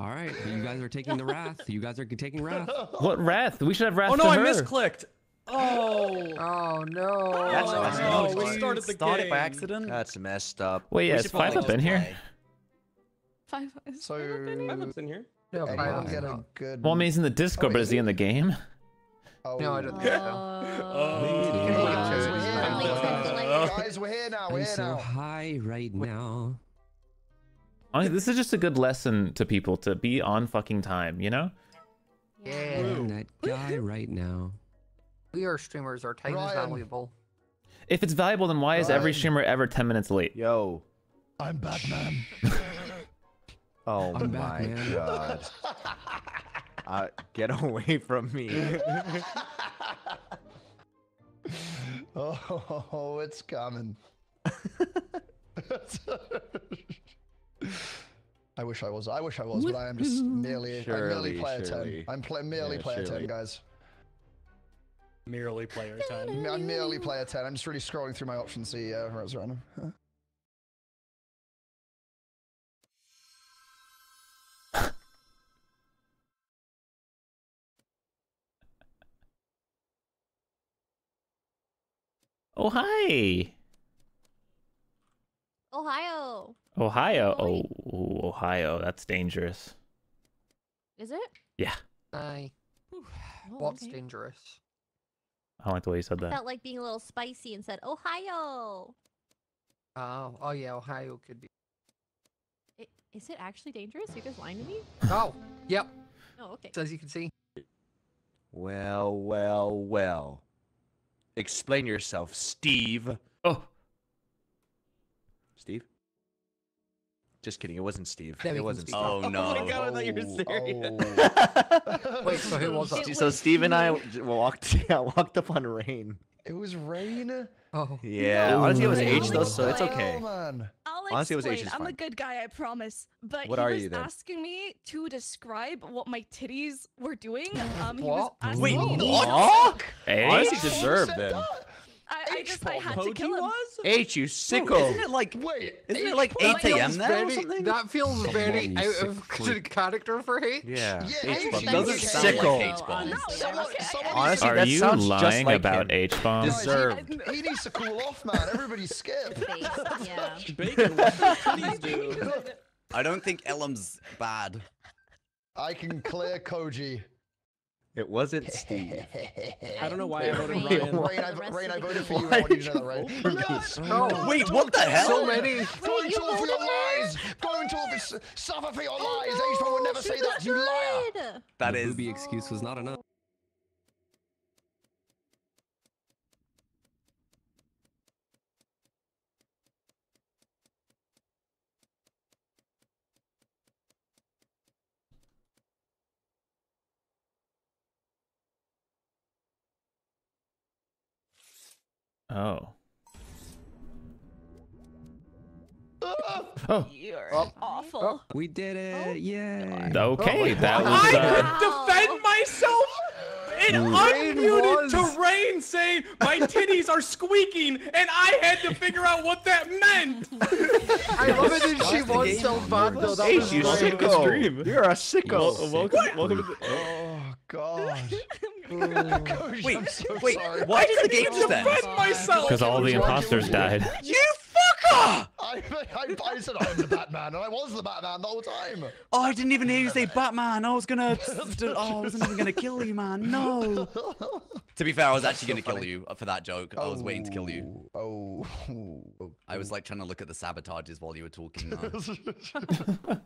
All right, but you guys are taking the wrath. You guys are taking wrath. What wrath? We should have wrath Oh no, to I her. misclicked. Oh. Oh no. That's Oh, messed no, up. we started the Started game. by accident. That's messed up. Wait, yeah, We is five up in here? play. Five. is So five up in here? Five up's in here. No, anyone five get a good? Well, I mean, he's in the Discord, Oh, but is he in the game? Oh. No, I don't think so. Oh. Guys, we're here now. we're here now. I'm here so now. high right now. Honestly, this is just a good lesson to people to be on fucking time, you know? Yeah. I'm that guy right now. We are streamers. Our time is valuable. If it's valuable, then why is every streamer ever 10 minutes late? Yo. I'm Batman. Oh I'm my back, man. god. Uh, get away from me. oh, it's coming. I wish I was. I wish I was, but I am just merely, I'm merely player surely. 10. I'm play, merely Yeah, player 10, guys. Merely player time. I'm- I'm merely player 10. I'm just really scrolling through my options see uh, where it's random. Huh? Oh, hi! Ohio. Ohio. Oh, Oh, ooh, Ohio. That's dangerous. Is it? Yeah. Aye. Oh, What's okay. dangerous? I don't like the way you said that. Felt like being a little spicy and said Ohio. Oh, oh yeah, Ohio could be. I- Is it actually dangerous? You guys lying to me? Oh, yep. Oh, okay. So as you can see, well, well, well. Explain yourself, Steve. Oh, Steve? Just kidding. It wasn't Steve. There we it can wasn't Steve. now. Oh no. my God, I thought you were Oh, Wait, so who was It that? So was Steve and I walked, yeah, walked up on Rain. It was rain. Oh, Yeah, No, honestly, it was I'll H though, so it's explain. okay. Oh, man. I'll Honestly, it was explain. H's I'm a fine. good guy, I promise. But What he are was you then? asking me to describe what my titties were doing. Um, he was What? asking Wait, me. what? hey. Honestly, Who deserved said then. That? I, I just I had to Koji kill him. was? H, you Bro, sicko. Isn't it like Wait. Isn't it like That 8 a.m. feels now or something? That feels very on, you out sick of freak. character for H. Yeah. Yeah, I H respect doesn't your sound character, like though, H-bomb. honestly. Someone- Okay. someone Honestly, Are you lying like about. H bomb? Des- Deserved. Guys, he needs to cool off, man. Everybody's skip. Face, yeah. bacon? What does do? I don't think Ellum's bad. I can clear Koji. It wasn't Steve. I don't know why I voted Rain. Ryan. I, The rest Rain, of I voted for you. I want you to know that, you Rain. vote for me? No. Wait, what the hell? So many. Going you to all for your lies. Going to all for suffer for your oh, lies. Oh, H-bomb would never she say that, you liar. good. That the booby excuse was not enough. Oh. Oh. You're Oh. awful. We did it! Yeah. Okay, my that God. was. I Uh, could defend myself and Rain unmuted was- to Rain saying my titties are squeaking, and I had to figure out what that meant. I love it that she was so bad though. That H, was you sicko. You're a sicko. welcome, welcome to the. Oh, God. Mm. I'm Wait, I'm so wait, sorry. why did the game I then? defend myself. Because all the imposters died. You fucker! I, I, I said I'm the Batman, and I was the Batman the whole time. Oh, I didn't even hear you say Batman. I was gonna. Oh, I wasn't even gonna kill you, man. No. To be fair, I was actually gonna kill you for that joke. I was waiting to kill you. Oh. oh. oh I was like trying to look at the sabotages while you were talking. though.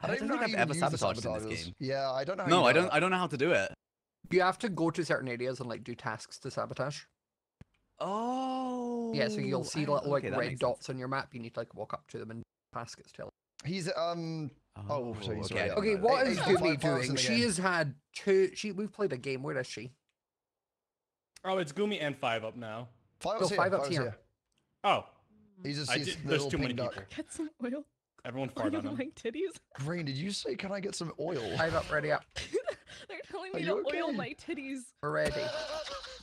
I don't think know I've ever use sabotaged in this game. Yeah, I don't know. How No, you I do don't. it. I don't know how to do it. You have to go to certain areas and like do tasks to sabotage. Oh. Yeah, so you'll see little like okay, red makes dots on your map. You need to like walk up to them and task it still. He's um. sense. Oh, so he's okay. I Okay, know what that. is Hey, Gumi five files in doing? She has had two. She we've played a game. Where is she? Oh, it's Gumi and Five up now. Five Go up's here. five Five up's up's here. here. Oh, He's just he's did, the there's too many pink people. Get some oil Everyone on farted on him. my titties. Rain, did you say can I get some oil? Five up, ready up. They're telling me you to oil my titties. We're ready.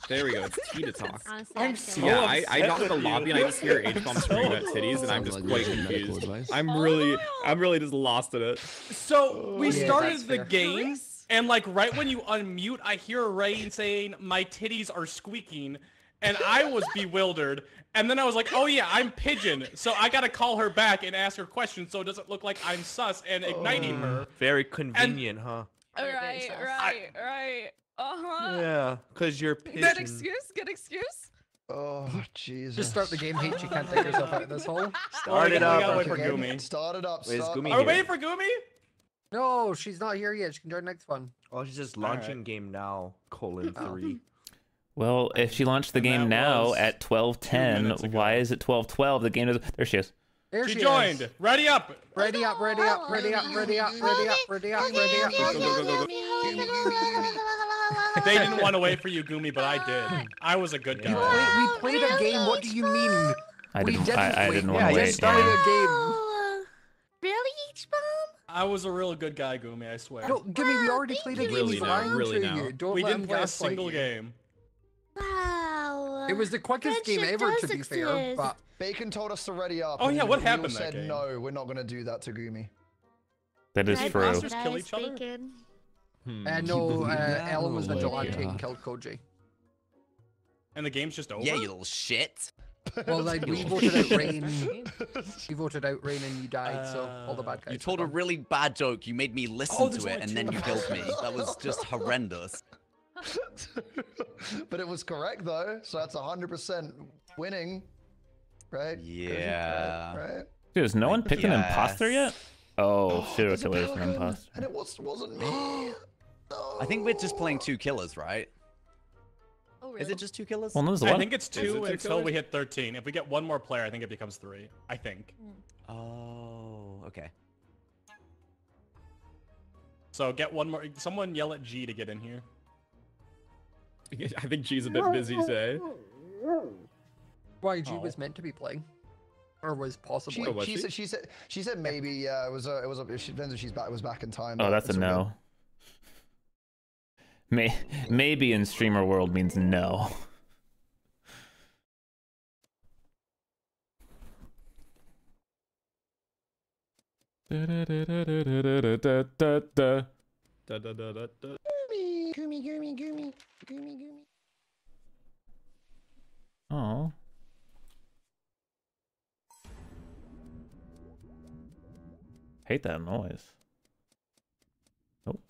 There we go. It's tea to talk. Honestly, I'm I'd so kill yeah. I, I upset knock the lobby and I just hear H bomb So screaming at titties, and I'm just like quite confused. I'm really, oh, I'm really just lost in it. So oh, we Yeah, started the fair. game, and like right when you unmute, I hear Rain saying, "My titties are squeaking," and I was bewildered. And then I was like, "Oh yeah, I'm pigeon, so I gotta call her back and ask her questions, so it doesn't look like I'm sus and igniting her." Very convenient, huh? All Very right, sus. right, right. Uh huh. Yeah, cause you're pigeon. Good excuse. Good excuse. Oh, Jesus. Just start the game, H. You can't take yourself out of this hole. Start it gotta- we up. gotta wait for Okay, Gumi. Start it up. Where's start- Gumi Are we waiting for Gumi? No, she's not here yet. She can join next one. Oh, she's just Alright. launching game now. Colon Oh. three. Well, if she launched the And game now at 12:10, why is it 12:12? The game is there. She is. There She she, joined. Is. Ready up. Ready up, ready up, ready up, ready up, ready up, ready up, ready up. Go, go, go, go, go. They didn't want to wait for you, Gumi, but I did. I was a good You guy. play, we played a game. What do you mean? I didn't. didn't I, I didn't Yeah, want to you wait. started yeah. a game. Really, H bomb? I was a real good guy, Gumi. I swear. No, Gimme, we already played a game. Really He's lying really to now. you. Don't we let didn't him play a gaslight single you. game. Wow. It was the quickest game ever, to does be fair. But Bacon told us to ready up. Oh, yeah, what we all happened that said game? no, we're not gonna do that to Gumi. That is Red true. Monsters Monsters kill each other? Bacon. uh, no, uh, Ellen was the my vigilante and killed Koji. And the game's just over. Yeah, you little shit. Well, like we voted out Rain. We voted out Rain and you died, so all the bad guys. You told a really bad joke. You made me listen Oh, to it, and then you killed me. That was just horrendous. but it was correct though, so that's hundred percent winning, right? Yeah. Right. right? Dude, has no one picked an imposter yet? Oh, serial There's a killer is an imposter. And it was wasn't me. I think we're just playing two killers, right? Oh, really? Is it just two killers? Well, no, there's a I lot. think it's it two two until killers? we hit 13. If we get one more player, I think it becomes three. I think. Hmm. Oh, okay. So get one more. Someone yell at G to get in here. I think she's a bit busy, say. YG Oh. was meant to be playing, or was possibly. She, oh, was she, she? said she said she said maybe yeah it was a, it was a, it depends if she's back was back in time. Oh, but that's a it's all good. no. May maybe in streamer world means no. Da, da, da, da, da. Gumi, gumi, gumi, gumi, gumi, gumi. Oh. Hate that noise. Nope.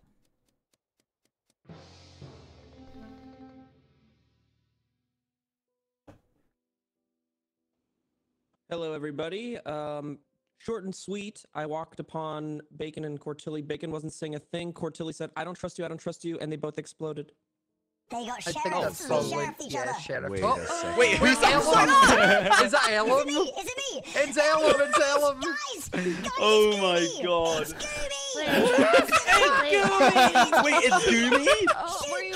Hello, everybody. Um, short and sweet. I walked upon Bacon and Cortilli. Bacon wasn't saying a thing. Cortilli said, "I don't trust you. I don't trust you," and they both exploded. They got I think sheriffs. that's They probably sheriffed each yeah, other. sheriff. Wait oh, a. Wait, wait, who's that? Ellen? Is that Is Ellen? it me? Is it me? It's Ellen. It's Ellen. Guys, guys, Oh it's my God. It's Goomy. Wait, Wait, it's Gumi? Oh, She, were you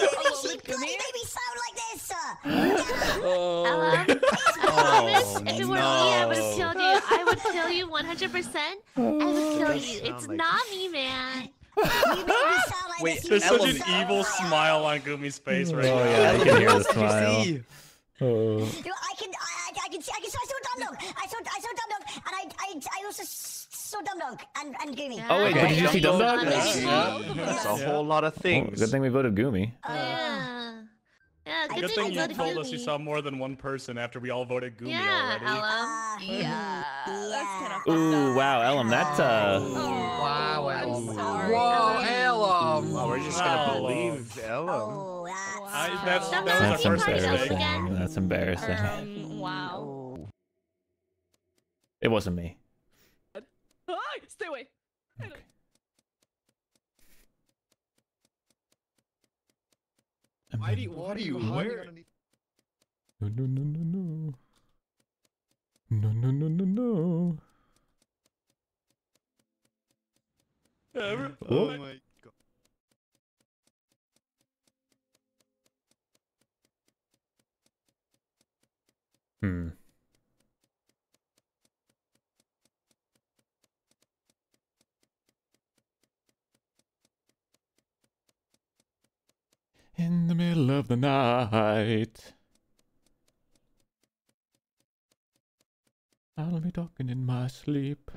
this. Uh, Ella, I if it were me, I would have killed you. I would kill you 100%. I would kill Does you. sound It's like- not me, man. you made me sound like Wait. There's such an sound evil like- smile on Gumi's face right Oh, now. yeah, I can hear the What did you smile. see? Oh. You I can, I, I, I can see, I can. So I saw Dumb Dog. I saw, I saw Dumb Dog, and I, I, I also s- saw Dumb Dog and and Goomy. Yeah, Oh, wait, but did you see know Dumb Dog? other Yeah. That's a whole lot of Oh, things. good thing we voted Goomy. Uh, Yeah. Yeah, good, Good thing thing you you voted told us you saw more than one person after we all voted Gumi Yeah, already. Ella. uh, Yeah, that's kind of Ooh, wow, Ellum, that's uh. Wow, I'm Ellen. sorry. Whoa, Ellen. Well, we're just gonna Wow. believe Ellen. oh, that's. I- that's- Some that was That's first mistake. embarrassing. That's embarrassing. Um, wow. Oh. It wasn't me. Ah, stay away. I Why do you, what are you wearing? No, no, no, no, no. No, no, no, no, no. Oh, my god. Hmm. In the middle of the night. I'll be talking in my sleep.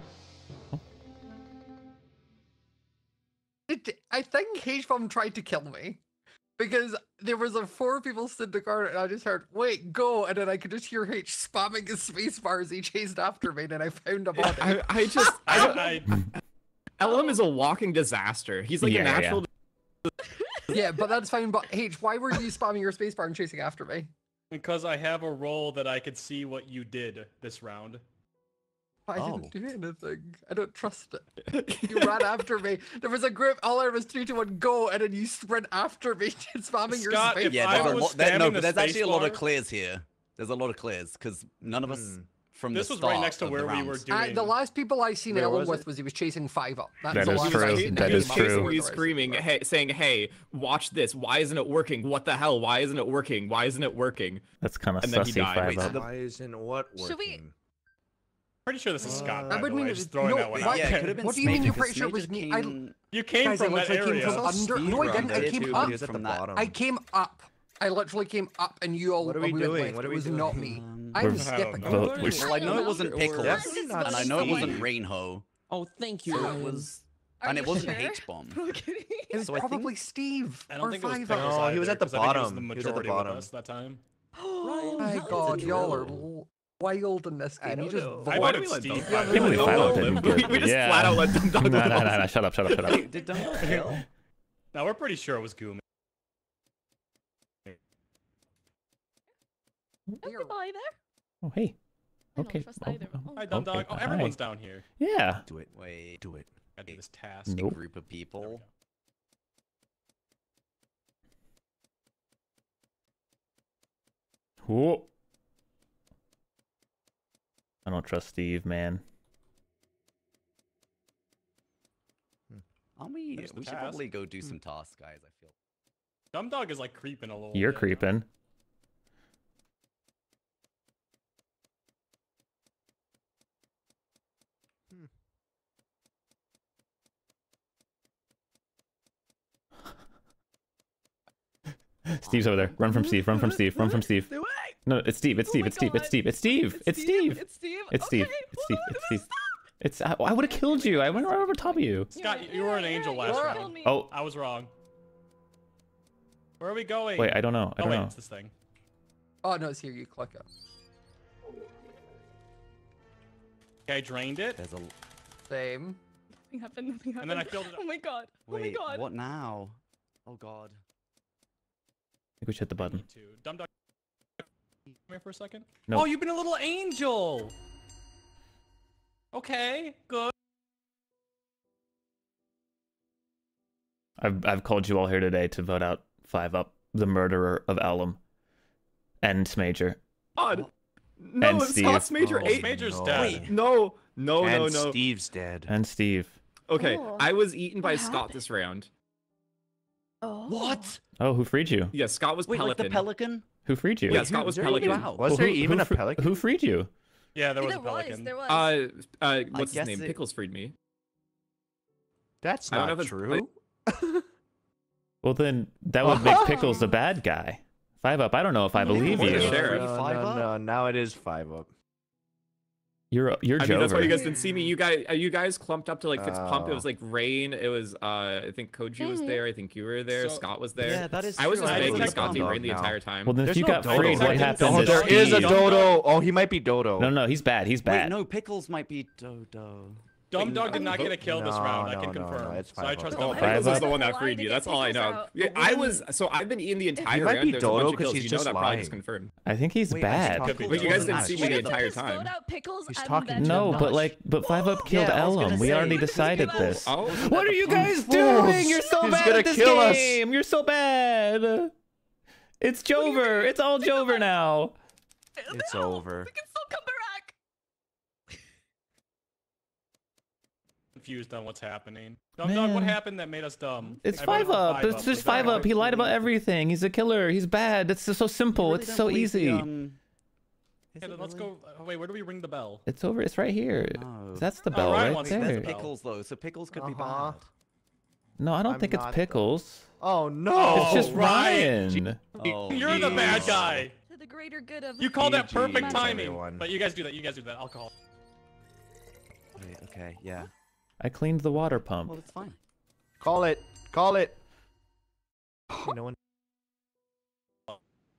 It, I think H-Bomb tried to kill me. Because there was a four people stood in the corner and I just heard, wait, go, and then I could just hear H spamming his space bar as he chased after me, and I found a body. I, I just I don't, I, Ellum is a walking disaster. He's like Yeah, a yeah. natural. Yeah, but that's fine. But H, why were you spamming your space bar and chasing after me? because I have a role that I could see what you did this round. I Oh. didn't do anything. I don't trust it. You ran after me. There was a group. All I was three to one go, and then you sprint after me, spamming your Scott, space. if Yeah, there's a lot. There, no, but the there's actually a lot of clears here. There's a lot of clears because none of us Hmm. From This the was right next to where we were rounds- doing. I, the last people I seen Where Ellen was with was he was chasing five up. That's That the is last true. I He- That he is was him. true. basically The rest of screaming, hey, saying, "Hey, watch this. Why isn't it working? What the hell? Why isn't it working? Why isn't it working?" That's kind of And then he sussy. died. Five Wait, up. Why isn't what working? Should we- Pretty sure this is Scott. Uh, By I would the mean, way, it just was- throwing no, that one why- out Yeah, it there. could have been What do you mean you're pretty sure it was just me? I- came- You came Guys, I from that literally came area. from under. No, I didn't. I came up. he was at the bottom. I came up. I literally came up, and you all What are we doing? What are it we was not me. Um, I'm We're- skipping. I don't know. Vote- we- Well, I know it wasn't Pickles, and I know it wasn't Rainho, Oh, thank you. so it was, Are and it wasn't sure? H bomb. It was So I think- probably Steve. I don't or think it was five Pickles No, he was at the I think it was bottom. the He was at the bottom. us that time. Oh my god, y'all are did you l- wild in this game. You don't just know. I vote. voted we Steve. Dumb by Can't believe Five didn't we- get- we just yeah. flat out let Dumb Dog No, no, no, no. Shut up, shut up, shut up. Wait, did Dumbo kill? No, we're pretty sure it was Gumi. Oh, goodbye there. Oh, hey. I Okay. Oh, oh, Oh. Hi, Dumb okay, Dog. Oh, hi. everyone's down here. Yeah. Do it. Wait, Do it. Gotta do this task. a group of people. go. Whoa. I don't trust Steve, man. Hmm. Aren't we? There's We should task. probably go do hmm. some tasks, guys. I feel. Dumb Dog is like creeping a little. You're bit. creeping. Steve's over there. Run from Steve. Run from Steve. Run from Steve. No, it's Steve. It's Steve. It's Steve. It's Steve. It's Steve. It's Steve. It's Steve. It's Steve. It's Steve. It's I'm Steve. It's. I, I would have killed you. I went right over top of you. Scott, you were an angel last round. Oh, I was wrong. Where are we going? wait. I don't know. I oh don't wait, know. it's this thing. Oh no, it's here. You click it. Okay, I drained it. There's a. Same. Nothing happened. Nothing happened. And then I filled it up. Oh my god. Oh my god. what now? Oh god. I think we should hit the button. Dumb Dog. Come here for a second. No. Oh, you've been a little angel. Okay, good. I've I've called you all here today to vote out Five Up, the murderer of Ellum, and Major. God. No, And it's Steve. Scott's Major Oh, eight. Major's no. dead. Wait, no, no, and no, no. Steve's dead. And Steve. Okay, Oh, I was eaten by what Scott happened? this round. Oh. What? Oh, who freed you? Yeah, Scott was Wait, like the pelican? Who freed you? Yeah, Scott was Who freed Pelican. out? Was Well, there who- even who a pelican? Who freed you? Yeah, there was there a pelican. was. There was. Uh, uh, what's his name? it- Pickles freed me. That's I don't not know if true. Well, then that would make Pickles the bad guy. Five Up. I don't know if I believe Or the you. sheriff. No, Five no, up? no, now it is five up. You're you're I mean, that's why you guys didn't see me. You guys, uh, you guys clumped up to like fix pump. It Oh. was like rain. It was, uh, I think Koji was there. I think you were there. So- Scott was there. Yeah, that is I was true. just I begging detect Scott to rain the entire time. Well, then if you no got Dodo. freed, what happened Oh, there is a dodo. Oh, he might be dodo. No, no, he's bad. He's Wait, bad. no, Pickles might be Dodo. Dumb Dog did not get a kill this No, round. I can no, no, confirm. it's so I trust up. Oh, Dumb Five Pickles Dog. is the one that freed you. you That's all I know. Yeah, I was. So I've been eating the entire round. be There's a bunch Dodo of 'cause kills. he's You know just that probably just lying. confirmed. I think he's Wait, bad. talked Could you guys didn't see me the entire time. vote out Pickles He's talking No, but like, but Five Up killed Yeah, I was gonna Ellum. We already decided this. Oh, What are you guys doing? You're so bad at this game. You're so bad. It's Jover. It's all Jover now. It's No, over. We can still come back. Confused on what's happening. Dumb Dog, what happened that made us dumb? It's I voted Five Up. Five It's Was just Five Up. He lied about everything. He's a killer. He's bad. It's so simple. Really It's so believe the, easy. um, Yeah, it let's really? go. oh, wait, where do we ring the bell? It's over. It's right here. No. That's the Oh, bell Ryan right wants Wait, to there. there's. Pickles though, so Pickles could be Uh-huh. bad. No, I don't I'm think it's not the- Pickles. Oh no! It's just Ryan. Ryan. Oh, You're the bad guy. To the greater good of. You call that perfect timing. everyone. But you guys do that. You guys do that. I'll call. Wait, okay, yeah. I cleaned the water pump. Well, it's fine. Call it. Call it. no one.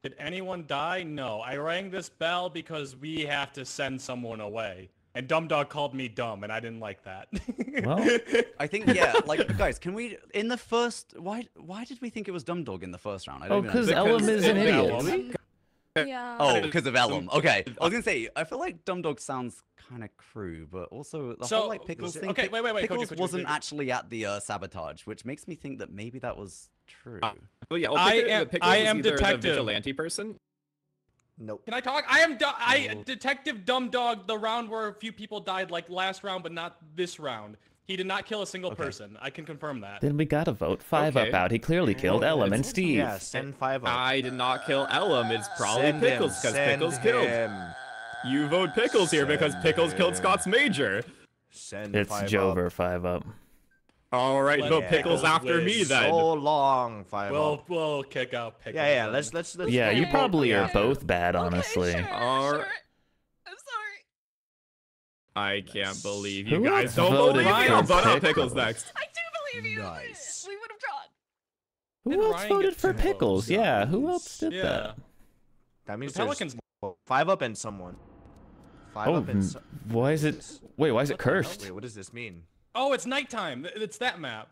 Did anyone die? No. I rang this bell because we have to send someone away. And Dumb Dog called me dumb, and I didn't like that. Well, I think yeah, like guys, can we in the first why why did we think it was Dumb Dog in the first round? I don't Oh, because understand. Ellum is an Ellum. idiot. Yeah. Oh, because of Ellum. Okay, I was gonna say I feel like Dumb Dog sounds kind of crew, but also the So, whole like Pickles thing. okay, Pick- wait, wait, wait, Koji, Pickles Koji, wasn't Koji. actually at the uh, sabotage, which makes me think that maybe that was true. Well, yeah, well, I am- Pickles I am detective. The vigilante person. Nope. Can I talk? I am du- I No. Detective Dumb Dog. The round where a few people died, like last round, but not this round. He did not kill a single Okay. person. I can confirm that. then we gotta vote five Okay. up out. He clearly killed Well, Ellum and Steve. Yeah, send five up. I did not kill Ellum. It's probably Send Pickles because send Pickles killed. Him. You vote Pickles here because Pickles killed. Scott's Major. Send It's five Jover Up. five up. All right, Let vote Yeah. Pickles after win. me then. So long, five We'll up. we'll kick out Pickles. Yeah, yeah. Let's let's let's. Yeah, you probably are Yeah. both bad, Okay, honestly. sure, All sure. I'm sorry. I can't believe you Who guys don't voted believe me. I'll vote out Pickles? Pickles next. I do believe you. Nice. We would have drawn. Who Did else Ryan voted for two votes? Pickles? Yeah, who else did Yeah. that? That means The Pelicans. five up and someone. Five Oh, up and. So- why is it? Wait, why is it What cursed? Wait, what does this mean? Oh, it's nighttime. It's that map.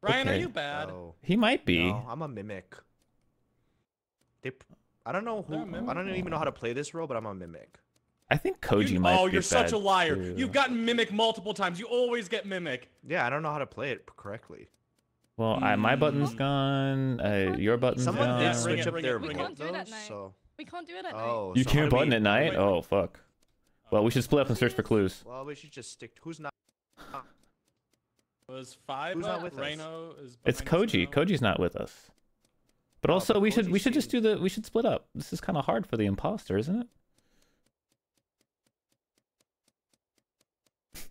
Ryan, are you bad? Oh, He might be. no, I'm a mimic. They, p- I don't know who. They're a mimic? I don't even know how to play this role, but I'm a mimic. I think Koji You- might oh, be you're such a liar. too. You've gotten mimic multiple times. You always get mimic. Yeah, I don't know how to play it correctly. Well, I, my button's gone. Uh, your button's Someone gone. did switch it, up ring their it, We can't do it at though, night. so. We can't do it at night. Oh, You so can't button we- at night. wait. Oh fuck. Well, we should split up and search for clues. Well, we should just stick. Who's not? Was five Who's not up? with us? Is It's behind us Koji. now. Koji's not with us. But Oh, also, but we should we should just do the we should split up. This is kind of hard for the imposter, isn't it?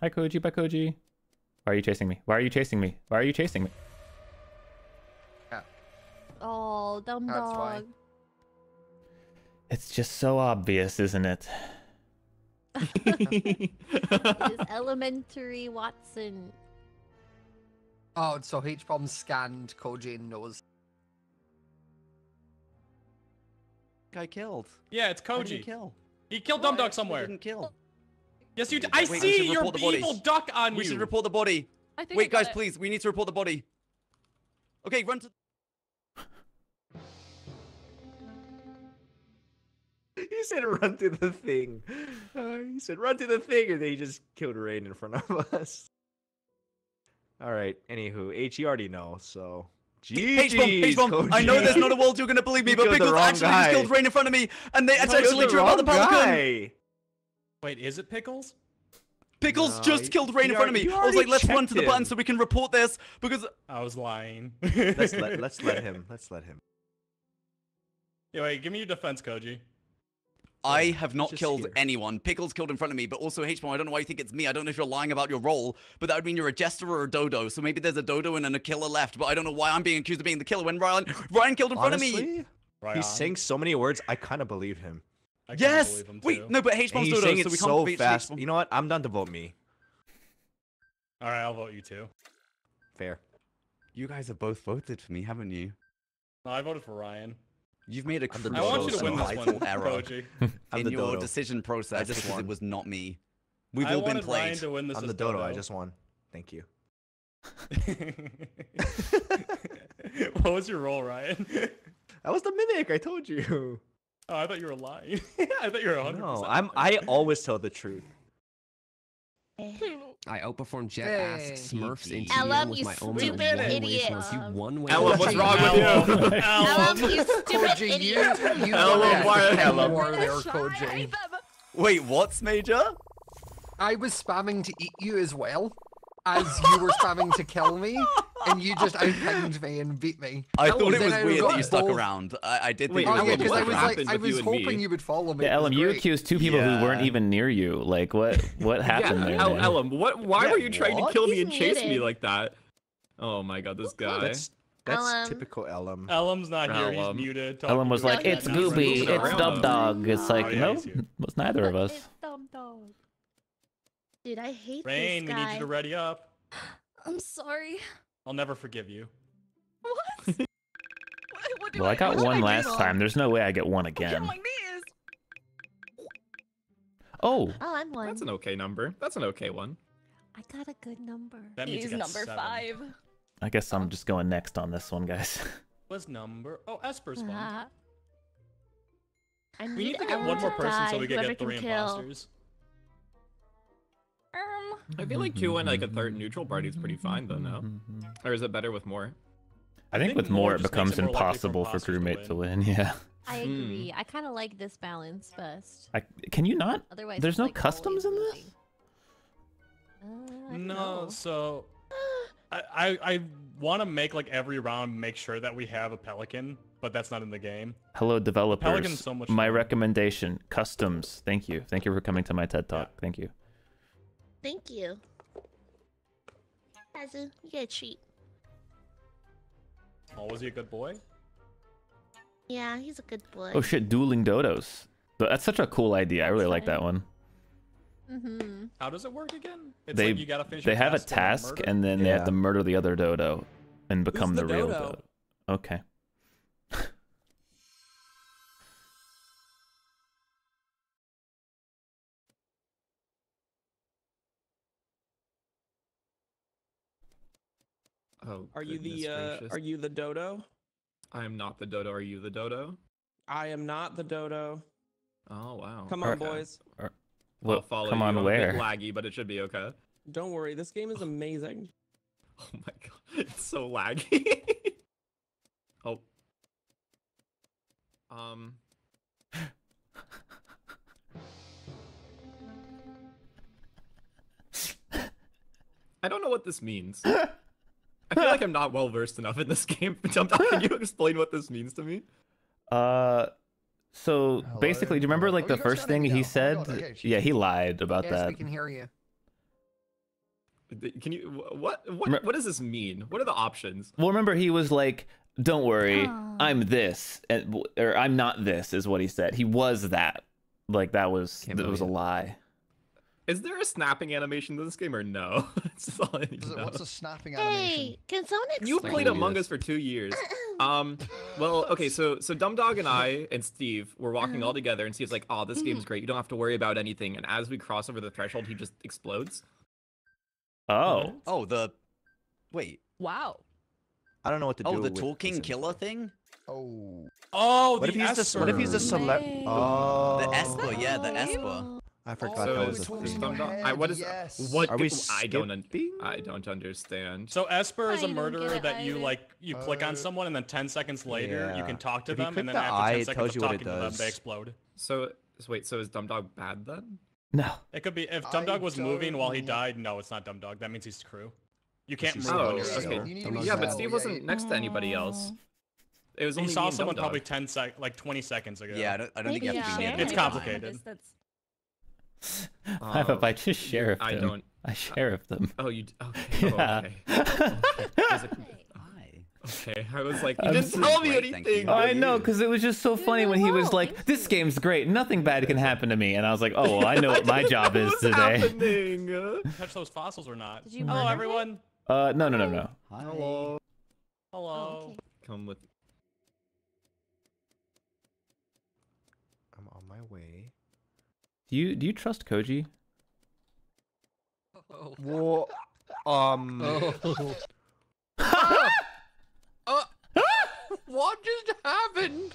Hi Koji, bye Koji. Why are you chasing me? Why are you chasing me? Why are you chasing me? Oh, dumb That's dog. why. It's just so obvious, isn't it? It is elementary, Watson. Oh, so H bomb scanned Koji knows. Guy killed. Yeah, it's How did he Koji. kill? He killed Dumb What? Dog He somewhere. didn't kill. Yes, you did. I Wait, see your report evil duck on We you. should report the body. I think Wait, guys, it. please. We need to report the body. Okay, run to. He said run to the thing. Uh, he said run to the thing, and then he just killed Rain in front of us. All right. Anywho, H, you already know, so. H bomb, H bomb. GG's, I know there's not a world you're gonna believe me, You but killed Pickles actually just guy. killed Rain in front of me, and they You it's killed actually the true about the wrong Pelican. guy. Wait, is it Pickles? Pickles No, just you- killed Rain in you front of me. I was like, let's run to the checked button so we can report this because I was lying. let's let let's let him. Let's let him. Yeah, wait, give me your defense, Koji. I have not just killed here. anyone. Pickles killed in front of me, but also H bomb. I don't know why you think it's me. I don't know if you're lying about your role, but that would mean you're a jester or a dodo. So maybe there's a dodo and then a killer left. But I don't know why I'm being accused of being the killer when Ryan Ryan killed in front of me. Honestly, Right he's on. saying so many words. I kind of believe him. I Yes. believe him, Wait, no, but H And bomb's he's dodo, saying so it we can't so beat fast. H-bomb. You know what? I'm done to vote me. All right, I'll vote you too. Fair. You guys have both voted for me, haven't you? No, I voted for Ryan. You've made a I'm the I want you crucial to win this one, error in the your dodo. decision process just because it was not me. We've I all been wanted Ryan played. to win this I'm the dodo. I just won. Thank you. what was your role, Ryan? I was the mimic. I told you. Oh, I thought you were lying. I thought you were 100%. No, I'm. I always tell the truth. I outperformed Jet Hey. Ass Smurfs in Ellum, TM with my own stupid one way idiot. Smurfs. You one way. Ellum, what's wrong with you? Ellum, you stupid Koji, you, idiot. you Ellum, why- to kill Ellum. more there, Koji. Wait, what's Major? I was spamming to eat you as well, as you were spamming to kill me, and you just outpinged me and beat me. I thought it was I weird that you stuck both- around. I, I did Wait, think Oh it yeah, was because I weird. was like, I was you hoping you would follow me. Yeah, It Ellum, you accused two people who weren't even near you. Like, what? What happened yeah, there? El- Ellum, what? Why Yeah, were you trying what? to kill me He's and chase me like that? Oh my god, this guy. That's that's Ellum. typical Ellum. Ellum's not here. He's muted. Ellum was like, "It's Gooby, it's around, Dub. Dog." It's like, Oh, no, he's here. it was neither of us. It's Dumb Dog. Dude, I hate Rain, this we need you to ready up. I'm sorry. I'll never forgive you. What? what, what Well, I got what one do last time. There's no way I get one Oh, yeah, again. my knees. Oh, Oh, I'm one. That's an okay number. That's an okay one. I got a good number. That means He's number seven. five. I guess I'm oh. just going next on this one, guys. Was number? Oh, Esper's one. Uh-huh. I We need to get one more person so we can get three can kill. imposters. I feel like two and like a third neutral party is pretty fine though. No, or is it better with more? I think, think with more more, it becomes it more impossible for imposters to crewmate to win. Yeah. I Hmm. agree. I kind of like this balance best. I, can you not? Otherwise, There's no like, customs in this. Uh, No, know. so I I, I want to make like every round make sure that we have a pelican, but that's not in the game. Hello, developers. Pelican's so much my fun. recommendation: customs. Thank you. Thank you for coming to my TED Talk. Thank you. Thank you. Kazu, you get a treat. Oh, was he a good boy? Yeah, he's a good boy. Oh shit, dueling dodos. That's such a cool idea. I really like that one. Mm-hmm. How does it work again? It's they like you gotta finish they your have a task task and then they have to murder the other dodo and become the the, real dodo? dodo. Okay. Oh, Are you the uh, are you the dodo? I am not the dodo. Are you the dodo? I am not the dodo. Oh wow. Come Are- on, boys. I'll Well, follow come you. on, I'm where? A bit laggy, but it should be okay. Don't worry, this game is amazing. Oh my god, it's so laggy. oh. Um. I don't know what this means. I feel like I'm not well versed enough in this game. Can you explain what this means to me? Uh, so Hello? basically, do you remember like Oh, the first thing he now. Oh, said? God, okay, yeah, he lied about Yes, that. we can hear you. Can you what what what does this mean? What are the options? Well, remember he was like, "Don't worry. I'm this," and, or "I'm not this," is what he said. He was that. Like that was Can't that was a lie. Is there a snapping animation to this game or no? That's just all I need What's to a- know. What's a snapping animation? Hey, can someone explain? You've played Among Us for two years. Um, well, okay, so so Dumb Dog and I and Steve were walking all together, and Steve's like, "Oh, this game's great. You don't have to worry about anything." And as we cross over the threshold, he just explodes. Oh, Oh, the wait. wow. I don't know what to do. Oh, the with talking this killer thing. Oh. Oh, What if he's the what if he's the Esper. celeb? Oh, The Esper, yeah, the Esper. I forgot So that is was a thing. Dumb Dog. head, I, what is yes. what? Are we I don't. Un- I don't understand. So Esper is a murderer it that you like. You click on Uh, someone, and then ten seconds later, you can talk to If them, and then the after eye, ten seconds tells of you what it talking to them, they explode. So so wait, so is Dumb Dog bad then? no. It could be if Dumb Dog was moving while he died. No, it's not Dumb Dog. That means he's crew. You can't move Oh, on your okay. You need to be Yeah, but. Steve wasn't next to anybody else. It was He only me saw someone probably ten sec, like twenty seconds ago. Yeah, I don't, I don't think you Maybe have to be yeah. near It's complicated. That's I have Oh, I just sheriffed I him. don't. I sheriffed them. Oh, you. d- Okay. Oh, Yeah. okay. okay. I was like, Hi. okay. I was like, you I'm didn't so- tell me Great, anything. Oh, I know, because it was just so funny You're when he was like, "This game's great. Nothing bad can happen to me," and I was like, "Oh, well, I know what my job is What's today." happening? Touch those fossils or not? Did you Hello, murder everyone. Uh, no, no, no, no. Hi. Hello. Hello. Oh, okay. Come with. I'm on my way. Do you do you trust Koji? Oh. Well, um, Oh. Uh, what just happened?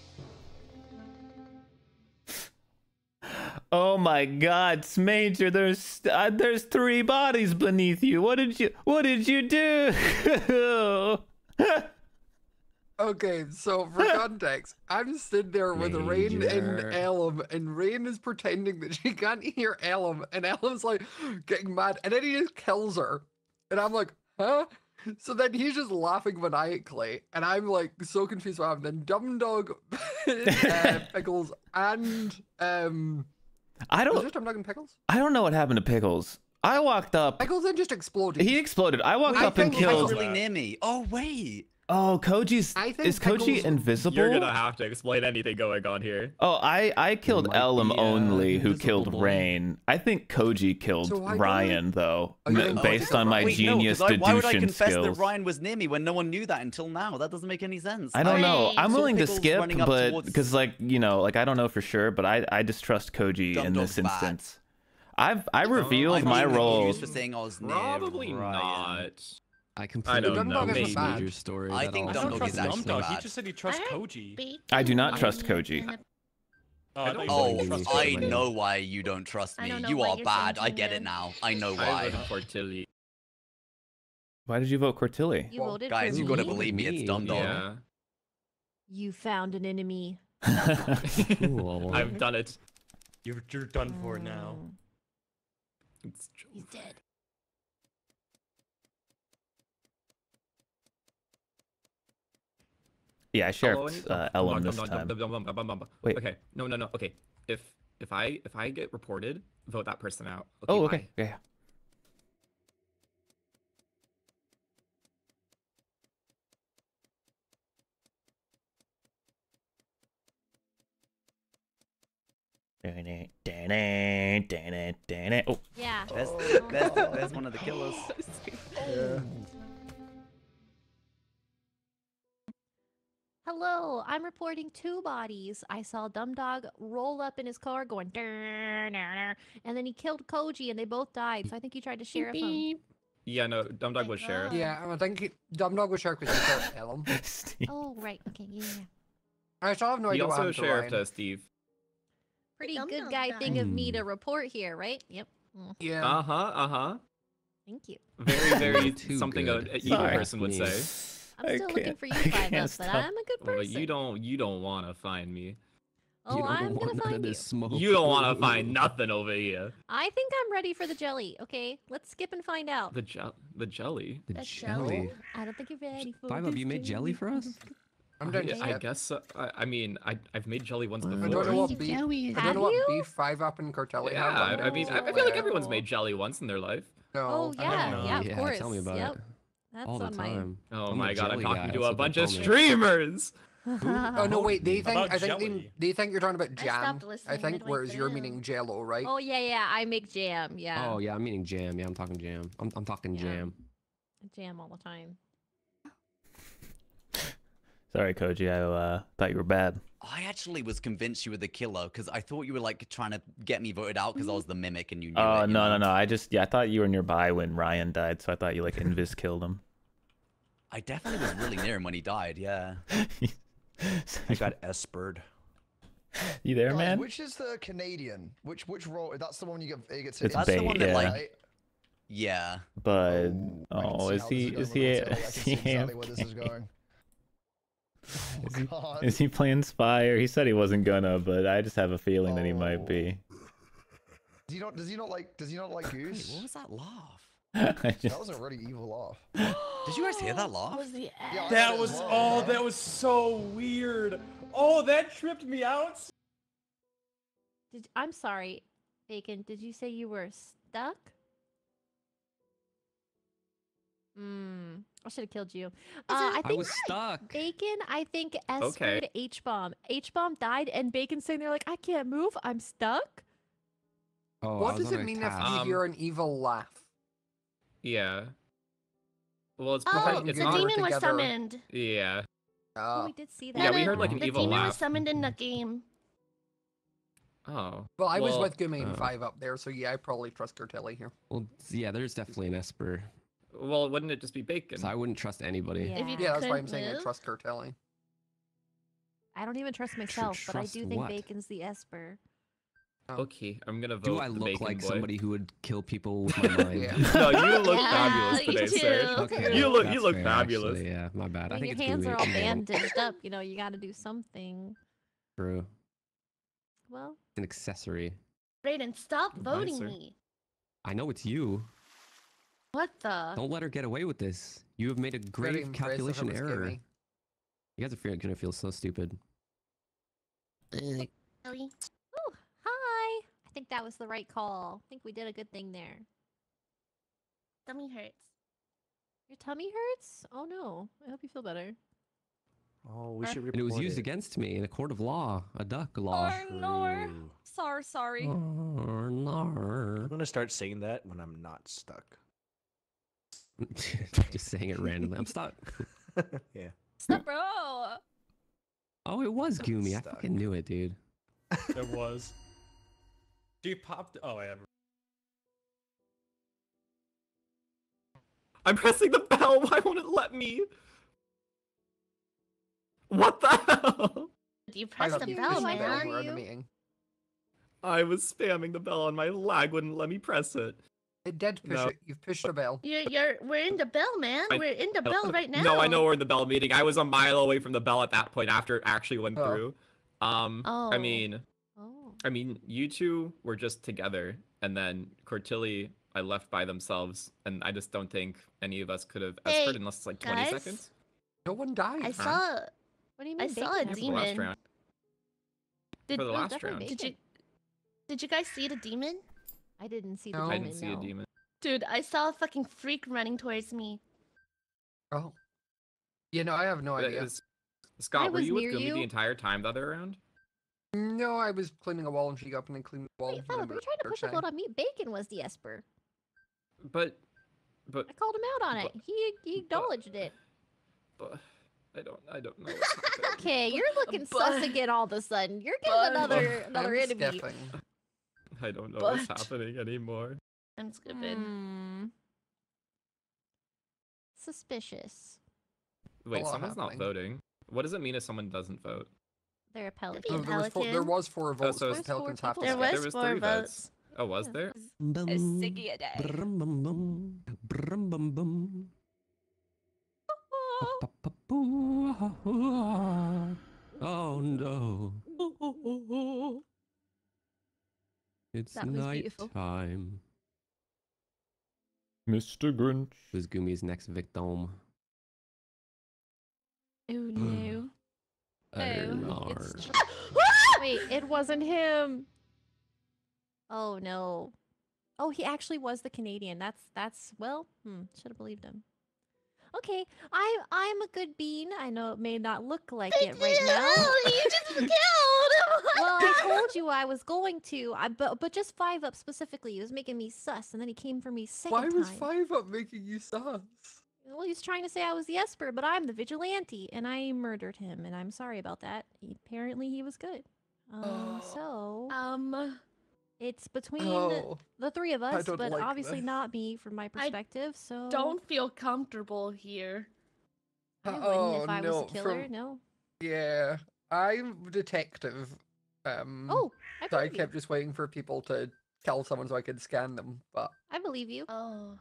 Oh my God, Major! There's uh, there's three bodies beneath you. What did you What did you do? Okay, so for context, I'm sitting there with Rain and Ellum, and Rain is pretending that she can't hear Ellum, and Ellum's like getting mad, and then he just kills her. And I'm like, huh? So then he's just laughing maniacally, and I'm like so confused what happened. Then Dumb Dog, uh, Pickles, and um, I don't. it Dumb Dog and Pickles? I don't know what happened to Pickles. I walked up. Pickles then just exploded. He exploded. I walked I up and think Pickles killed. really near me. Oh wait. Oh, Koji's. I think Is Koji Pickles- invisible? You're gonna have to explain anything going on here. Oh, I I killed might Ellum be, uh, only, who invisible killed boy. Rain. I think Koji killed So why don't Ryan though, Oh, you m- think Koji based on my Ryan? Wait, no, genius 'cause I, why would I confess skills. that Ryan was near me when no one knew that until now? That doesn't make any sense. I don't know. I'm saw willing to skip, running up but towards- because like you know, like I don't know for sure, but I I distrust Koji Dumb in this bad. instance. I've I revealed I'm my role. accused for saying I was near Probably Ryan. not. I completely don't don't know, know maybe. your story. I think all. Dumb don't Dog trust is Dumb actually Dog. He just said he trusts I Koji. I do not and trust Koji. Oh, I I don't you Oh, said I know why you don't trust me. don't You are bad. I get it now. I know I why. voted for Tilly. Why did you vote Cortilli? You Well, voted Guys, for you gotta believe me. It's Dumb Dog. Yeah, You found an enemy. Cool. I've done it. You're, you're done for now. Mm, It's He's dead. Yeah, I Hello, sheriffed uh, oh, Ellum this dum, dum, time. Wait. Okay. No, no, no. Okay. If if I if I get reported, vote that person out. Oh, bye. okay. Yeah. Oh, Yeah. There's, Oh, there's, no. there's one of the killers. Hello, I'm reporting two bodies. I saw Dumb Dog roll up in his car going, "Durr, durr, durr," and then he killed Koji and they both died. So I think he tried to sheriff him. Yeah, no. Dumb Dog was sheriff. Yeah, I think he, Dumb Dog was shark because he killed Ellum. Steve. Oh, right. Okay, yeah. yeah. I still have no he idea what also happened to sheriffed Ryan. uh, Steve. Pretty Dum good Dum guy died. thing of me to Hmm. report here, right? Yep. Mm, Yeah. Uh huh. Uh huh. thank you. Very, very something a, good. a evil Sorry. person would Me. say. I'm still looking for you I five can't up, but stop. I'm a good Well, person. you don't you don't want to find me. oh, you don't I'm want gonna none of find you. smoke. You don't want to find nothing over here. I think I'm ready for the jelly. Okay, let's skip and find out. The gel, the jelly. The That's jelly. I don't think you're ready for Five of this you made jelly for us? I'm I, I guess. So. I, I mean, I I've made jelly once I I before. don't know what Have beef. you? I Have don't know what you? beef Five Up and Cartelli Yeah, have. I, I mean, I, I feel like everyone's made jelly once in their life. No. Oh yeah, yeah, of yeah, course. tell me about yep. it. That's All the on my. time. Oh I'm my god, I'm talking guy, to that's a bunch of streamers. Oh no, wait. They think I think they, jelly. they think you're talking about jam. stopped I think, midway whereas you're through. meaning Jello, right? Oh yeah, yeah. I make jam. Yeah, Oh yeah, I'm meaning jam. Yeah, I'm talking jam. I'm I'm talking Yeah. jam. jam all the time. Sorry, Koji. I uh, thought you were bad. I actually was convinced you were the killer because I thought you were like trying to get me voted out because I was the mimic and you knew Oh it. you no, no, no. I just yeah, I thought you were nearby when Ryan died, so I thought you like invis killed him. I definitely was really near him when he died. Yeah. I got espered. you there, Guys, man? Which is the Canadian? Which which role? That's the one you get. He gets It's hit. in That's the one that yeah. like. Yeah. But Oh, oh, is he this is going he with Cortelli. Is he exactly where this is AFK? going. Oh, is he, is he playing Spire? He said he wasn't gonna, but I just have a feeling that he might Oh. be. Does he not? Does he not like? Does he not like Wait, Goose? what was that laugh? I That was a really evil laugh. Did you guys hear that laugh? Was the Yeah, That was oh, yeah. that was so weird. Oh, that tripped me out. Did, I'm sorry, Bacon. Did you say you were stuck? Hmm. I should have killed you. Uh, I I think was stuck. Bacon. I think Okay. Espered H bomb. H bomb died, and Bacon's sitting there like, I can't move. I'm stuck. Oh, what does it mean task. if you Um, hear an evil laugh? Yeah. Well, it's Oh, probably the it's the not. demon was summoned. Yeah. Oh, Uh, we did see that. Yeah, we heard like the an evil demon laugh. was summoned in the game. Oh. well, I was with Gumi and uh, Five Up there, so yeah, I probably trust Cartelli here. Well, yeah, there's definitely an Esper. Well, wouldn't it just be bacon? So I wouldn't trust anybody. Yeah. If you Yeah, that's why I'm couldn't saying I trust Cartelli. I don't even trust myself, but I do think what? Bacon's the Esper. Oh. Okay, I'm gonna vote Do I the look bacon like boy. somebody who would kill people with my mind? Yeah. no, you look fabulous you today, sir. Okay, You look- you look fair, fabulous. Actually, yeah, my bad. I When think your hands are all bandaged up, you know, you got to do something. True. Well, It's an accessory. Brayden, stop Goodbye, voting sir. me. I know it's you. What the? Don't let her get away with this. You have made a grave calculation it was error. Gumi. You guys are feel- gonna feel so stupid. Ooh, hi. I think that was the right call. I think we did a good thing there. Tummy hurts. Your tummy hurts? Oh no. I hope you feel better. Oh, we should And report it was used against me in a court of law, a duck law. Or nor. Sorry, sorry. Or. I'm gonna start saying that when I'm not stuck. Just saying it randomly. I'm stuck. yeah. Stop, bro. Oh, it was Goomy. I fucking knew it, dude. It was. She popped. Oh, I have. I'm pressing the bell. Why won't it let me? What the hell? You I press the bell, pushed man. bell Are when in the you? meeting. I was spamming the bell and my lag wouldn't let me press it. It did push No. it. You've pushed a bell. You're, you're, we're in the bell, man. I- we're in the bell right now. No, I know we're in the bell meeting. I was a mile away from the bell at that point after it actually went Oh. through. Um, I Oh. mean, Oh. I mean, you two were just together, and then Cortilli, I left by themselves, and I just don't think any of us could have Hey, escorted unless it's like 20 guys? seconds. No one died. I huh? saw. What do you mean? I mean? saw a hurt? For the last demon. round. Did, For the last round. did you did you guys see the demon? I didn't see the No. I didn't see a demon. Dude, I saw a fucking freak running towards me. Oh. You know, I have no But idea. is- Scott, were you with near Gumi you. the entire time the other round? No, I was cleaning a wall and she got up and then cleaned the wall. Wait, and Philip, you're trying to push a started vote on me. Bacon was the Esper. But, but, I called him out on it. He he acknowledged it. but, I don't, I don't know. Okay, you're looking sus again all of a sudden. You're getting but- another I'm another enemy. skipping. I don't know what's happening anymore. I'm skipping. Hmm. Suspicious. Wait, lot someone's not voting. What does it mean if someone doesn't vote? They're a Be pelican. a there, was four, there was four votes, oh, so but it's- the Pelicans have to There There was, there was four three votes. votes. Oh, was there? A Siggy a day. Brum, bum, bum. Brum, bum, bum. Oh no. It's night time. Mr. Grinch. Who's Gumi's next victim? Oh no. Ernar. It's- Wait, it wasn't him. Oh no. Oh, he actually was the Canadian. That's that's well, hmm, should have believed him. Okay, I'm I'm a good bean. I know it may not look like it right now. you just killed. well, I told you I was going to. I, but but just five up specifically. He was making me sus, and then he came for me second Why was five up making you sus? Well, he was trying to say I was the Esper, but I'm the vigilante, and I murdered him, and I'm sorry about that. He, apparently, he was good. Um, so Um, it's between Oh, the three of us, but like obviously this. not me from my perspective. so don't feel comfortable here. I wouldn't oh if I no, was a killer. from- No. yeah, I'm a detective. Um, Oh, I so I believe you. kept just waiting for people to kill someone so I could scan them. But I believe you. Oh,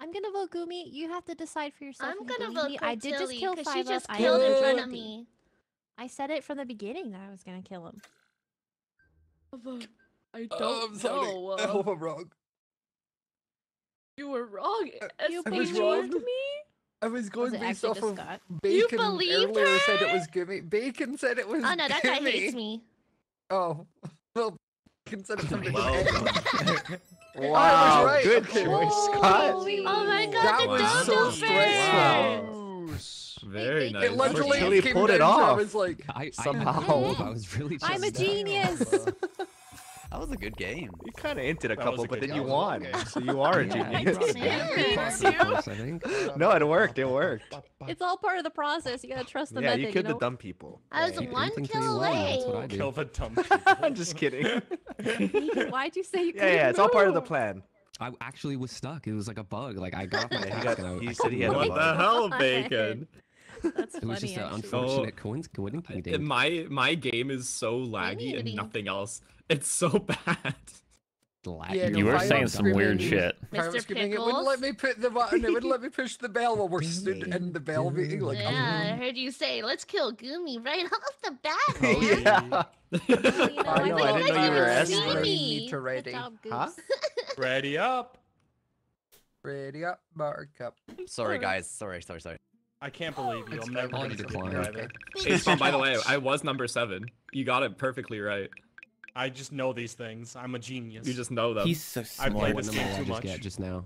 I'm gonna vote Gumi. You have to decide for yourself. I'm gonna vote me. I did just Cortilli, kill 'cause five she just I killed am in front of me. I said it from the beginning that I was gonna kill him. Oh, I Oh, don't I'm sorry. know. I hope oh, I'm wrong. you were wrong. You I was believed wrong. me? I was going it based off of Scott? Bacon believed earlier said it was Gumi. Bacon said it was Oh no, that guy Gumi. hates me. Oh, well, Bacon said it from the Well beginning. Oh, wow, right, good okay. choice, Scott. Oh my god, That the was Wow. so dodo stressful. Very nice. It literally came pulled it to I off. was like, I, I Somehow. I, I was really I'm a genius. That was a good game. You kind of hinted a That couple, but good then you won, so you are a genius. brought that Me up too. first, I think. No, it worked. It worked. It's all part of the process. You gotta trust the Yeah, method. you killed know? the dumb people. I was Yeah, one Anything kill win, away. That's what I do. Kill the dumb I'm just kidding. Why'd you say you Yeah, yeah, it's all part of the plan. I actually was stuck. It was like a bug. Like I got off my Yeah, he task and I, he I said he couldn't had. What the hell, Bacon? That's It was funny. just an unfortunate coincidence. Oh, coincidence. My my game is so laggy and nothing else. It's so bad. Lag- Yeah, you're no, You were saying love some weird shit. I was Mr. screaming, it wouldn't let me put the button. It wouldn't let me push the bell while we're stood in the bell meeting. Like, yeah, I oh. heard you say, let's kill Gumi right off the bat, Oh, man. yeah. You know, I know, I think didn't know you were that's Esper. good. To ready. job, Huh? Ready up. Ready up, buttercup. Sorry, guys. Sorry, sorry, sorry. I can't believe you. I'm never gonna decline. either. H-bomb, by the way, I was number seven. You got it perfectly right. I just know these things. I'm a genius. You just know them. He's so smart. I smart. played What this number game too just much. get just now?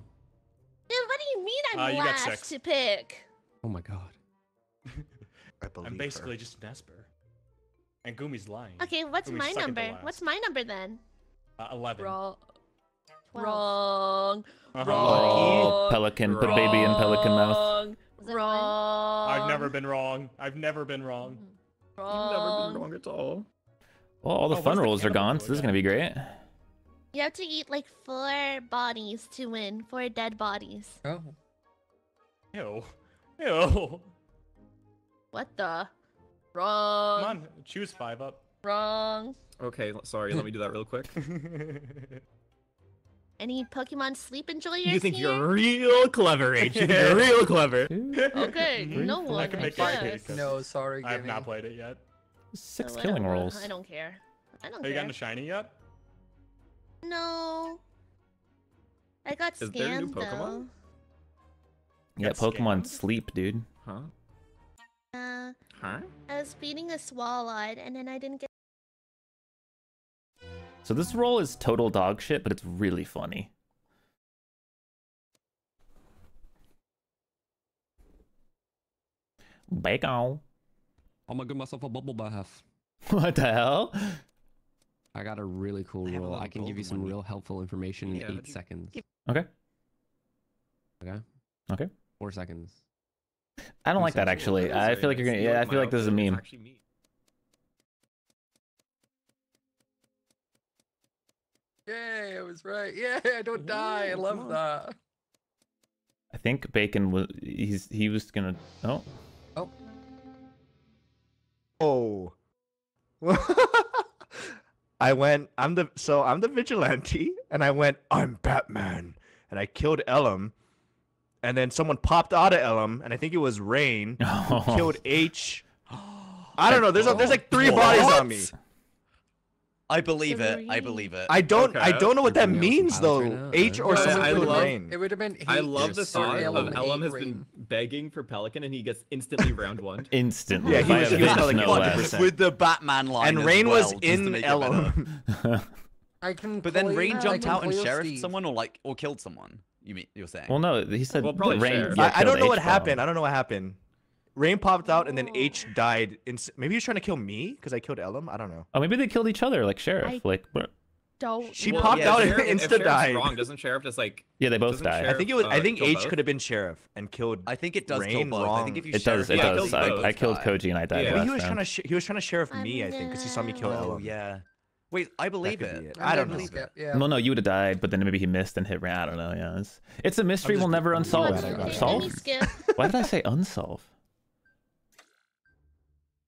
Dude, what do you mean I'm Uh, you last six. to pick? Oh my god. I believe I'm her. basically just an Esper. And Gumi's lying. Okay, what's Gumi's my number? What's my number then? Uh, 11. Wrong. Twelve. Wrong. Uh-huh. Wrong. Pelican, put baby in pelican mouth. Wrong. Was it one? Wrong. I've never been wrong. I've never been wrong. Wrong. wrong at all. Well, all the Oh, fun where's the rolls are gone, so this is gonna be great. You have to eat like four bodies to win. Four dead bodies. Oh. Ew. Ew. What the? Wrong. Come on, choose five up. Wrong. Okay, sorry, let me do that real quick. Any Pokemon sleep enjoyers You think here? you're real clever, H. You think you're real clever. Okay, no one. I one. can make that guess. case. No, sorry, I have not played it yet. Six So killing whatever. rolls. I don't care. I don't Have you gotten a shiny yet? No. I got Is there new Pokemon? though. Yeah, Get Pokemon scammed? sleep, dude. Huh? Uh, Huh? I was feeding a Swallow, and then I didn't get. So this roll is total dog shit, but it's really funny. Bacon. I'm gonna give myself a bubble bath. What the hell? I got a really cool I rule. lot I can give you some money. real helpful information in eight that'd seconds. Okay. Okay. Okay. Four seconds. I don't like that actually. I feel like you're gonna. Yeah, I feel like this is a meme. Yay, I was right. Yeah, I don't die. I love on. that. I think Bacon was. He's. He was gonna. Oh. Oh. I went. I'm the so I'm the vigilante, and I went. I'm Batman, and I killed Ellum, and then someone popped out of Ellum, and I think it was Rain who killed H. I don't know. There's a, there's like three bodies on me. I believe it. I believe it. I don't. I don't know what that You're bringing out means though. violence right now. H or Yeah, someone I love- Rain. It would have been. I H love the or thought Ellum of Ellum eight has been begging for Pelican and he gets instantly round one. Instantly. Yeah, he was- a he was bit, like no With the Batman line. And Rain well, was in make. Ellum. I can. But then Rain jumped out and sheriffed someone, or like, or killed someone. You mean you're saying? Well, no, he said Well, probably Rain. I, I don't know what happened. I don't know what happened. Rain popped out and then Oh. H died. In, maybe he was trying to kill me because I killed Ellum. I don't know. Oh, maybe they killed each other, like Sheriff. I- Like, what- Don't. She Well, popped yeah, out and Sheriff- if insta died. Wrong, doesn't Sheriff just like? yeah, they both Doesn't died. I think it was. I uh, think kill H both? could have been sheriff and killed. I think it does kill Rain both. I think if you It does. It sheriff- does. yeah, I, both I killed die. Koji and I died Yeah. Last he was round. trying to. Sh- he was trying to sheriff me. I think because he saw me kill Oh Ellum. yeah. Wait, I believe it. it. I'm I don't believe know. skip, Yeah. Well, no, you would have died, but then maybe he missed and hit Rain. I don't know. Yeah, it's, it's a mystery we'll never I'm unsolve. glad I got it. Solve? Why did I say unsolve?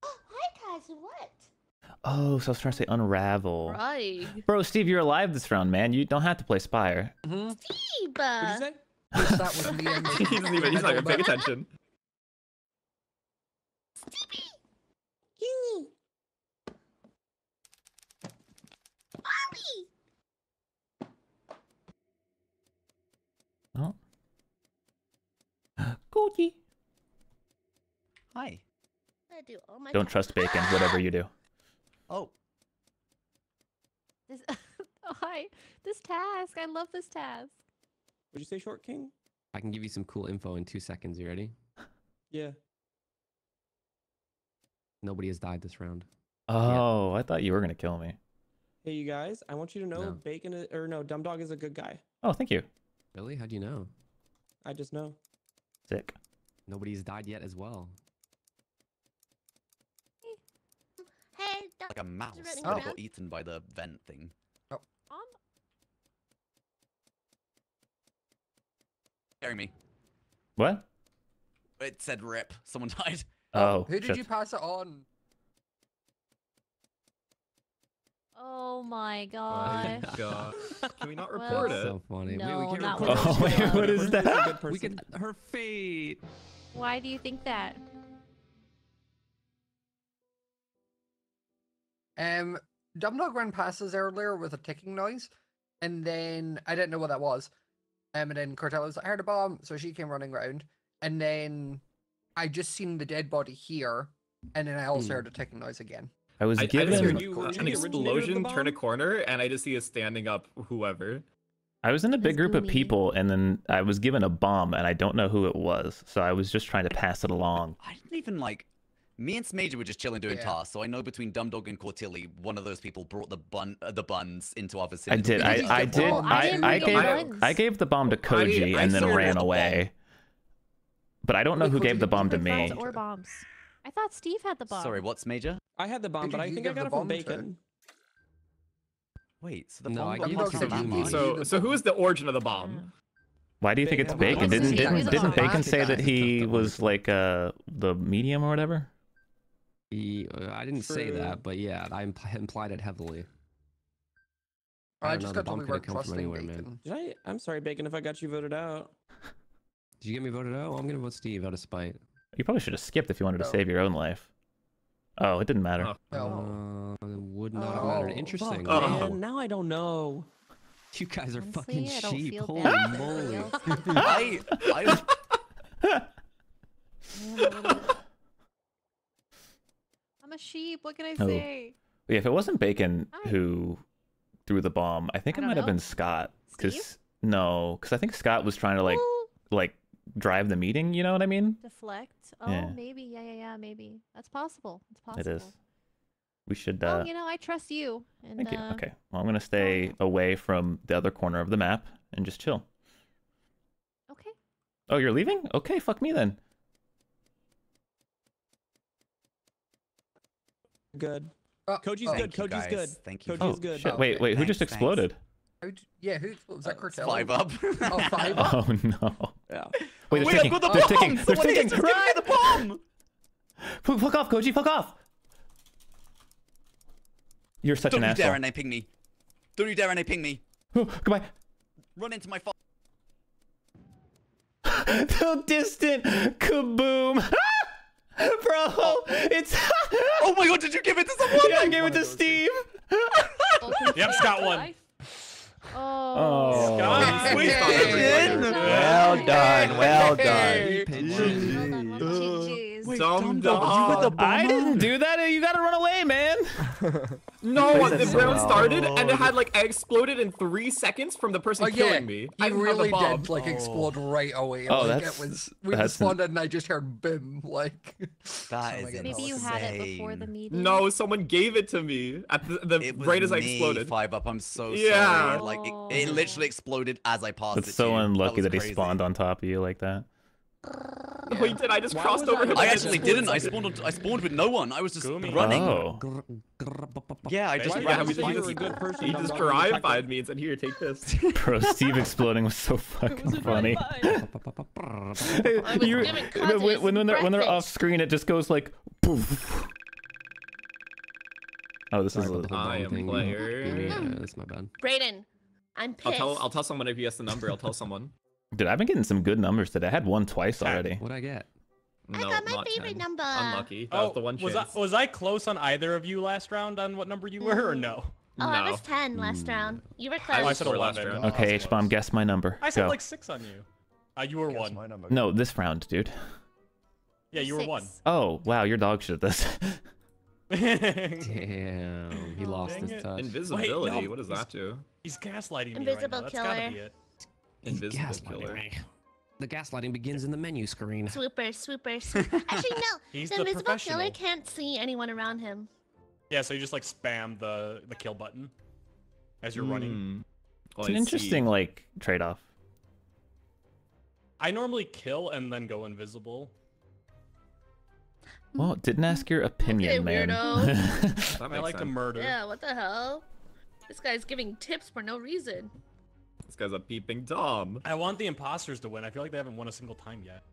Hi, guys. What? Oh, so I was trying to say unravel. Right. Bro, Steve, you're alive this round, man. You don't have to play Spire. Mm-hmm. Steve. What'd you say? That was me. he doesn't even. He's not even paying attention. Yee. Bobby. Oh. Koji. Hi. I do all my. Don't trust bacon, whatever you do. Oh, This, oh, hi. This task. I love this task. Would you say short king? I can give you some cool info in two seconds. You ready? Yeah. Nobody has died this round. Oh, I thought you were gonna kill me. Hey, you guys. I want you to know No. Bacon is, or no, Dumb Dog is a good guy. Oh, thank you. Really? How do you know? I just know. Sick. Nobody's died yet as well. Hey, like a mouse running that around. got eaten by the vent thing. Um, Scaring me. What? It said rip. Someone died. Oh, Who did shit. you pass it on? oh my god. God. Can we not report That's it? so funny. No, wait, we can not report Oh, it. wait, what is that? We can. Her fate. Why do you think that? Um, Dumb Dog ran past us earlier with a ticking noise, and then I didn't know what that was. Um, and then Cortilli was like, I heard a bomb, so she came running around. And then I just seen the dead body here, and then I also Hmm. heard a ticking noise again. I was I, I given just heard you, you an the originator of the explosion turn a bomb? corner, and I just see a standing up whoever. I was in a big group of people, and then I was given a bomb, and I don't know who it was, so I was just trying to pass it along. I didn't even like. Me and Smager were just chilling doing Yeah. tasks, so I know between Dumb Dog and Cortilli, one of those people brought the bun, uh, the buns into our I vicinity. did. Did I, I did. the bomb? I, I didn't I gave. the I, gave the bomb to Koji I and then ran the away. But I don't know Wait, who Koji, gave the bomb to me. Or bombs? I thought Steve had the bomb. Sorry, what's Major? I had the bomb, but I think I got it from? Bacon. Wait, so the No, bomb I got gave from to that Gumi. bomb? So, so who is the origin of the bomb? Why do you think it's Bacon. Bacon? Didn't didn't, name of the didn't? Bacon say that he was like uh the medium or whatever? He, uh, I didn't say that, but yeah, I impl- implied it heavily. I, don't just know, got told bomb we weren't come from trusting anywhere, man. Did I? I'm sorry, Bacon, if I got you voted out. Did you get me voted out? Well, I'm gonna vote Steve out of spite. You probably should have skipped if you wanted to save your own life. Oh, it didn't matter. Oh. Uh, it would not have mattered. Oh, Interesting. Oh. Man, now I don't know. You guys are Honestly, fucking I sheep. Holy moly. real. I, I, I am a little- I'm a sheep. What can I Oh. say? Yeah, if it wasn't Bacon Hi. who threw the bomb, I think I it might have been Scott. Because no, because I think Scott was trying to like Well, like drive the meeting. You know what I mean? deflect. Oh, Yeah. maybe. Yeah, yeah, yeah. Maybe that's possible. It's possible. It is. We should. Uh, you know, I trust you. And, thank you. uh, Okay. Well, I'm gonna stay away from the other corner of the map and just chill. Okay. Oh, you're leaving? Okay, fuck me then. Good. Uh, Koji's oh, good. Thank Koji's guys. good. Thank you. Koji's Oh good. shit! Oh, wait, okay. wait. Who just Thanks, thanks. exploded? yeah, who was that? Uh, Five up. Oh, five up. Oh no! Yeah. Wait, they're Wait, I've ticking. got the They're bomb! ticking. They're Someone ticking. just give me the bomb! Fuck fuck off, Koji. Fuck off. You're such Don't an you dare asshole. NA ping me. Don't you dare NA ping me. Oh, goodbye. Run into my the distant kaboom. Bro, it's. Oh my god, did you give it to someone? yeah, I gave it to Steve. Yep, Scott won. Oh. Oh, Sweet. Hey. Well done. Well done. Well done. GGs. Wait, Dumb Dumb Dog, you were the I didn't do that. You gotta run away, man. No, the Please. round Oh. started and it had like I exploded in three seconds from the person Oh, yeah. killing me. I He didn't have the really did like explode oh. right away. Oh, like that's- it was. We that's an- responded, and I just heard bim. Like oh That Oh is God. Maybe you had it before the insane. meeting. No, someone gave it to me at the, the It was right as I exploded. Five up. I'm so Yeah. sorry. Like it, it oh. literally exploded as I passed It's it. so unlucky that, he spawned on top of you like that. No, he did. I just Why crossed over I- him. I actually didn't. I spawned. on- I spawned with no one. I was just Gumi. running. Oh. Yeah, I just Why Yeah, did ran you just, you a good person? he just dog? Drive attacked by me. me and said, "Here, take this." Bro, Steve exploding was so fucking funny. I You- when, when, when they're when they're off screen, it just goes like poof. Oh, this is. Sorry about a- the whole I bomb am thing. player. Yeah, that's my bad. Brayden, I'm I'll tell. I'll tell someone if you has the number. I'll tell someone. Dude, I've been getting some good numbers today. I had one twice already. What'd I get? I No, got my not favorite 10. number. Unlucky. That Oh, was the one was I, was I close on either of you last round on what number you were, or no? Oh, I was 10 last round. You were close. I was said four last 11. round. Okay, H bomb, guess my number. I said Go. like six on you. Uh, you were Guess one. my number. No, this round, dude. Yeah, you were one. Oh, wow, you're dog shit this. Damn, he lost Dang his it. touch. Invisibility. no, what does that do? He's gaslighting me Invisible right now. That's gotta killer. be it. Invisible Gaslighting killer. me. The gaslighting begins in the menu screen. Swooper, swooper, swooper. Actually, no. He's the the invisible killer can't see anyone around him. Yeah, so you just like spam the the kill button as you're running. Hmm. It's Well, an I interesting see. like trade-off. I normally kill and then go invisible. Well, didn't ask your opinion, man. That I makes like to sense. murder. Yeah, what the hell? This guy's giving tips for no reason. This guy's a peeping tom. I want the imposters to win. I feel like they haven't won a single time yet.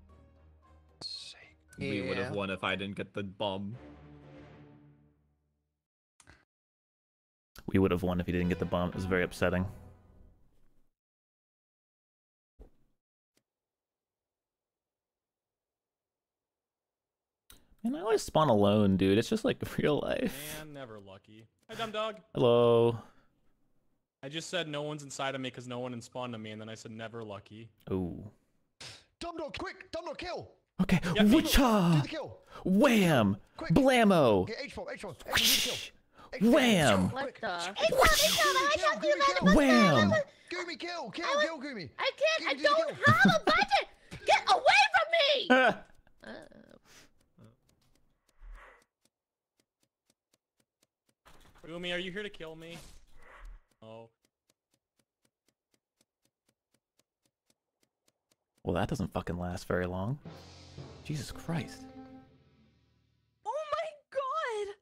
We would have won if I didn't get the bomb. we would have won if he didn't get the bomb. It was very upsetting. Man, I always spawn alone, dude. It's just like real life. Man, never lucky. Hi, dumb dog. Hello. I just said no one's inside of me because no one spawned on me, and then I said never lucky. Ooh. Dumb Dog, quick! Dumb Dog, kill! Okay. Yeah, Do Witcha! the kill! Wham! Blammo! Okay, H4, H4, H4, do the kill. Wham! What the? It's not, it's not. I talked to you about kill. Wham! Gumi, kill, kill, I kill, Gumi. I can't. I Gumi, do the don't kill. have a budget. Get away from me. Ah. Uh, Umi, are you here to kill me? Oh. Well, that doesn't fucking last very long. Jesus Christ. Oh my god!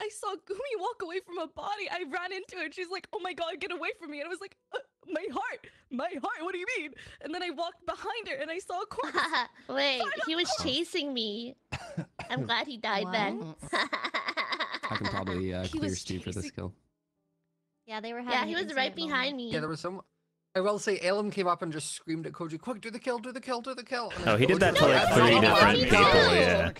I saw Gumi walk away from a body. I ran into her. and She's like, "Oh my god, get away from me!" And I was like, uh, "My heart, my heart. What do you mean?" And then I walked behind her and I saw a corpse. Wait, he was chasing me. I'm glad he died then. I can probably uh, clear was Steve for this kill. Yeah, they were having yeah, he was right intimate moment. behind me. Yeah, there was some. I will say, Ellum came up and just screamed at Koji, "Quick, do the kill, do the kill, do the kill!" And Oh, then he did that to like three different people, I yeah.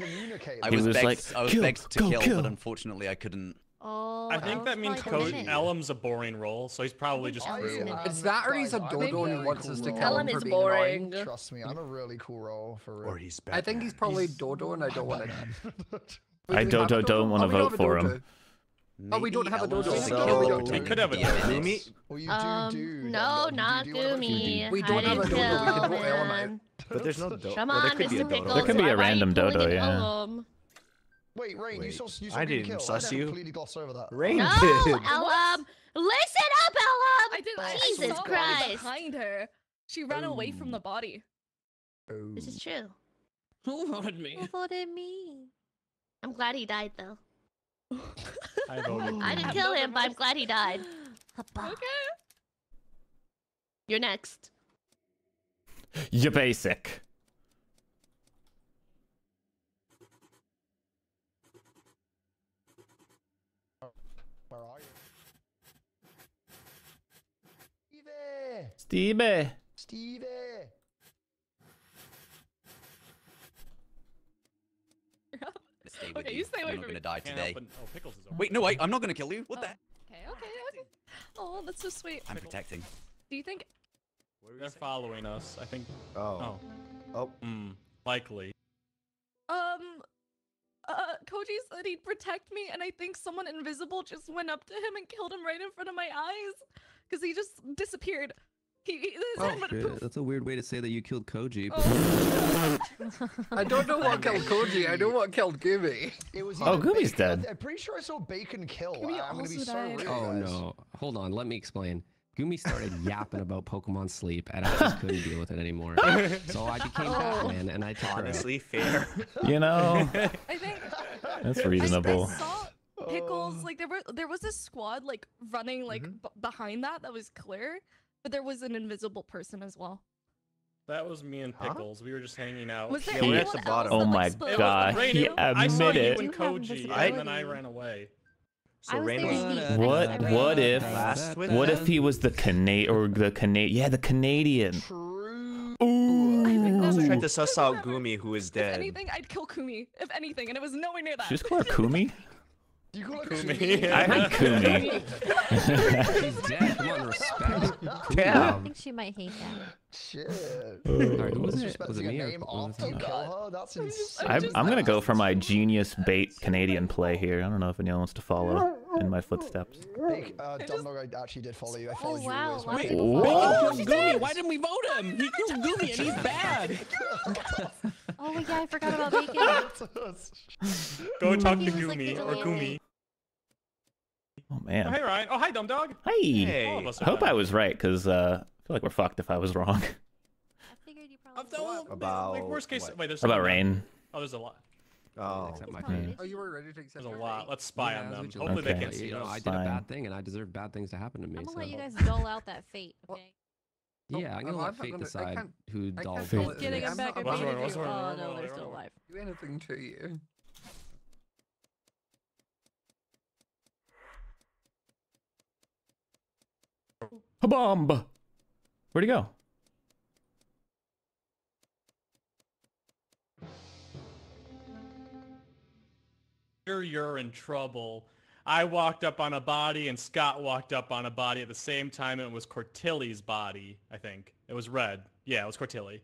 I was, was begged, like, I was "Kill, begged to go, kill, kill." but unfortunately I couldn't. Oh, I think that means probably Coach Ellum's a boring role, so he's probably just I, rude. um, It's that or he's a dodo and he wants cool us to role. kill Ellen him for is being annoying. boring. Trust me, I'm a really cool role for real. Or he's bad. I think he's probably He's- Dodo, and I don't want to. I don't- don't- don't wanna vote for him. Oh, we don't have a Ellen dodo. will So- kill we don't. We could have a to be a dodo. menace. Well, you do Um, do. no, not You do Gumi. We don't have a dodo, we kill can vote Ellen But there's no dodo. Come well, there on, could be a Mr. dodo. Pickles. There could be why- a why are you random dodo, yeah. Ellum? Wait, Rain, you saw, you saw I Gumi didn't kill. suss I you. completely glossed over that. Rain No, did. Ellum! Listen up, Ellum! I did. I Jesus saw Christ! behind her. She ran away from the body. This is true. Who voted me? Who voted me? I'm glad he died, though. I. I didn't kill him, but I'm glad he died. Okay. You're next. You basic. Where are you? Stevie! Steve. Stevie! Stay with Okay, you. you stay away You're not gonna me. die today. help oh, Pickles is over. Wait, no, wait. I'm not gonna kill you. What Oh, the? Okay, okay, okay. Oh, that's so sweet. I'm protecting. Do you think? They're following us. I think. Oh. Oh. Oh. Hmm. Likely. Um, uh, Koji said he'd protect me, and I think someone invisible just went up to him and killed him right in front of my eyes, because he just disappeared. He, he Oh shit, that's a weird way to say that you killed Koji. Oh. I don't know what killed Koji. I know what killed Gumi. It was Oh, either Gumi's dead. I'm pretty sure I saw Bacon kill. Gumi I'm gonna be also so died. real, oh no, hold on, let me explain. Gumi started yapping about Pokemon Sleep, and I just couldn't deal with it anymore. So I became Oh. Batman, and I took her out. Honestly, fair. You know, I think that's reasonable. I, saw pickles like there were there was a squad like running like Mm-hmm. b- behind that that was clear, but there was an invisible person as well. That was me and Huh? Pickles. We were just hanging out. Was there Yeah, we're at the bottom. Oh my split- It was God, Rain, he I saw you admitted. and You have Koji, and then I ran away. So Rain was. deep. I just- What? What if? Last What if he was the Canadian or the Canadian? Yeah, the Canadian. True. Ooh. I also tried to suss out Gumi, who is If dead. anything, I'd kill Kumi. If anything, and it was nowhere near that. Should you just call her Kumi? Do you call it Kumi. Kumi? I heard Kumi. She's dead. Come on, respect. Yeah. I think she might hate that. Shit. Alright, who was it? Disrespecting Was it a me or name was after it you you? kill her? That's insane. I'm, I'm gonna go for my genius bait Canadian play here. I don't know if anyone wants to follow in my footsteps. Big, uh, Dumb Dog, I actually did follow you. I followed you wow, always. wow. Wait, you- What? He Gumi. Why didn't we vote him? He killed Gumi and he's bad. Oh yeah, I forgot about Bacon. Go talk to He was, like, Gumi or only- Gumi. Oh Oh, man. hey Ryan. Oh hi, dumb dog. Hey. Hey. All of us I hope bad. I was right, cause uh, I feel like we're fucked if I was wrong. I figured you Of probably. the- About like worst case. what? Wait, there's About someone down. rain. Oh, there's a lot. Oh. Accept my It's Oh, you were ready to accept There's a lot. Let's spy Yeah, on that's them. what you Hopefully they can't You see know, us. I did a bad thing, and I deserve bad things to happen to me. I'm gonna so. let you guys dole out that fate. Okay. Oh, Yeah, I'm gonna I'm let not fate gonna- decide can't- who I doll can't fate. call Just it kidding, I'm I'm back. not I'm What's back. wrong, what's wrong, Oh what's no, they're what's still wrong? alive. Do anything to you. A bomb. Where'd he go? Sure, you're in trouble. I walked up on a body and Scott walked up on a body at the same time. And it was Cortilli's body, I think. It was red. Yeah, it was Cortilli.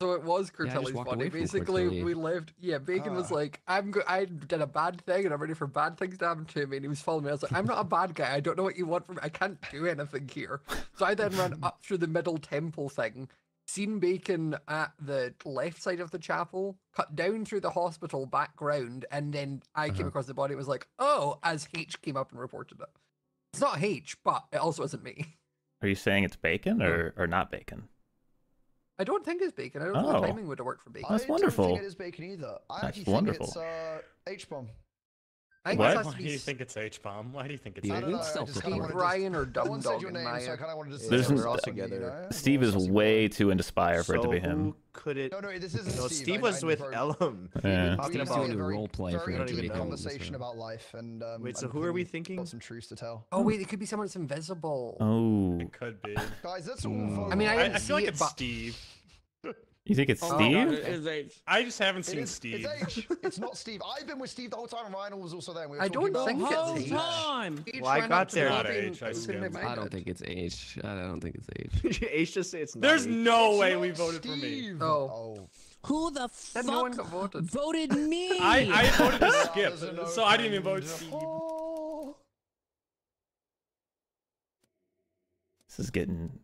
So it was Yeah, Cortilli's walked body. Basically, Cortelli. we lived. Yeah, Bacon was Ah. like, "I'm. Go- I did a bad thing, and I'm ready for bad things to happen to me." And he was following me. I was like, "I'm not a bad guy. I don't know what you want from me. I can't do anything here." So I then ran up through the middle temple thing, seen Bacon at the left side of the chapel, cut down through the hospital background, and then I came Uh-huh. across the body. and Was like, "Oh!" As H came up and reported it. It's not H, but it also isn't me. Are you saying it's bacon or, or not bacon? I don't think it's Bacon. I don't think Oh. the timing would have worked for Bacon. That's I don't wonderful. think it is bacon either. I That's actually wonderful. think it's uh, H-bomb. I think What? Why do you think it's H-bomb? Why do you think it's Yeah, I H-bomb? don't know. I Steve Ryan or No Dumb one said Dog your in name, my so I kind of wanted to. Yeah, There's say we're all together. Steve is way too into Spire for it to be him. who could it? No, no, this isn't No, Steve. Steve was I with very- Ellum. Yeah. Talking about a very, role play for very it to deep be known. conversation about life, and um, Wait, so who are we thinking? Some truths to tell. Oh wait, it could be someone that's invisible. Oh, It could be. Guys, let's all Mm. I mean, I I, didn't I feel like it's Steve. You think it's Oh, God, Steve? it is H. I just haven't It seen is, Steve. It's H. It's not Steve. I've been with Steve the whole time. and Ryan was also there. and We were I don't about think The it's whole H. time. H Well, I got there. Not and H, I was skimmed. in my I don't think it's H. I don't think it's H. H just say it's not There's H. no It's way we voted for me. Oh. oh. Who the Then no one voted. voted me? I, I voted to skip, there's so I didn't even vote open Steve. hole. This is getting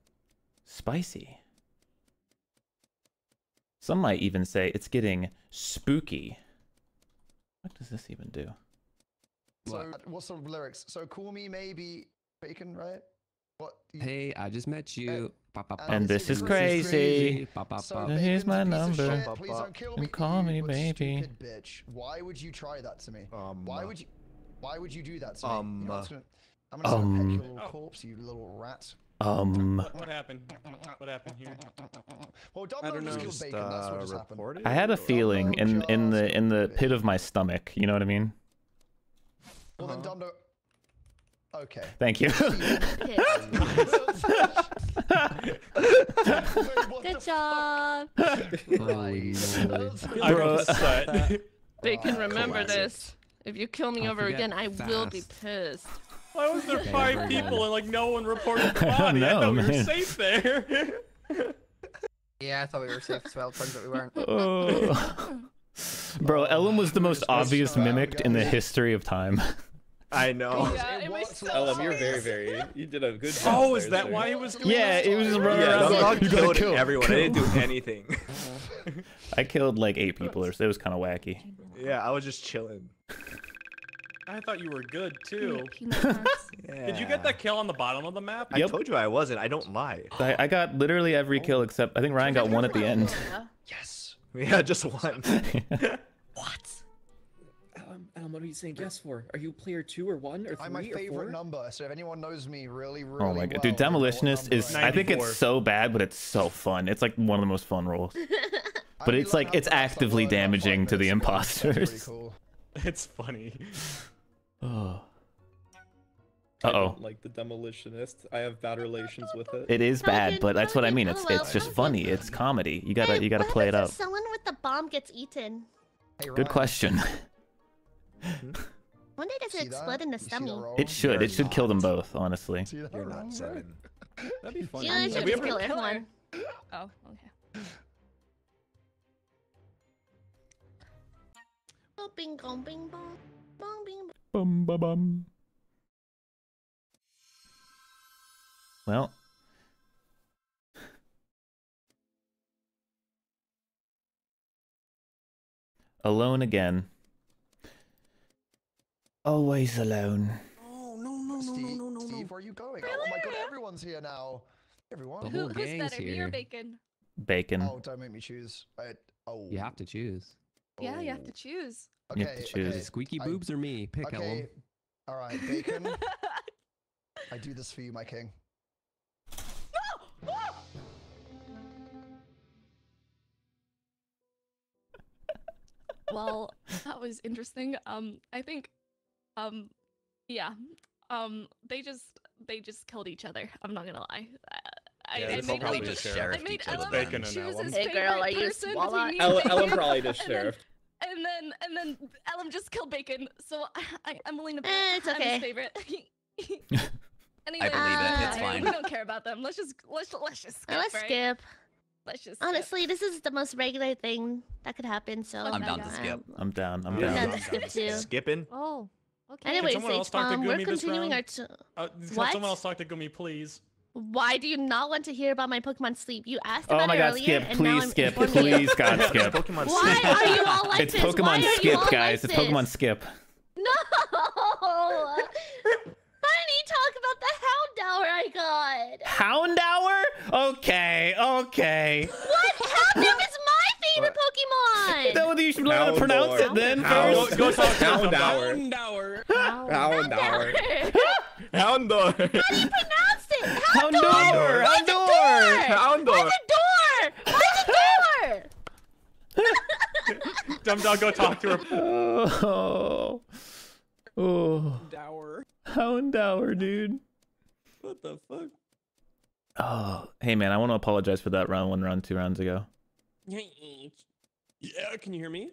spicy. Some might even say it's getting spooky. What does this even do? So, what's the lyrics? So, call me maybe bacon, right? What? you- Hey, I just met you. Ba, ba, ba. And this is This is crazy. Ba, ba, So. Uh, here's my a piece of number. shit, Please don't kill And me. call me baby. bitch. Why would you try that to me? Um, Why would you? Why would you do that to me? Um, You know, uh, I'm gonna, I'm gonna um, um, peck your little corpse, you little rat. Um, What happened? What happened here? Well, I don't know. Just, Bacon. That's what uh, just reported? I had a feeling in in the in the pit of my stomach. You know what I mean? Well, then. Okay. Thank you. Good job. Holy moly. I'm Bro. upset. Bacon, Oh, remember classic. this. If you kill me over again, I will be pissed. Why was there five people and like no one reported the I body? don't I know, thought we were safe there. Yeah, I thought we were safe as well. Turns out we weren't. Oh. Bro, Ellen was the most obvious mimicked in the history of time. I know. Yeah, It it was so Ellum, you're very, very. You did a good job. oh, is that sir. why it was? doing Yeah, it was running Yeah, around. the like, dog you gotta killed kill, everyone. I didn't do anything. I killed like eight people, or so. It was kind of wacky. yeah, I was just chilling. I thought you were good too. Yeah. Did you get that kill on the bottom of the map? I Yep. told you I wasn't. I don't lie. I, I got literally every kill except I think Ryan got one at the end. Yes. Yeah, just one. Um, um, what are you saying yes for? Are you player two or one or three I'm my or favorite four? number, so if anyone knows me really, really Oh my god, well, dude! they know what Demolitionist is. I. I think it's so bad, but it's so fun. It's like one of the most fun roles. But it's like like it's actively word about five damaging to the minutes. That's pretty imposters. cool. It's funny. Oh. Uh oh. Like the demolitionist, I have bad relations with it. It is bad, but that's what I mean. It's it's just funny. It's comedy. You gotta you gotta play it happens up. if Someone with the bomb gets eaten. Good question. One day does it explode in the You see that stomach? it should. It should kill them both. Honestly. You're not seven. That'd be funny. You I'm should just kill killer. everyone. Oh, okay. Oh, bing bong, bing bong, bong, bing bong. Bum ba bum. Well. Alone again. Always alone. Oh no no no no Steve, no no no. Steve, where are you going? Oh my god, everyone's here now. Everyone. The Who, whole who's gang's better, me or. Bacon? Bacon. Oh, don't make me choose. I, oh. You have to choose. Yeah, you have to choose. You have to Okay, choose. Okay, it squeaky I- boobs or me? Pick Ellen. All right, bacon. I do this for you, my king. well, that was interesting. Um, I think, um, yeah, um, they just they just killed each other. I'm not gonna lie. I, I, Yeah, I made probably Ellen- just I sheriffed made each other Ellen then. Bacon and choose Ellen. his Hey, girl, are you person swallow? between me and Ellen, Ellen probably just and then- sheriffed. And and then and then Ellum just killed Bacon, so I, I I'm willing to bet Eh, it's I'm okay. his favorite. anyway, believe it, it's fine. We don't care about them. Let's just let's let's just skip. Let's right? skip. Let's just skip. Honestly, this is the most regular thing that could happen. So I'm down to um, skip. I'm down. I'm Yeah. down. I'm down to skip too. Skipping. Oh, okay. Anyways, someone else talk to H-bomb, we're continuing our. T- Uh, can What? someone else talk to Gumi, please? Why do you not want to hear about my Pokemon sleep? You asked Oh my it god, earlier, skip. and now Please I'm skip. Please, God, skip. Pokemon Why Sleep. are you all like It's this? Why Pokemon are you skip, all guys. like It's Pokemon this? skip. No! Bunny, talk about the Houndour I got. Houndour? Okay, okay. What? Houndour is my favorite Pokemon. Then you should learn how to pronounce it then Go, first. go talk. Houndour. Houndour. Houndour. Houndour. How do you pronounce it? Houndour. Where's the door? Houndour. Where's the door? Door? Dumb dog, go talk to her. Oh. Oh. Dower. Houndour, dude. What the fuck? Oh, hey man, I want to apologize for that round one, round two rounds ago. Yeah, can you hear me?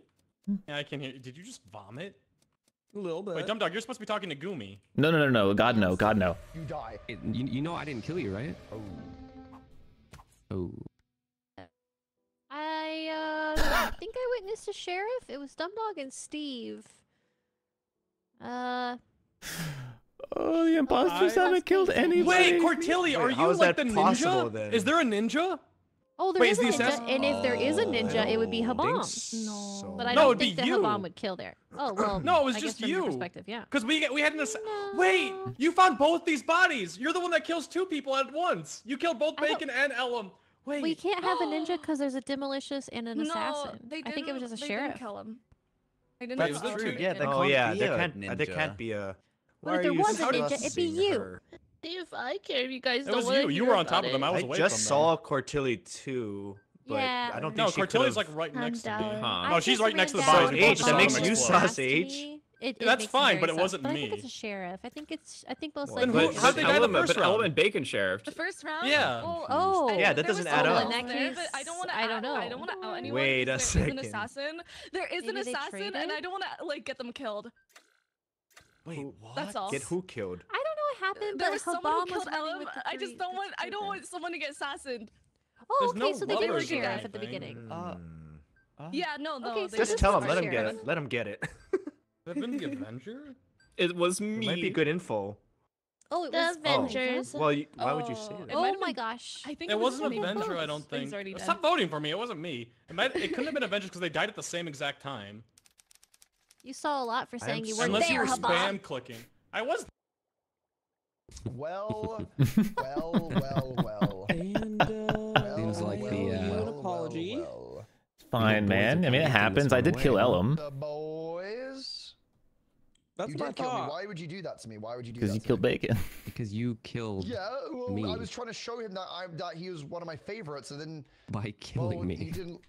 Yeah, I can hear. Did you just vomit? A little bit. Wait, dumb dog, you're supposed to be talking to Gumi. No, no, no, no. God no, God no. You die. It- you, you know I didn't kill you, right? Oh. Oh. I uh think I witnessed a sheriff. It was Dumb Dog and Steve. Uh, Oh, the imposters I- haven't killed anybody. Wait, Cortilli, are you like the possible, ninja? then? Is there a ninja? Oh, there Wait, is is a ninja, assassin- and if there is a Oh, ninja, it would be oh, don't think H-bomb. so. But I No, don't it'd be think that you. H-bomb would kill there. Oh well. No, it was I just guess from your you. perspective, yeah. Because we we had an ass- No. Wait, you found both these bodies. You're the one that kills two people at once. You killed both Bacon and Ellum. Wait. We can't have a ninja because there's a demolicious and an no, assassin. They I think it was didn't- just a they sheriff. Didn't kill him. They didn't That's kill true, him. Yeah, They that didn't oh can't yeah, be there a can't there can't be a. But if there was a ninja, it'd be you. her? Steve, I care if you guys It don't was wanna you. You were on top of them. I was I away just from saw Cortilli too, but Yeah. I don't think No, she Cortilli's could've- like right next to me. Houndour. No, she's right next to the ran bodies. down So H, just that saw makes them you explode. sus, to H. It, it That's fine, but it wasn't but I think it's a sheriff. I think it's. I think most Well, likely. who- it's how'd a they sheriff. die the Element, first but round? Element Bacon Sheriff. The first round? Yeah. Oh, well, Oh. Yeah, that doesn't add up. In that there, I don't want to. I don't know. I don't know. want to out anyone. Wait a because there is an assassin. There is Maybe an assassin, and? I don't want to like get them killed. Wait, what? That's all. Get who killed? I don't know what happened, There but was someone H-bomb who killed running with the I just don't want. I don't want someone to get assassined. Oh, There's okay, no so they did lovers the or at the anything. beginning. Uh, Yeah, no, no. Okay, so Just tell is him. Let the him get it. Let him get it. That been the Avenger? It was It me. might be good info. Oh, it The was Avengers. Well, you, why would you say Oh, that? Oh, might my been- gosh. I think It was wasn't maybe Avenger, I don't think. already dead. Stop voting for me. It wasn't me. It, might, it couldn't have been Avengers because they died at the same exact time. You saw a lot for saying you weren't Unless there, you were spam clicking. I was. Well, well, well, well. And uh, Seems like I the, uh, an apology. well. Fine, man. I mean, it kinda taking this happens. I did kill away. Ellum The boys. That's you what I did kill me. thought. Why would you do that to me? Why would you do that? because you killed me? Bacon. Because you killed Yeah, well, me I was trying to show him that I that he was one of my favorites, and then by killing well, me. you didn't.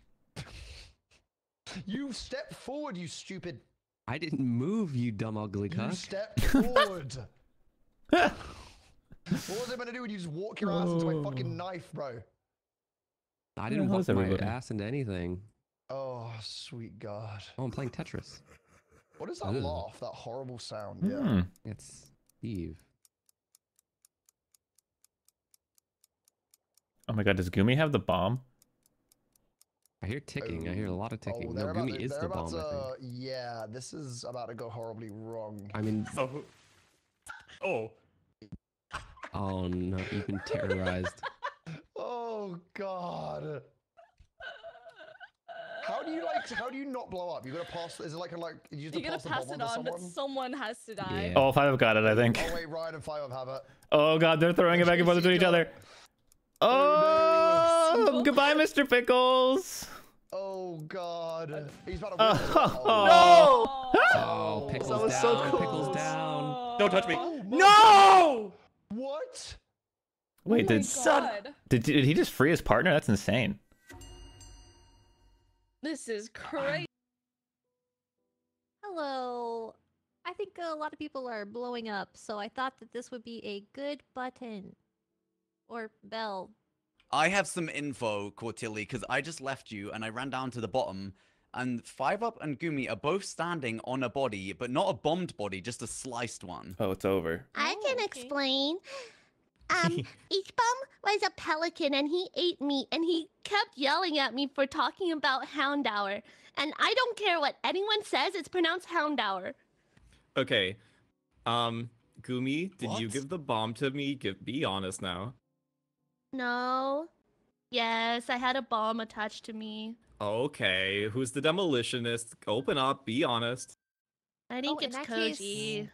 you stepped forward, you stupid. I didn't move, you dumb ugly You cuck. stepped forward. What was I going to do when you just walk your ass into my fucking knife, bro? I didn't how's walk my everybody? ass into anything. Oh, sweet God. Oh, I'm playing Tetris. What is that Ugh. laugh? That horrible sound. Yeah. Hmm. It's Eve. Oh my god, does Gumi have the bomb? I hear ticking. I hear a lot of ticking. Oh, no, they're Gumi to- is they're the about bomb, I to- think. Yeah, this is about to go horribly wrong. I mean, Oh. Oh. Oh no, you've been terrorized. Oh God. How do you like? How do you not blow up? You gotta pass. Is it like a like? You have to You're gonna pass pass it on to on, but someone? someone has to die. Yeah. Oh, five have got it, I think. Oh wait, Ryan and Five have it. Oh god, they're throwing it back and forth between each other. Oh, goodbye, Mr. Pickles. Oh God. He's about to Oh, win. this one. oh. Oh, That pickles was down. so cool. Pickles down. Don't touch me. Oh my- No! What? Wait, oh did, God. did did he just free his partner? That's insane. This is crazy. Hello. I think a lot of people are blowing up, so I thought that this would be a good button. Or bell. I have some info, Cortilli, because I just left you and I ran down to the bottom and Five Up and Gumi are both standing on a body, but not a bombed body, just a sliced one. Oh, it's over. I can explain. Um, each bum was a pelican and he ate meat and he kept yelling at me for talking about Houndour. And I don't care what anyone says, it's pronounced Houndour. Okay. Um, Gumi, did you give the bomb to me? Give, be honest now. No. Yes, I had a bomb attached to me. Okay, who's the demolitionist? Open up, be honest. I think Oh, it's that case- Koji.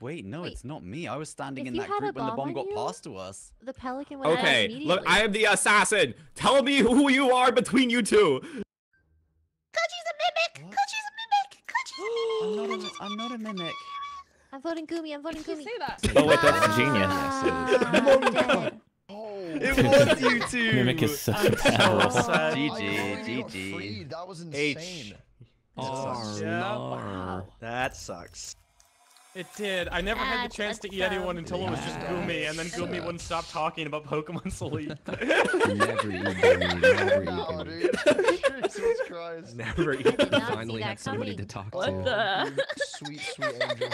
Wait, no, Wait, it's not me. I was standing if in that group when the bomb bomb got you- passed to us. The pelican would have Okay, look, I am the assassin. Tell me who you are between you two. Koji's a mimic! What? Koji's a mimic! Koji's I'm not a, I'm not a mimic. I'm voting Gumi. I'm voting Did you Gumi. say that? Oh wait, that's genius. Ah, dead. Oh, It was you two. Mimic is such a I'm bad so role. sad. I GG, GG. That was H. insane. sucks. Yeah. Wow. That sucks. It did. I never had the chance to eat anyone until it was just Gumi, and then Gumi wouldn't stop talking about Pokemon Sleep. Never eat Gumi. Never eat No, oh, Gumi. Dude. Jesus Christ. Never eat. did not see Finally that have somebody to talk What to. the? Sweet, sweet angel.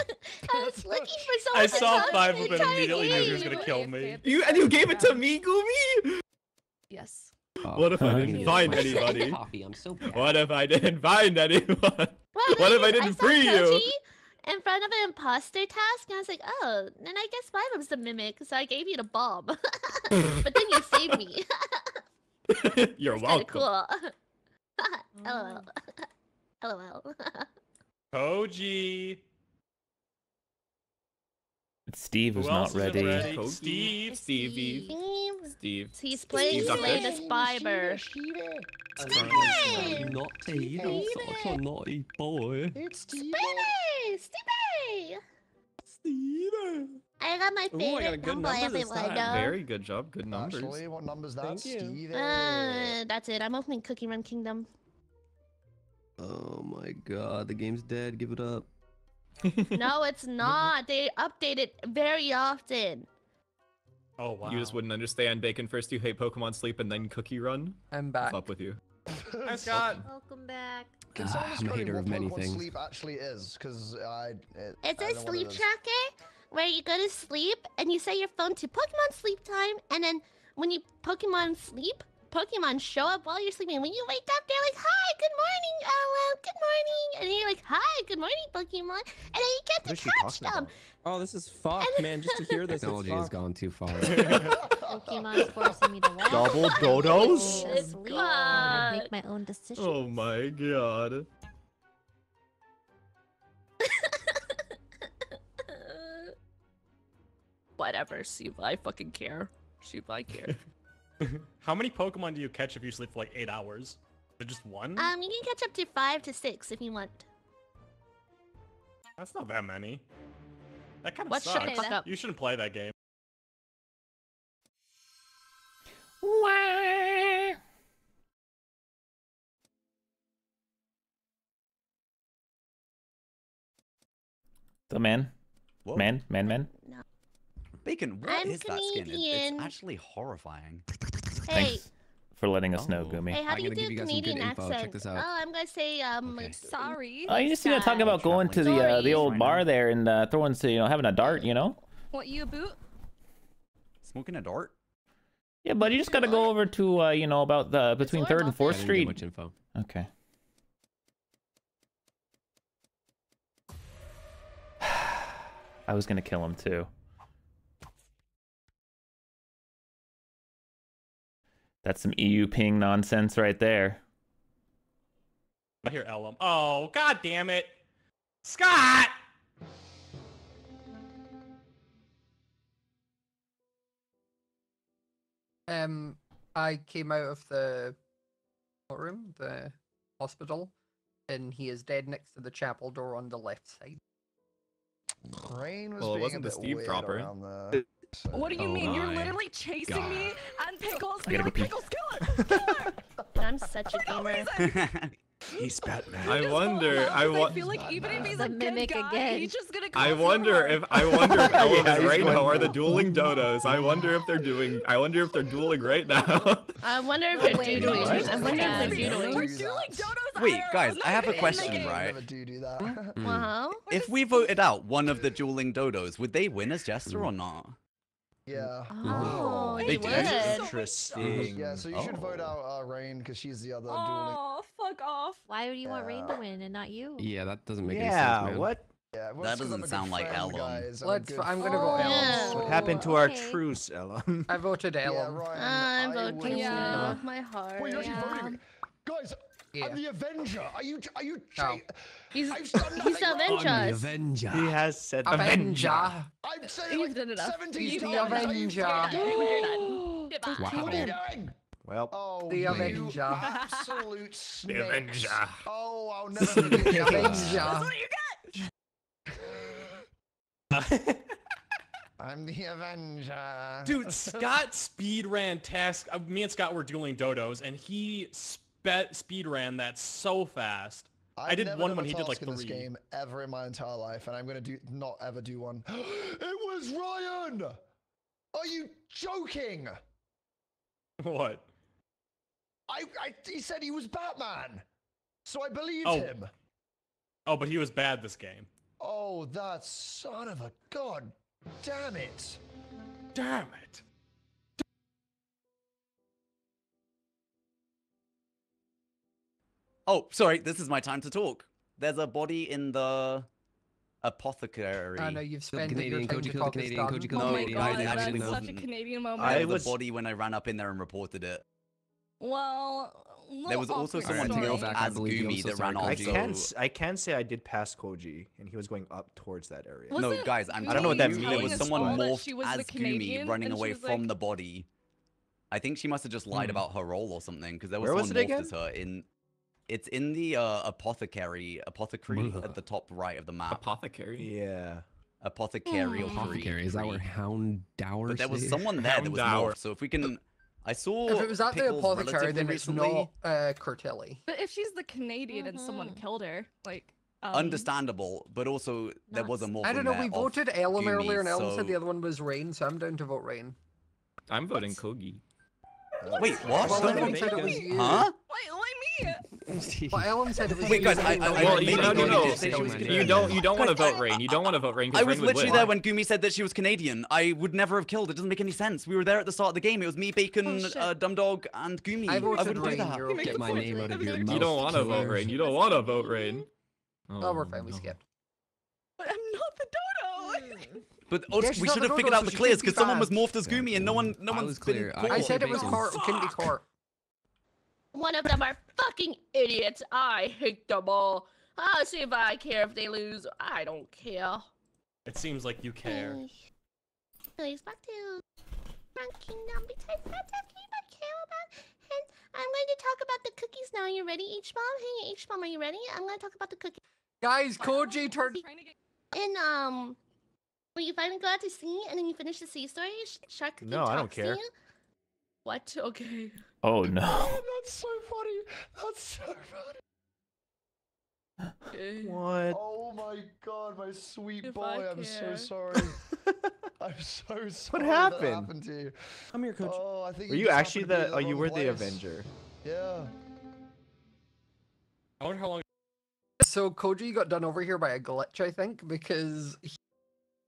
I was looking for someone I to saw talk five of them entire immediately knew he was gonna kill me. You and you gave it to me, Gumi. Yes. Oh, What if I didn't find anybody? Coffee. I'm so bad. What if I didn't find anyone? Well, What if I didn't saw free you? In front of an imposter task, and I was like, oh, then I guess five was the mimic, so I gave you the bomb. but then you saved me. You're It's welcome. cool. LOL. Mm. LOL. Koji. Steve Who is else not isn't ready. ready? Koji, Steve. Stevie, Steve. Steve. He's playing Steve's up Slay the Spire. I'm naughty. I'm such a naughty boy. It's Steve. Spinner! Stevie! I got my Ooh, I favorite got a good number, number this time. know. Very good job. Good numbers. Actually, what number's that? Thank you. Steve. Uh, that's it. I'm opening Cookie Run Kingdom. Oh my god, the game's dead. Give it up. no, it's not. They update it very often. Oh wow. You just wouldn't understand. Bacon first you hate Pokemon Sleep and then Cookie Run. I'm What's back. up with you? Hi Scott. Welcome back. Can someone I'm a describe hater what of many Pokemon things. sleep actually is? Because I. It, It's I a don't know what sleep it is. tracker where you go to sleep and you set your phone to Pokemon sleep time, and then when you Pokemon sleep, Pokemon show up while you're sleeping. When you wake up, they're like, "Hi, good morning, Ella. Good morning," and you're like, "Hi, good morning, Pokemon," and then you get to catch them. about? Oh, this is fuck, man. Just to hear this, Technology has gone too far. Pokemon's forcing me to what? Double dodos? To It's sleep and make my own decisions. Oh my god. Whatever. See if I fucking care. See if I care. How many Pokemon do you catch if you sleep for like eight hours? Is it just one? Um, you can catch up to five to six if you want. That's not that many. That kind of What? Shut sucks. fuck up. You shouldn't play that game. So man, Whoa. man, man, man. Bacon, what I'm is that skin? It's, Canadian. it's actually horrifying. Hey, Thanks for letting us know, Oh. Gumi. hey, how I'm do you gonna do give you guys some good Canadian info. Check accent? this out. Oh, I'm gonna say um. Okay. Sorry. Oh, you just you know talk about going to the uh, the old bar there and uh, throwing, you know, having a dart, you know. What you a boot? Smoking a dart? Yeah, but you just gotta go over to uh, you know about the between Third and Fourth Street. much info. Okay. I was gonna kill him too. That's some EU ping nonsense right there. I hear Ellum. Oh, god damn it. Scott! Um, I came out of the what room, the hospital, and he is dead next to the chapel door on the left side. Rain was Well, it being wasn't a the bit Steve weird dropper. around the. What do you Oh mean? You're literally chasing God. me and Pickles I being gotta like, go pee. Pickles, kill her! Kill her! I'm such a gamer. He's Batman. I wonder. I him, 'cause want. I feel like even if he's a good mimic guy, again. he's just gonna I wonder more. if I wonder if Ellen Yeah, and he's Reinho going- are the dueling dodos. I wonder if they're doing. I wonder if they're dueling right now. I wonder if they're Wait, doodling. what? I wonder if they're Yeah. doodling. We're dueling dodos. Wait, guys, I have a even in the question, right? Never do do that. Mm. Uh-huh. If we voted out one of the dueling dodos, would they win as Jester or not? Yeah. Oh, They you do? would. Interesting. Yeah, so you should vote Oh. out uh, Rain because she's the other dueling. Oh, fuck off. Why would you want Rain to win and not you? Yeah, that doesn't make any sense, man. what? Yeah, well, That it's 'cause I'm doesn't sound like friend, Ellen. guys, I'm a Let's. good I'm gonna vote Yeah. What happened to our okay. truce, Ella? I voted Yeah, Ellen. Ryan, I'm I voting would- Yeah. with my heart. Wait, you're actually Yeah. voting? Guys, Yeah. I'm the Avenger. Are you? Are you? Cha- He's, I've done he's nothing the wrong. Avenger. I'm the. Avenger. He has said Avenger. I've said it You've like done enough. 17 He's the times. Are Avenger. fucking- Wow. What are you doing? Well, Oh, The Avenger. absolute snakes. Avenger. Oh, I'll never forget The you. Avenger. I'm the Avenger. Dude, Scott speed ran task. Uh, me and Scott were dueling dodos, and he sped speed ran that so fast. I've did one when he did, like, task in this three. game ever in my entire life, and I'm gonna do not ever do one. it was Ryan. Are you joking? What? I, I he said he was Batman, so I believed Oh. him. Oh, but he was bad this game. Oh, that son of a god damn it! Damn it. Oh, sorry, this is my time to talk. There's a body in the apothecary. I know you've spent your Canadian, time Koji to killed the Canadian. Koji killed Oh my Canadian. god, I that's actually such a wasn't- Canadian moment. I There was was- a body when I ran up in there and reported it. Well, There was also awkward someone story. to go back, I as believe you. I'm Gumi so that sorry, ran Koji. I off. Koji. so- can s- I can say I did pass Koji, and he was going up towards that area. Was no, it guys, I'm I don't know what that telling you, means. There was telling someone all that morphed she was as the Gumi Canadian, running and she away was from like- the body. I think she must have just lied Hmm. about her role or something because there was Where was someone it morphed again? as her in. It's in the uh, apothecary, apothecary Ugh. at the top right of the map. Apothecary. Yeah. Apothecary. Hmm. Apothecary. Is that where Hound Dower But there was someone there that was Houndour. morphed. So if we can, I saw. If it was at the apothecary, then it's recently. not uh, Cortilli. But if she's the Canadian and someone Mhm. killed her, like um, Understandable, but also there was a more. I don't know. We voted Ellen earlier, and Ellen said the other one was Rain, so I'm down to vote Rain. I'm voting Koji. Wait, what? Well, Don't Ellen make said it it. was you. Huh? Why, why me? Well, Ellen said it was Wait, guys, I- I- I Well, Rain. you, maybe no, no, Koji no. did say she was You don't. You don't want to vote Rain. You don't want to vote Rain. I was Rain literally win. there when Gumi said that she was Canadian. I would never have killed. It doesn't make any sense. We were there at the start of the game. It was me, Bacon, Oh, shit. uh, Dumb Dog, and Gumi. I voted wouldn't Rain. do that. You're You make okay. Get my name out of I'm your mouth. You don't want to vote Rain. You don't want to vote Rain. Oh, we're fine. We no. skipped. But I'm not the dodo. But also, Yeah, we should have figured out so the she clears because someone was morphed as Gumi and no one, no I one's was been clear. I- I said it was Bacon. It Couldn't be Cort. One of them are fucking idiots. I hate them all. I'll see if I care if they lose. I don't care. It seems like you care. Please back to Front Kingdom because that's actually what I care about. And I'm going to talk about the cookies now. Are you ready, H bomb? Hey, H bomb, are you ready? I'm going to talk about the cookies. Guys, Koji turned. Trying And um, when you finally go out to sea and then you finish the sea story, Sh- Shark Cookie No, I don't talks to care. you. What? Okay. Oh no. that's so funny. That's so funny. okay. What? Oh my god, my sweet If boy. I I'm so sorry. I'm so sorry. happened? That happened to you. Come here, coach. Oh, I think Were you you just actually happened to be the? Oh, you wrong were the. Avenger. Yeah. I wonder how long. So Koji got done over here by a glitch, I think, because he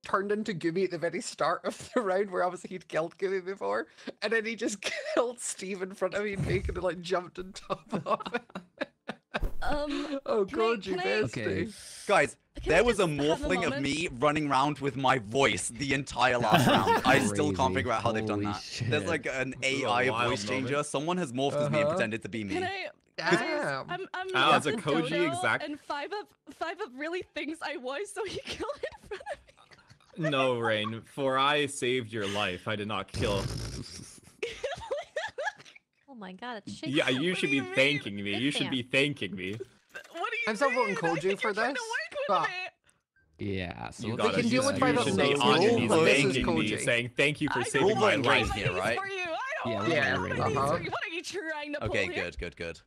turned into Gumi at the very start of the round, where obviously he'd killed Gumi before, and then he just killed Steve in front of me and Bacon and like jumped on top of it. um. Oh, Can I- Koji, can Okay. Guys, Can there was a just have a morphling of me running around with my voice the entire last round. I still can't figure out how they've done Holy that. There's like an This is a AI voice moment. changer. Someone has morphed as me and Uh-huh. pretended to be me. Can I? Damn. I'm I'm Ah, not it's a the Koji dodo, exact- and five up five up really thinks I was, so he killed in front of me. No, Rain. For I saved your life. I did not kill. Oh my god, it's shaking. Yeah, you What should do be you mean? thanking me. You should be thanking me. What do you I'm still voting mean? I Koji think for you're trying to this, work with but- me. Yeah. So You let's gotta can deal do with that. private you should be notes. on your Rule versus thanking me, Koji. saying thank you for I saving my Rule raise versus life. my here, right? For you. I Yeah, don't we're Yeah, raise my knees for you. What are you trying uh, to pull Okay, here? good, good, good.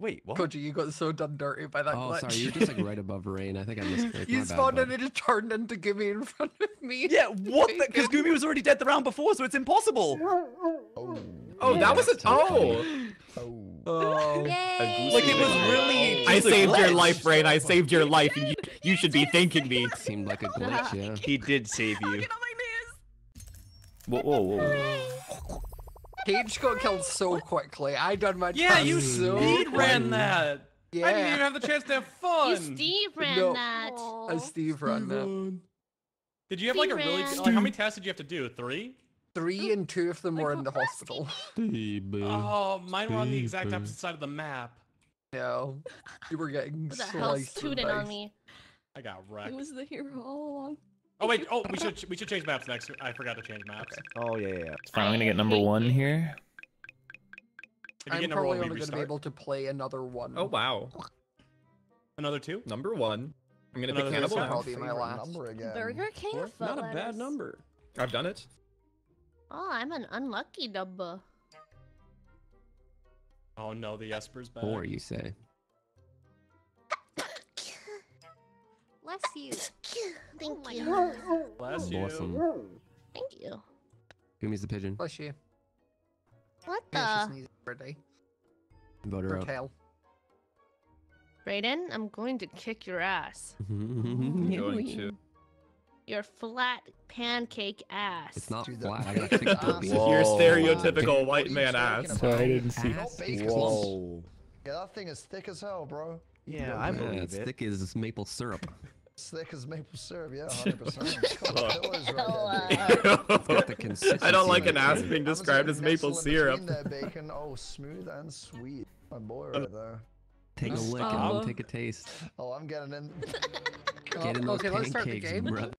Wait, wait, what? Koji, you got so done dirty by that Oh, glitch. sorry. You're just like right above Rain. I think I missed. you spawned and it just turned into Gumi in front of me. Yeah, what? Because Gumi was already dead the round before, so it's impossible. Oh. Oh, that was a. That's so. Oh, Oh. Oh. Yay! Like it was really. I just a saved your life, Rain. I saved your life, and you, you should be thanking me. Seemed like a glitch, yeah. He did save you. Whoa, whoa, whoa. Cage got killed so quickly. I done my Yeah, task you so speed ran quick. that. I didn't even have the chance to have fun. You Steve ran No. that. Uh, Steve ran that. Did you have like a really Steve like how many tests did you have to do? Three? Three and two of them were in the hospital. Oh, mine were on the exact opposite side of the map. No, you were getting Who the hell's sliced. and tooting on diced. me? I got He wrecked. was the hero all along. Oh wait, oh we should we should change maps next. I forgot to change maps. Oh yeah, yeah. yeah. Fine, I'm gonna get number one here. I'm get number probably only going to be able to play another one. Oh wow. Another two? Number one. I'm gonna Another pick This Cannibal will now. probably be my last. number again. Burger King Four? foot Not a bad number. I've done it. Oh, I'm an unlucky number. Oh no, the Esper's back. Four, you say? Bless you. Thank oh my you. Bless you. Awesome. Thank you. Gumi's the pigeon. Bless you. What the? she sneezed for a day. Vote Her her out. tail. Brayden, I'm going to kick your ass. I'm going to. Your flat pancake ass. It's not Do flat. I got a thick Ass. puppy. Whoa. Your stereotypical What white man talking ass. about? Sorry, I didn't see. Not Ass Whoa. Yeah, that thing is thick as hell, bro. Yeah, I Yeah, believe it's it. thick as maple syrup. It's thick as maple syrup. Yeah, 100%. Uh, it's got the. I don't like an ass being described as maple syrup. There, bacon. Oh, smooth and sweet. My boy right uh, there. Take a lick and take a taste. Oh, I'm getting in. Get in those okay, let's start the game. brother.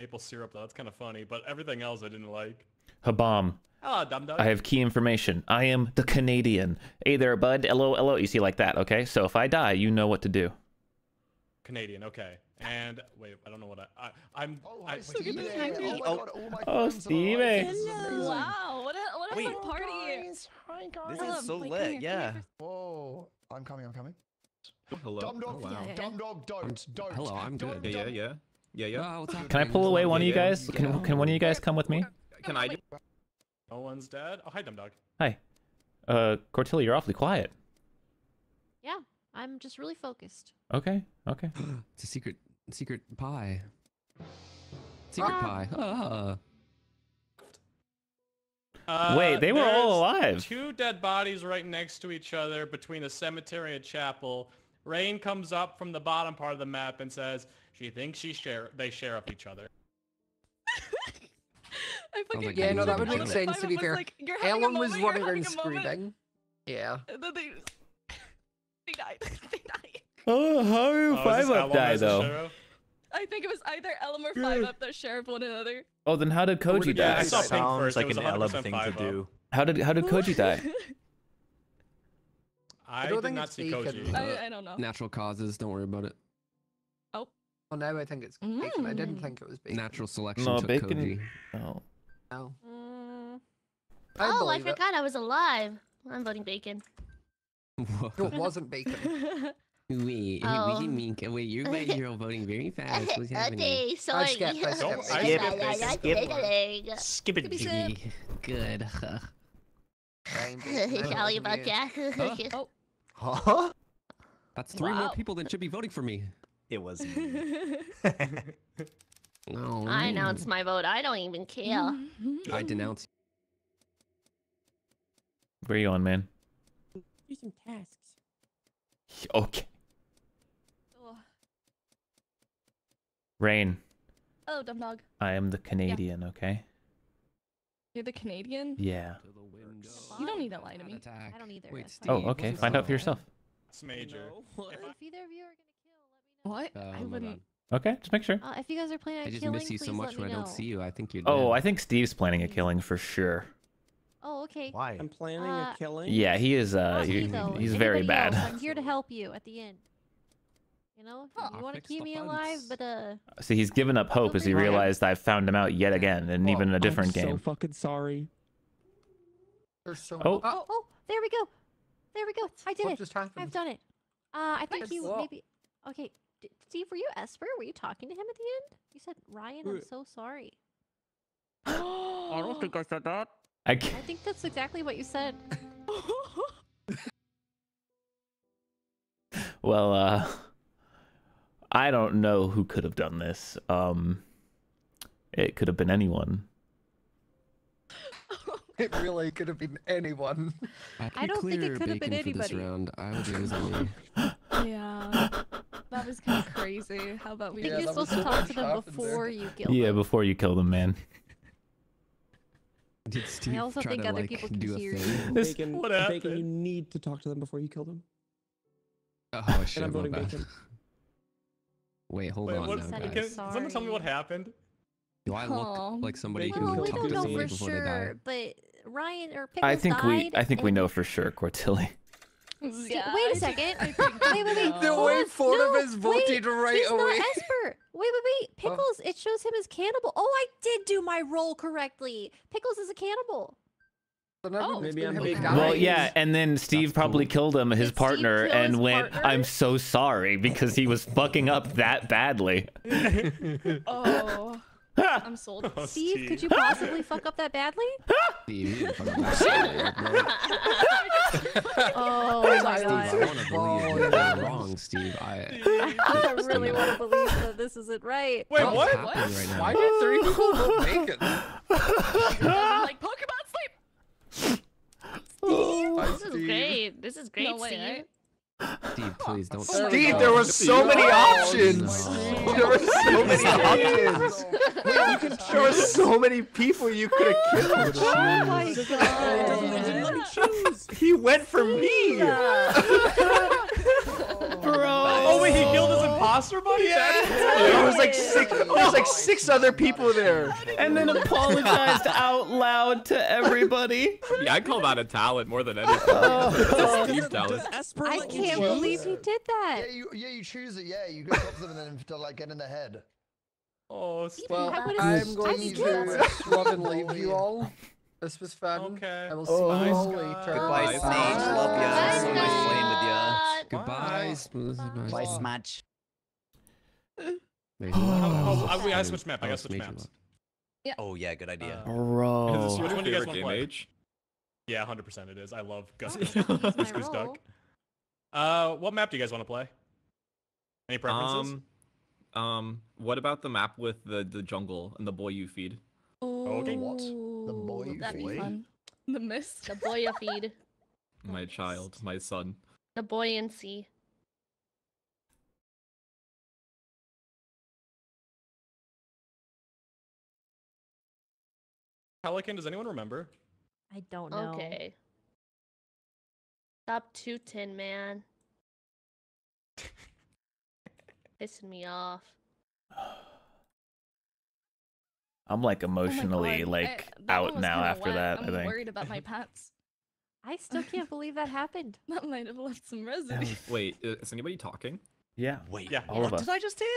Maple syrup though, that's kind of funny, but everything else I didn't like. Habam. Ah, dum dum. I have key information. I am the Canadian. Hey there, bud. Hello, hello. You see like that, okay? So if I die, you know what to do. Canadian, okay. And wait, I don't know what I, I I'm. Oh, I, hi, wait, Stevie. you- Oh, my Oh. God, all my Oh, friends are. Stevie. This is amazing. Wow, what a what a Wait. fun party! Hi, guys. This is so Blake, lit, here, yeah. Whoa. I'm coming, I'm coming. Hello. Dumb dog, Oh, wow. Yeah, yeah. dumb dog, don't, don't. hello, I'm don't, good. Yeah, yeah, yeah. Yeah, yeah. Oh, Can I pull away no one of you video. guys? Can, can one of you guys come with me? Can I do? No one's dead. Oh, hi, dum dog. Hi. Uh, Cortilli, you're awfully quiet. Yeah, I'm just really focused. Okay, okay. It's a secret, secret pie. Secret Ah. pie. Ah. Uh, Wait, they were all alive. Two dead bodies right next to each other between a cemetery and chapel. Rain comes up from the bottom part of the map and says she thinks she share they share up each other. I fucking like Yeah, no, that would make sense to be fair. Like, you're having a Ellen was moment, you're running around having moment, screaming. Yeah. And then they they died. they died. Oh, how are Oh, five up Ellen die though? I think it was either Ellum or Five Up that shared one another. Oh, then how did Koji did you- I die? saw Pink Sounds first, like an 100% thing to up. do. How did how did Koji die? I, don't did think not see Koji. I, I don't know. Natural causes. Don't worry about it. Well, now I think it's bacon. I didn't Mm. think it was bacon. Natural selection No, took bacon. Koji. Oh. No. Mm, I oh, I believe it. forgot I was alive. I'm voting bacon. Whoa. No, it wasn't bacon. Wait, Oh. wait, Minka, wait, you're by you're voting very fast. What's happening? okay, sorry. skip, I skip, Don't- I Yeah, skip yeah, bacon. yeah, Skip. yeah, Skip it, Jiggy. Good. Fine, yeah. bacon. I Sorry wasn't about you. that. oh. Huh? That's three more people that should be voting for me. It was me. No. Oh, I announced my vote. I don't even care. I denounce. Where are you on, man? Do some tasks. Okay. oh, Rain, oh, dumb dog. I am the Canadian, okay? You're the Canadian. Yeah. To the window. You don't need to lie to me. Attack. I don't either. Wait, Steve, Oh, okay. Find out for yourself. It's major. Well, if either of you are gonna What? Oh, I wouldn't. Okay, just make sure. Uh, if you guys are planning on I just killing, miss you so much when I don't know. see you. I think you're. Dead. Oh. I think Steve's planning a killing for sure. Oh, okay. Why? I'm planning Uh, a killing. Yeah, he is. Uh, Not me, he- though. he's very Anybody bad. else, I'm here to help you at the end. You know, Huh. you want to keep the me alive, fence. but uh, See, he's given up hope as he realized I've found him out yet again, and even in a different I'm game. so fucking sorry. There's so Oh. oh, oh, there we go, there we go. I did what it. just? I've done it. Uh, I think Nice. you Cool. maybe. Okay, D- Steve, were you Esper? Were you talking to him at the end? You said Ryan. I'm Uh, so sorry. I don't think I said that. I I can't. think that's exactly what you said. Well, uh, I don't know who could have done this. Um, it could have been anyone. It really could have been anyone. I, I don't think it could have been bacon this anybody. round. I would use. Yeah. That was kind of crazy. How about I we think Yeah, you're supposed to talk to them before you kill Yeah, them. before you kill them, man. Did Steve also try think to other like people can do a hear you. This- Bacon, What Bacon, happened? you need to talk to them before you kill them. Oh shit! and I'm voting. Bacon. Wait, hold Wait, on what, now, Said can, someone tell me what happened? Do I look Aw. like somebody Bacon who Well, we talk talked don't to know somebody for before they die? sure, but Ryan or Pickles I think we. I think we know for sure, Cortilli. Sti- Yeah, wait I a think- second. Wait, wait, wait. The Hold way on. four no, of us voted wait, right he's away. not Esper. Wait, wait, wait. Pickles. It shows him as cannibal. Oh, I did do my roll correctly. Pickles is a cannibal. Oh, maybe I'm him bacon. Well, yeah, and then Steve probably killed him, his Did partner, kill his and went, partner? "I'm so sorry" because he was fucking up that badly. Oh, I'm sold. Oh, Steve, could you possibly fuck up that badly? Steve, you didn't that, bro. Oh, oh my I Steve, god. I want to believe you're wrong, Steve. I. I really want to believe that this isn't right. Wait, What's what? happening right now? Why did three people vote bacon? like Pokemon sleep. Hi, This is Steve. great. This is great, No way, Steve. right? Steve, please don't. Oh Steve, go. there were so many options. No. There were so many options. There were so many people you could have killed. Oh my oh god. even let me choose. He went for me. Oh wait, he killed his imposter buddy? That's There was like six. There was like six other people there. And then apologized out loud to everybody. Yeah, I call that a talent more than anything. Oh. That's Steve talent. Does Esper I can't believe he did that. Yeah, you yeah you choose it. Yeah, you go talk to them and then to like get in the head. Oh, Well, I would've- I'm going to swap and leave you all. This was fun. Okay. I will see Bye, you all later. Goodbye, Bye, Sage. Love ya. So nice playing with ya. Goodbye. Bye. Smooth as Bye, nice. Smatch. Wait, Oh, oh, oh, we gotta switch map. I Oh, gotta switch maps. left. Oh yeah, good idea. Uh, Bro. Is this Which Which one do you guys favorite wanna game play? age? Yeah, 100% it is. I love Gus Goose Goose. Duck. Uh, what map do you guys want to play? Any preferences? Um, um, what about the map with the the jungle and the boy you feed? Okay. What? The boy you That'd be feed? fun. The mist. The boy you feed. My child, my son. The buoyancy. Pelican, does anyone remember? I don't know. Okay. Stop tooting, man. Pissing me off. I'm like Oh emotionally God, like I- that one out was now kinda after wet. that. I'm I think. worried about my pets. I still can't believe that happened. That might have left some residue. Wait, i- is anybody talking? Yeah. Wait, Yeah. All of us. did I just hear?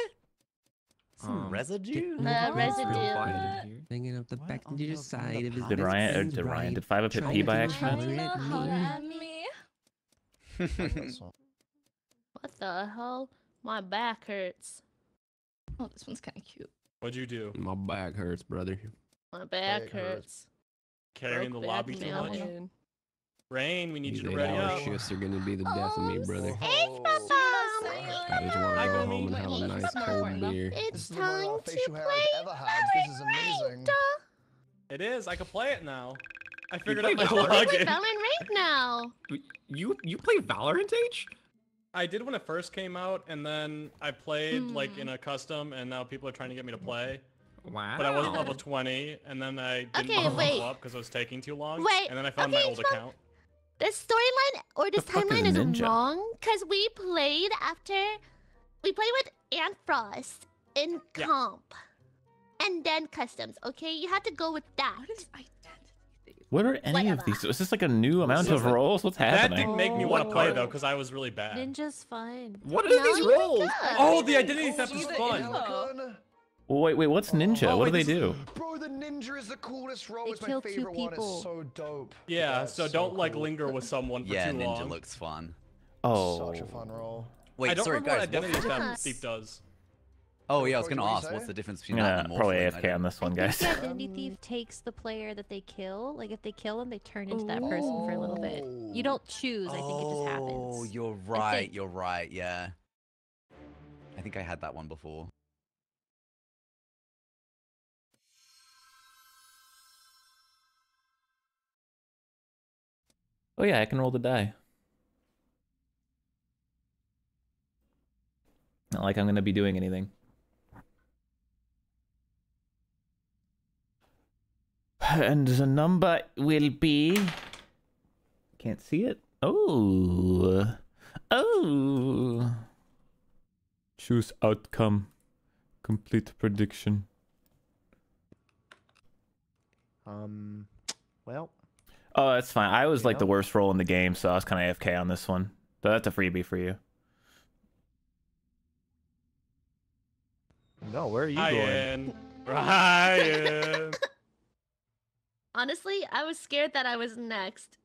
Some Um, residue? Uh, residue. Real quiet in here. Hanging up the What back on to your side of his Did Ryan or did Ryan did Five up hit P by accident? you Trying to at me. holler me. What the hell? My back hurts. Oh, this one's kind of cute. What'd you do? My back hurts, brother. My back it hurts. hurts. Carrying the lobby back too much? Rain, we need These you to eight ready hour up. shifts are gonna be the death of me, Oh, brother. Hey, Oh. Papa! I just want to go home and have a nice this is more cold beer. It's is the most time to play I've ever had. This is amazing. It is. I can play it now. I figured play out my Valorant? I play login. Valorant right now. You you play Valorant, H? I did when it first came out, and then I played like Hmm. in a custom, and now people are trying to get me to play. Wow. But I wasn't level 20, and then I didn't Okay, level wait. up because it was taking too long. Wait, And then I found okay, my old Jacob. account. This storyline or this The fuck is timeline is, wrong because we played after we played with Ant Frost in Yeah. comp and then customs. Okay, you have to go with that. What is identity? What are any of these? Is this like a new amount of Listen, roles? What's That happening? didn't make me Oh. want to play though, because I was really bad. Ninja's fun. What are No, these you roles? Oh, the identity Oh, theft was see the fun. Unicorn? Wait, wait, what's ninja? Oh, what do they do? Bro, the ninja is the coolest role. They it's my kill two favorite one. people. It's so dope. Yeah, it's so don't like linger with someone for Yeah, too Ninja looks fun. Oh, Such a fun role. Wait, I don't sorry remember guys. what identity theft thief does. Oh yeah, I was gonna did ask say? what's the difference I'm between that gonna and probably morphling. AFK don't- on this one, guys. think Identity Thief takes the player that they kill. Like if they kill them, they turn into that person for a little bit. You don't oh. choose. I think it just happens. Oh, you're right. You're right. Yeah. I think I had that one before. Oh yeah, I can roll the die. Not like I'm gonna be doing anything. And the number will be. Can't see it. Oh. Oh. Choose outcome. Complete prediction. Um, well, Oh, that's fine. I was like the worst role in the game, so I was kind of AFK on this one. So that's a freebie for you. no, where are you going? Ryan. Ryan. Honestly, I was scared that I was next.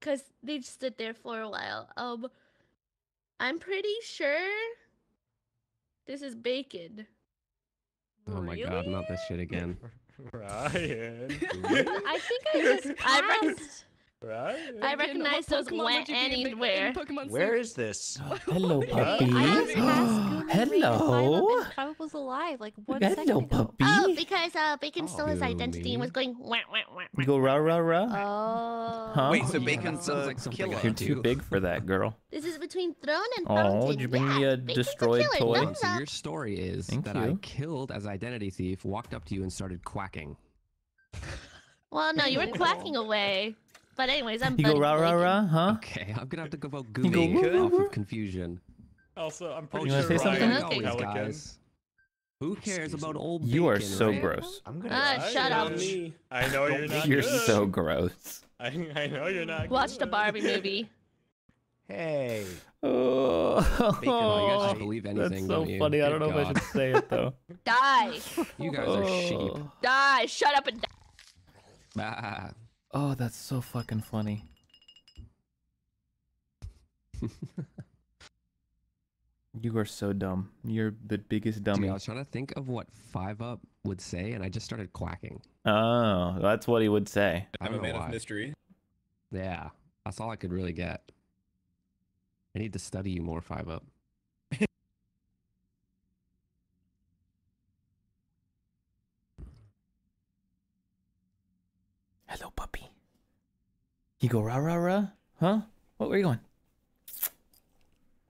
Cause they just stood there for a while. Um I'm pretty sure this is bacon. Oh my god, not this shit again. Ryan. I think I just I passed. Ryan. I recognize those Pokemon went would you be in Big- in anywhere. Pokemon Where Sleep? is this? Hello, puppy. I just passed Gumi Ray and Five Up Hello. and Five was alive like one second Hello, ago. puppy. Oh, because uh Bacon stole his Oh, identity and was going wah wah wah. You go rah rah rah. Oh. Huh? Wait, so Yeah, sounds like something killer. You're too big for that, girl. This is between throne and Oh, did you bring yeah, me a Bacon's destroyed killer. toy? Thumbs So your story is Thank that I killed as identity thief, walked up to you and started quacking. Well, no, you were quacking away. But anyways, I'm going. You go buddy rah rah Bacon. rah, huh? Okay, I'm gonna have to go vote You go Gumi woo, off woo, woo. of confusion. Also, I'm Oh, pretty you wanna sure say Ryan something? is Okay. Guys. Who cares about old You are so right? gross. I'm gonna. Ah, shut up. Ryan. I know you're not You're good. so gross. I, I know you're not Watch the. Barbie movie. Hey. Oh, Bacon, you guys believe anything, That's so don't you? funny. I don't Good know if I should say it though. Die. You guys are sheep. Oh. Die. Shut up and die. Ah. Oh, that's so fucking funny. You are so dumb. You're the biggest Dude, dummy. I was trying to think of what Five Up would say, and I just started quacking. Oh, that's what he would say. I I'm a man why. of mystery. Yeah, that's all I could really get. I need to study you more, Five Up. Hello, puppy. You go rah rah rah? Huh? What? Where you going?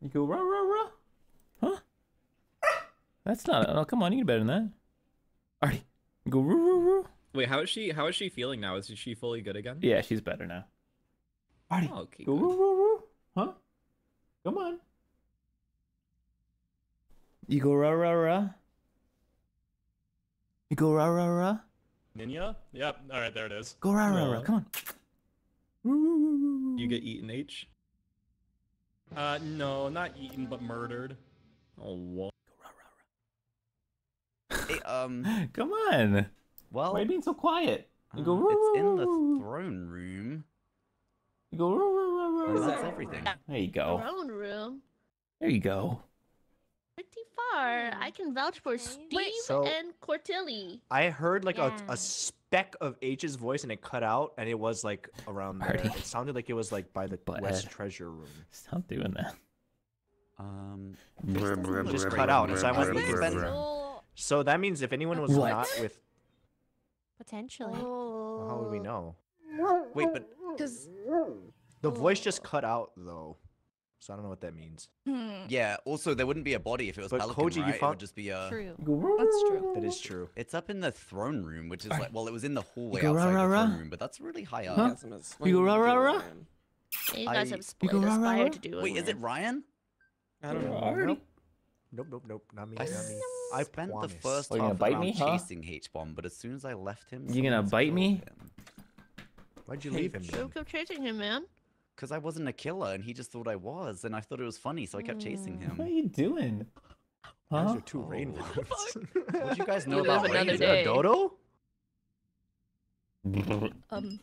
You go rah rah rah? Huh? That's not. Oh, come on, you get better than that. Artie, you go rah rah rah. Wait, how is she? How is she feeling now? Is she fully good again? Yeah, she's better now. Artie, Oh, okay. go good. rah rah rah. Huh? Come on. You go rah rah rah. You go rah rah rah. Ninja? Yep. All right, there it is. Go rah rah rah. Come on. You get eaten H. Uh, no, not eaten, but murdered. Oh, what? It, um, Come on. well, Why are you being so quiet? You go. uh, it's in the throne room. You go. rah, rah, rah, rah. That's everything. There you go. Throne room. There you go. Pretty far. I can vouch for Steve So- and Cortilli. I heard like Yeah. a, a speck of H's voice and it cut out and it was like around there. Marty. It sounded like it was like by the Butthead. West Treasure Room. Stop doing that. Um, Just cut out. So I went It's with been- So that means if anyone was What? not with, potentially. well, how would we know? wait, but Because The voice just cut out though, so I don't know what that means. hmm, yeah. Also, there wouldn't be a body if it was But Pelican, Koji, you right? It found- would just be a. True. that's true. That is true. It's up in the throne room, which is like, well, it was in the hallway go rah, outside rah, the throne rah? room, but that's really high up. Huh? You go rah, rah, rah? You guys I- have split go rah, rah, aspire rah? to do it. Wait, is it Ryan? I don't know. Nope. Nope, nope, nope. Not me. I Not me. I spent the promise. first Oh, you half gonna of the bite round me, huh? chasing H bomb, but as soon as I left him, You gonna bite me? Why'd you leave him? Who kept chasing him, man? Because I wasn't a killer, and he just thought I was, and I thought it was funny, so I kept chasing him. What are you doing? Those are two rain Oh. What do you guys know You about another rain? Is there a dodo? Um.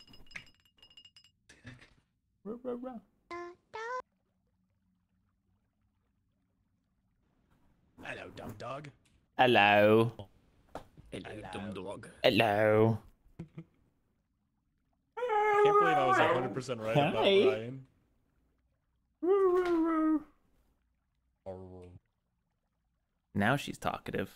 Hello, dumb dog. Hello. Hello, dumb dog. Hello. I can't believe I was 100% right about Hi. Ryan. Now she's talkative.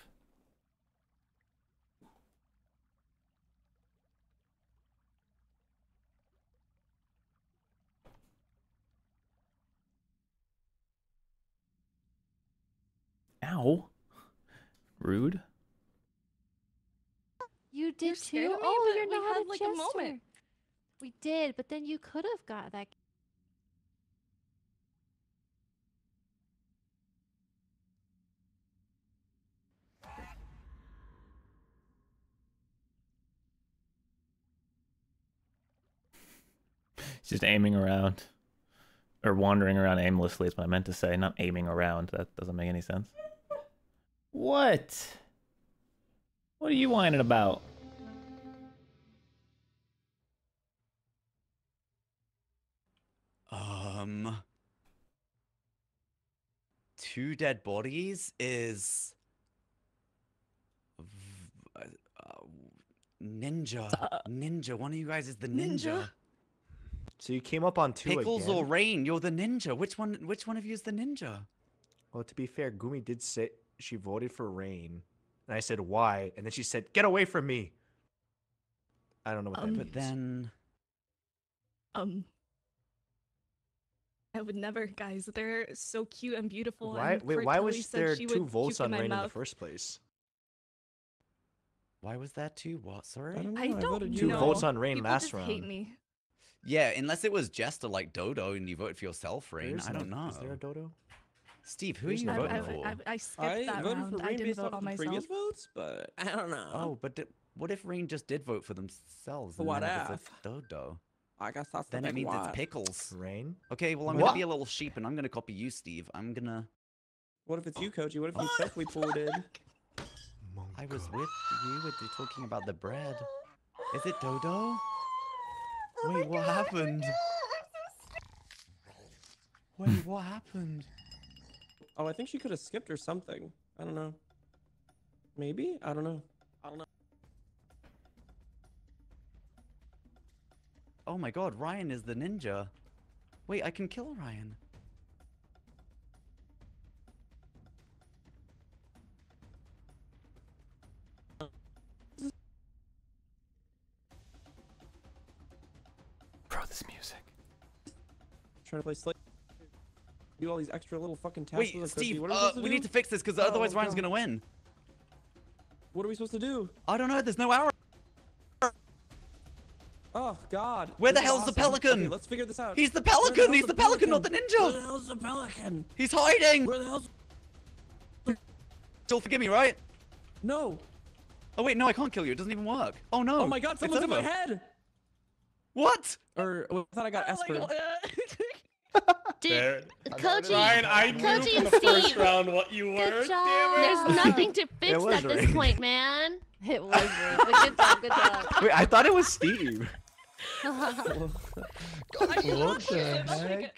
Ow. Rude. You did scared too. me, oh, but you're we not had, a like, a moment. We did, but then you could have got that. She's just aiming around. Or wandering around aimlessly is what I meant to say, not aiming around. That doesn't make any sense. What? What are you whining about? Um, two dead bodies is uh, uh, ninja. Ninja. One of you guys is the ninja. So you came up on two Pickles again? or Rain? You're the ninja. Which one? Which one of you is the ninja? Well, to be fair, Gumi did say she voted for Rain, and I said why, and then she said, "Get away from me." I don't know what that Um, means. But then, Um. I would never, guys. They're so cute and beautiful. why? and Wait, why Fertilli was there she two would votes on Rain in the first place? why was that two? What? Sorry. I don't know. I don't voted Two know. votes on Rain People last just round. hate me. Yeah, unless it was Jester like Dodo and you voted for yourself, Rain. is I don't no- know. Is there a dodo? Steve, who are There's you I, voting I, for? I, I skipped I that voted round. for I didn't based vote off on the myself. previous votes, but I don't know. Oh, but di- what if Rain just did vote for themselves? What then it was if? Dodo. I guess that's the Then it means what. it's Pickles. Rain? Okay, well I'm What? gonna be a little sheep and I'm gonna copy you, Steve. I'm gonna. What if it's you, Koji? What if you self-reported? I was with you with you talking about the bread. Is it Dodo? Oh Wait, what oh happened? Wait, what happened? Oh, I think she could have skipped or something. I don't know. Maybe? I don't know. I don't know. Oh my god, Ryan is the ninja. Wait, I can kill Ryan. Bro, this music. Trying to play Slay. Do all these extra little fucking tasks. Wait, with a cookie. Steve, what are we, uh, we do? need to fix this because Oh, otherwise Ryan's God. gonna win. What are we supposed to do? I don't know, there's no arrow. Oh God. Where the This is hell's the pelican? Okay, let's figure this out. He's the pelican! hell's He's the pelican, not the ninja. Where the ninja! hell's the pelican? He's hiding! Where the hell's? Still forgive me, right? No. Oh wait, no, I can't kill you. It doesn't even work. Oh no! Oh my God! it's Someone's in my head. What? Or oh, I thought I got oh, Esper. Dude, Koji, Ryan, I knew Koji from and the first Steve. round what you were. Good job. Damn it. There's nothing to fix at this point, man. It was rude, good job, good job. Wait, I thought it was Steve. What the heck?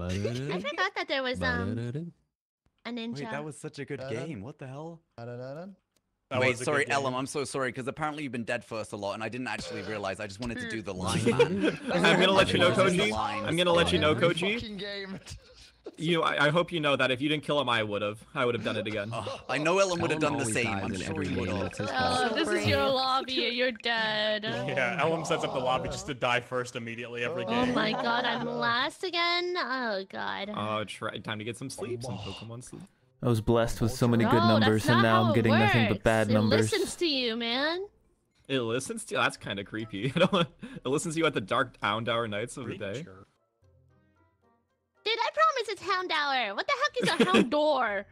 I forgot that there was um a ninja. Wait, that was such a good game. What the hell? That Wait, sorry, good Ellum. I'm so sorry because apparently you've been dead first a lot, and I didn't actually realize. I just wanted to do the line, I'm gonna let you know, Just Koji. I'm gonna let you know, Every Koji. fucking game. You, I, I hope you know that if you didn't kill him, I would have. I would have done it again. Oh, I know Ellen would have done the same. I'm sure every he would have. it's Oh, this is your lobby you're dead. Yeah, oh. Ellen sets up the lobby just to die first immediately every oh game. Oh my god, I'm last again. Oh god. Oh, try time to get some sleep, some Pokemon sleep. I was blessed with so many good No, numbers, that's and now I'm it getting nothing but bad it numbers. It listens to you, man. It listens to you. That's kind of creepy. It listens to you at the dark hound hour nights of the day. Creature. Dude, I promise it's Hound Hour. What the heck is a Hound Door?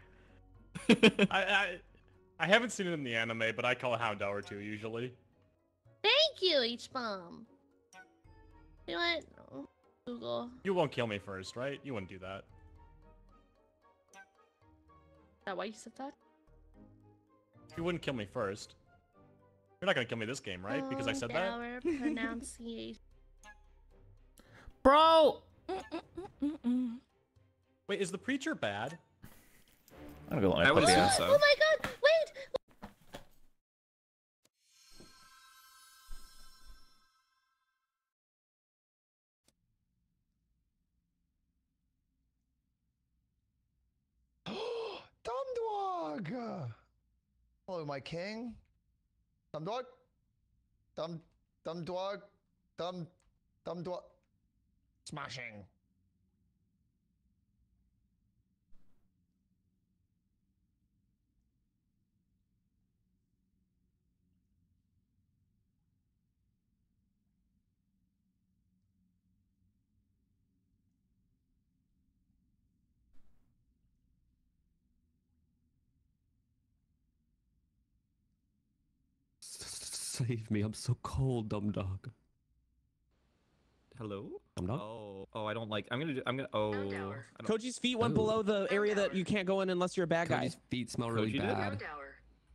I, I I haven't seen it in the anime, but I call it Hound Hour too usually. Thank you, H-bomb. You know? Oh, Google. You won't kill me first, right? You wouldn't do that. Is that why you said that? You wouldn't kill me first. You're not gonna kill me this game, right? Because I said that. Hour pronunciation. Bro, Wait, is the preacher bad? I'm gonna go let I my would puppy assume out. so. Oh my god, wait! Dumdog! Hello, my king. Dumdog? Dum Dumdog? Dum Dumdog? Smashing. Save me! I'm so cold, dumb dog. Hello? Dumb dog. Oh, oh, I don't like. I'm gonna. Do, I'm gonna. Oh. I don't- Koji's feet went Ooh. below the area that you can't go in unless you're a bad guy. Koji's feet smell really Koji did? bad.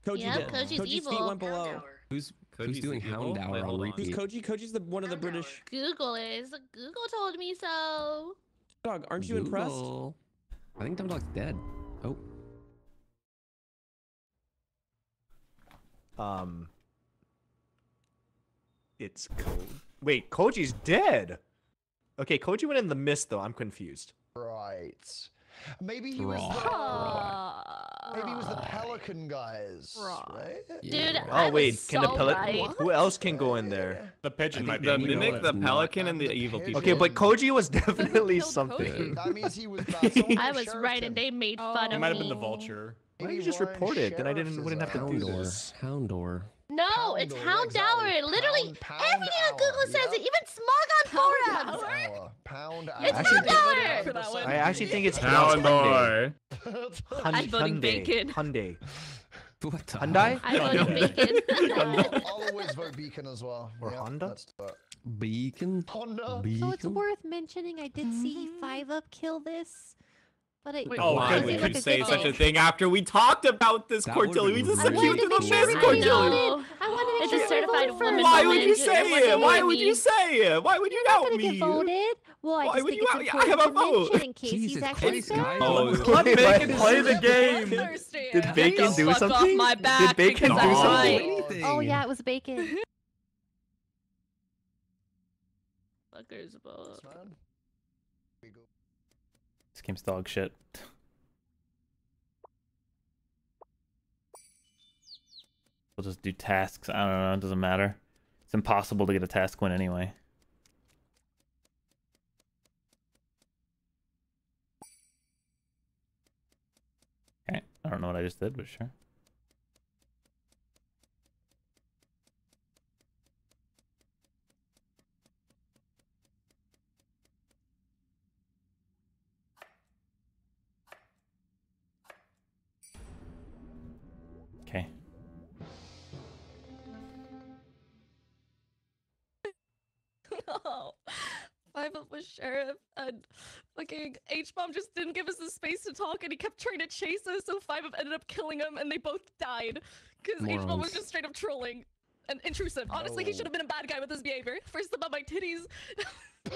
Koji Yep, did. Koji's Koji's feet went below. Who's who's Koji's doing evil? Hound Hour Wait, on hold on. Who's? Koji? Koji's the one of the British. Google is. Google told me so. Dog, aren't you impressed? Google. I think Dumb Dog's dead. Oh, Um. It's Koji. Wait, Koji's dead. Okay, Koji went in the mist though. I'm confused. Right. Maybe he was the maybe he was the pelican guys. Right? Dude, Oh wait, was can the pelican? right. Who else can go in there? The pigeon might be. The able to go mimic, in. the not- pelican, and the evil people. Okay, but Koji was definitely something. Koji. That means he was I was right, and they made Oh. fun It of might have been the vulture. Why don't you just report it? Then I didn't wouldn't have to do out. this. Houndour. No, it's Hound Hound exactly. Hour. Literally, Pound- pound everything on Google says yep. it. Even Smogon Pound forums. hour. Pound hour. It's Hound for Hour. I actually think it's Hound pronounced boy. Hyundai. I'm voting Hyundai. bacon. Hyundai. What the Hyundai? I voted bacon. I'll, I'll always vote Beacon as well. Or yeah, Honda? Let's do it. Beacon. Honda. So it's worth mentioning I did see mm-hmm. Five Up kill this, but it Wait, Oh, Why? good. doesn't We look could a say good such a thing. thing after we talked about this, That would've Cortilli. We been just I really wanted accused to him make of sure this, I I Cortilli. voted. I wanted to It's make sure I certified voted for woman him. Why would you say it? Why would you say it? Why would you You're not doubt gonna get voted. Well, I Why just would think you it's out- I have a vote. in case Jesus he's actually Christ, guys. Oh, Let let Bacon Bacon play the game. Did yeah. Bacon do something? Did Bacon do something? Oh yeah, it was bacon. Fuckers both. Man. We go. This game's dog shit. We'll just do tasks. I don't know. It doesn't matter. It's impossible to get a task win anyway. Okay. I don't know what I just did, but sure. Sheriff, and fucking H bomb just didn't give us the space to talk, and he kept trying to chase us. So Five up ended up killing him, and they both died because H bomb was just straight up trolling and intrusive. Honestly, he should have been a bad guy with his behavior. First about my titties.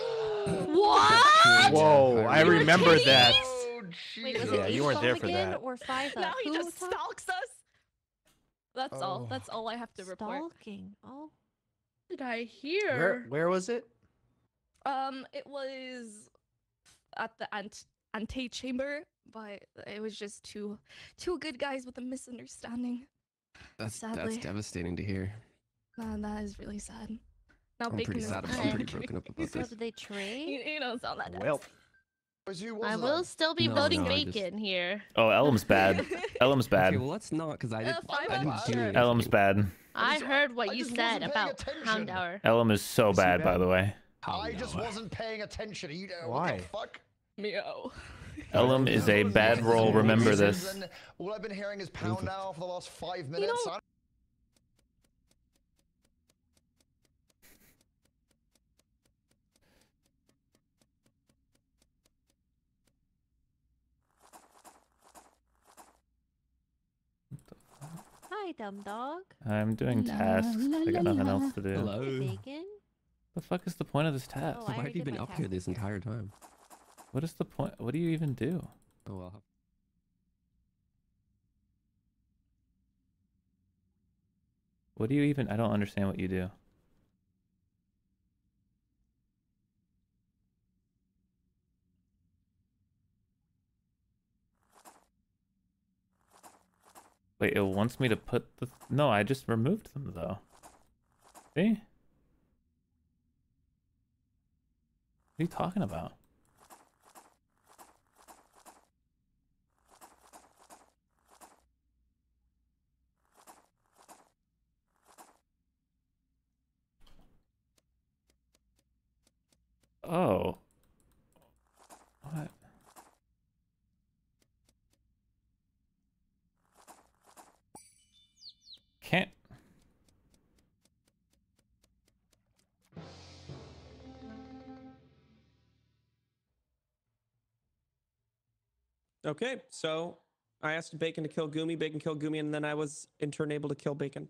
What? Whoa, I Your remember that. Oh, Wait. Yeah, you weren't there for that. or Five now he Who just talked- stalks us. That's all. Oh. That's all I have to report. Stalking. Oh, Did I Where hear? where was it? Um, it was at the ant antechamber, but it was just two two good guys with a misunderstanding. That's that's devastating to hear. Man, that is really sad. Now I'm Bacon pretty sad. about- I'm pretty broken up about so this. did they trade? You, you don't sound that. Well, Was who was I that? will still be No, voting no, I just- bacon here. Oh, Ellum's bad. Ellum's bad. Okay, well let's not because I, did, uh, I didn't up. do anything. Ellum's bad. I just- heard what I you said about Hound attention. Hour. Elm is so Is he bad, by the way. I just Hound wasn't paying attention. You know, Why? What the fuck? Meow. Elm is a bad role. Remember this. And all I've been hearing is pound now for the last five minutes. know- I- Hi, dumb dog. I'm doing tasks. I got nothing else to do. Hello. Bacon. What the fuck is the point of this test? Oh, why have you been up here task. this entire time? What is the point? What do you even do? Oh well. What do you even? I don't understand what you do. Wait, it wants me to put the. No, I just removed them though. See? Are you talking about? Oh. Okay, so I asked Bacon to kill Gumi, Bacon killed Gumi, and then I was in turn able to kill Bacon.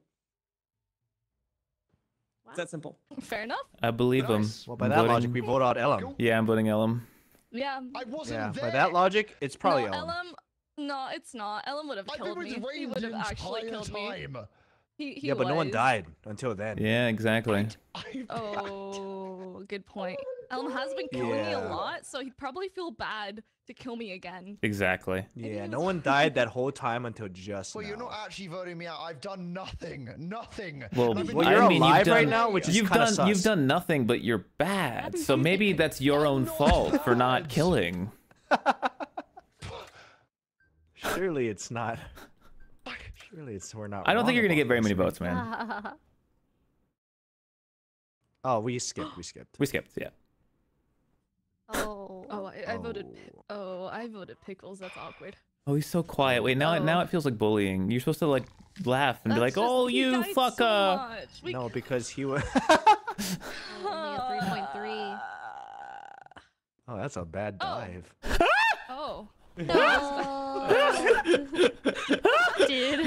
It's that simple. Fair enough. I believe him. Well, by that logic, we vote out Ellum. Yeah, I'm voting Ellum. Yeah. I wasn't Yeah, there. by that logic, it's probably no, Ellum. Ellum. No, it's not. Ellum would have killed me. Rain He would have actually entire killed me. He, he yeah, but no one died until then. Yeah, exactly. Oh, good point. Ellum has been killing me a Yeah. lot, so he'd probably feel bad to kill me again. Exactly. Yeah, no one died that whole time until just Well, now. you're not actually voting me out. I've done nothing. Nothing. Well, And I've Well, I you're mean, alive you've done, right now, which is you've kinda done you've done nothing, but you're bad. So maybe that's your own fault for not killing. Surely it's not. Surely it's we're not. I don't think you're gonna get very many votes, man. Oh, we skipped. We skipped. We skipped, yeah. Oh, oh, I, I voted. Oh. oh, I voted pickles. That's awkward. Oh, he's so quiet. Wait, now it now oh. it feels like bullying. You're supposed to like laugh and be like, just- "Oh, you died so fucker." We- No, because he was. Only a 3.3. Oh, that's a bad oh. dive. Oh. Dude.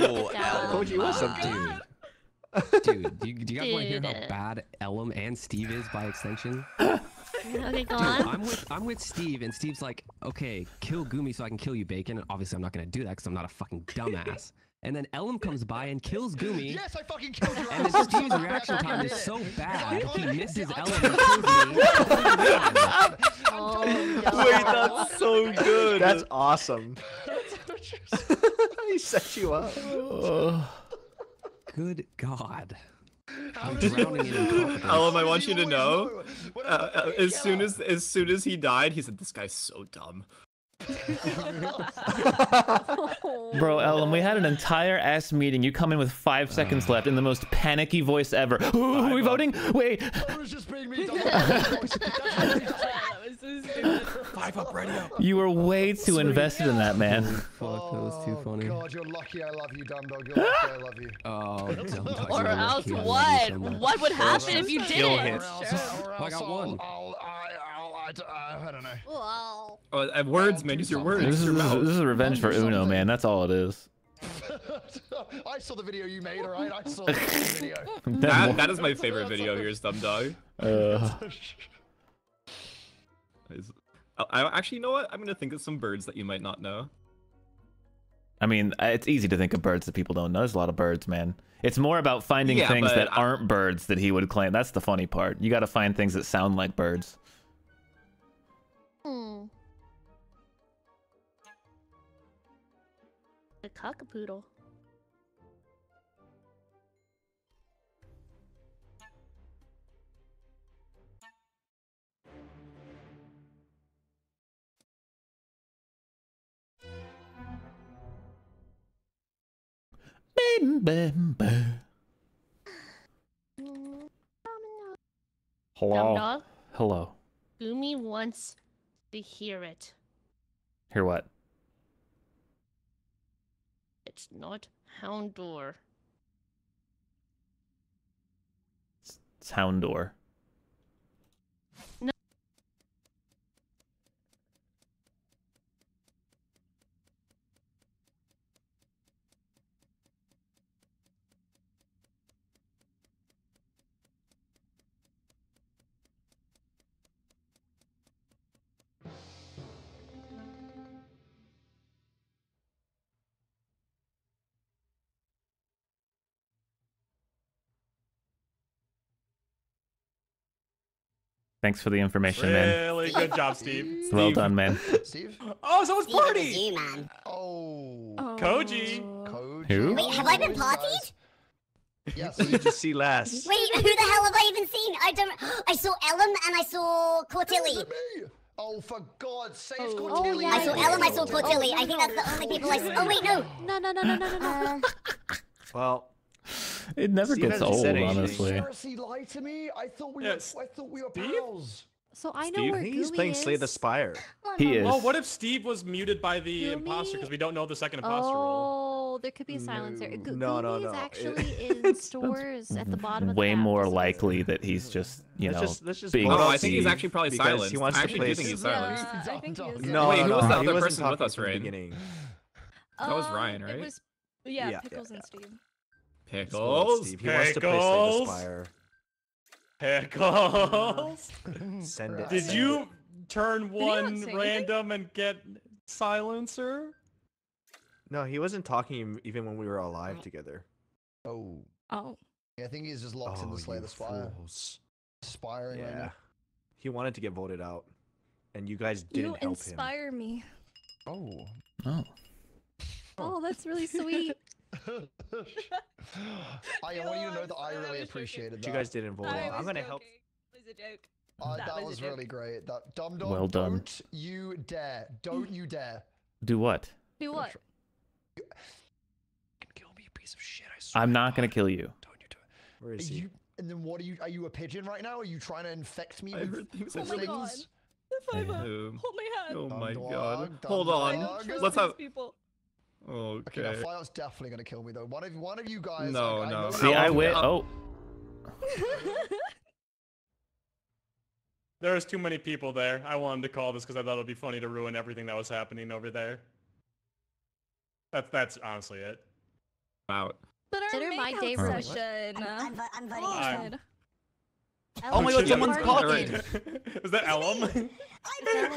Oh, Koji was some Dude. Dude, do you, do you guys want to hear how bad Ellum and Steve is by extension? Okay, go Dude, on. I'm with I'm with Steve, and Steve's like, okay, kill Gumi so I can kill you, Bacon. And obviously, I'm not gonna do that because I'm not a fucking dumbass. And then Ellum comes by and kills Gumi. Yes, I fucking killed you. And I then said Steve's reaction time is so bad, I he can't- misses I Ellum and kills me. Oh, Wait, that's so good. That's awesome. he set you up. Good God. How I'm drowning in incompetence. Ellum, I want you to know, know uh, uh, as soon as as soon as he died, he said, "This guy's so dumb." Bro, Ellum, we had an entire ass meeting. You come in with five seconds left in the most panicky voice ever. Who are we voting? Wait. I was just being me. Five up radio. You were way too invested in that, man. Fuck, that was too funny. Oh, God, you're lucky I love you, dumb dog. You're lucky I love you. Oh, dumb dog, Or else lucky I love you what? What would happen if you didn't? hits. Or I got one. I'll, I'll, I, I'll, I, d- uh, I don't know. Wow. Oh, uh, words, man. Use your words. This Use is, mouth. this is revenge for Uno, man. That's all it is. I saw the video you made, alright? I saw the video. That, that is my favorite video here, is Dumb Dog. Uh, Is- I, I actually, you know what? I'm gonna think of some birds that you might not know. I mean, uh, it's easy to think of birds that people don't know. There's a lot of birds, man. It's more about finding Yeah, things that I- aren't birds that he would claim. That's the funny part. You got to find things that sound like birds. Hmm. The cockapoodle. Hello. Hello. Gumi wants to hear it. Hear what? It's not Houndour. It's Houndour. No. Thanks for the information, man. Really good job, Steve. Well done, man. Steve? Oh, someone's Steve, it was party. you, man. Oh. oh. Koji. Koji. Who? Wait, have I been partied? Yes. Who did you see last? Wait, who the hell have I even seen? I don't. I saw Ellum and I saw Cortilli. me? Oh, for God's sake, it's Oh, Cortilli. yeah, I saw yeah. Ellum. I saw oh. Cortilli. I think that's the only people I saw. Oh wait, no. No, no, no, no, no, no, no. Well, It never Steve gets old, said anything. honestly. Seriously, lied to me. I thought we Yes. were. I thought we were pals. So I know Steve, where I think he's Gooey playing is. Slay the Spire. He is. Oh, what if Steve was muted by the Goomy? imposter because we don't know the second imposter role? Oh, there could be a silencer. No. Go- No, no, Gooey is no. actually in stores at the bottom of the Way map, more likely that he's just, you Let's know, just- let's just being vote Oh, I think he's actually probably because silenced. He wants I to actually play. do think he's silenced. Yeah, I think he is. No, Wait, no, who no, was the other person with us, from the beginning. That was Um, Ryan, It right? was, yeah, Yeah, Pickles and Steve. Let's Pickles. Steve. He wants to play Slay the Pickles. Spire. Send it. Did you turn one random and get silencer? No, he wasn't talking even when we were alive oh. together. Oh. Oh. I think he's just locked in Oh, the Slay the Spire. fools. Spiring right Yeah. now. He wanted to get voted out, and you guys didn't You help him. You inspire me. Oh. Oh. Oh, that's really sweet. I want you to know that I really appreciated But that. you guys did involve. vote I out. I'm was gonna help. joking. It was a joke. Uh, That that, was was, really great. That Dum Dum. Well done. Don't you dare! Don't you dare! Do what? Do what? Kill me, you piece of shit. I swear. I'm not gonna kill you. Don't you do it. Where Are he? you? And then what are you? Are you a pigeon right now? Are you trying to infect me I with, things with Oh my God. things? The fiver. Um, Hold my hand. Oh my dog, god. Hold on. Let's have. people. Okay, now Okay. Fire's definitely gonna kill me though. One of one of you guys. No, I, I no. know See, I win. uh, Oh, There's too many people there. I wanted to call this because I thought it'd be funny to ruin everything that was happening over there. That's that's honestly it. Out. But our my day ruined. session. I'm, I'm, I'm voting God. against. Oh my god, someone's talking! Is that Ellum? I'm Dumb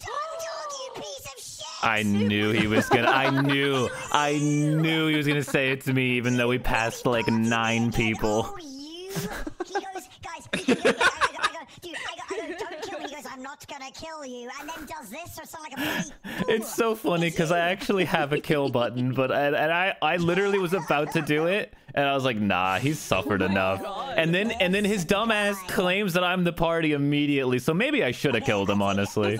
Dog, you piece of shit! I knew he was gonna. I knew. I knew he was gonna say it to me, even though we passed like nine people. Oh, you! He goes, guys, he goes, I go, I go, I go, dude, I go, I go, don't kill me. He goes, I'm not gonna kill you, and then does this or something like a bloody. It's so funny because I actually have a kill button, but and, and I I literally was about to do it, and I was like, nah, he's suffered enough. And then and then his dumbass claims that I'm the party immediately, so maybe I should have killed him honestly.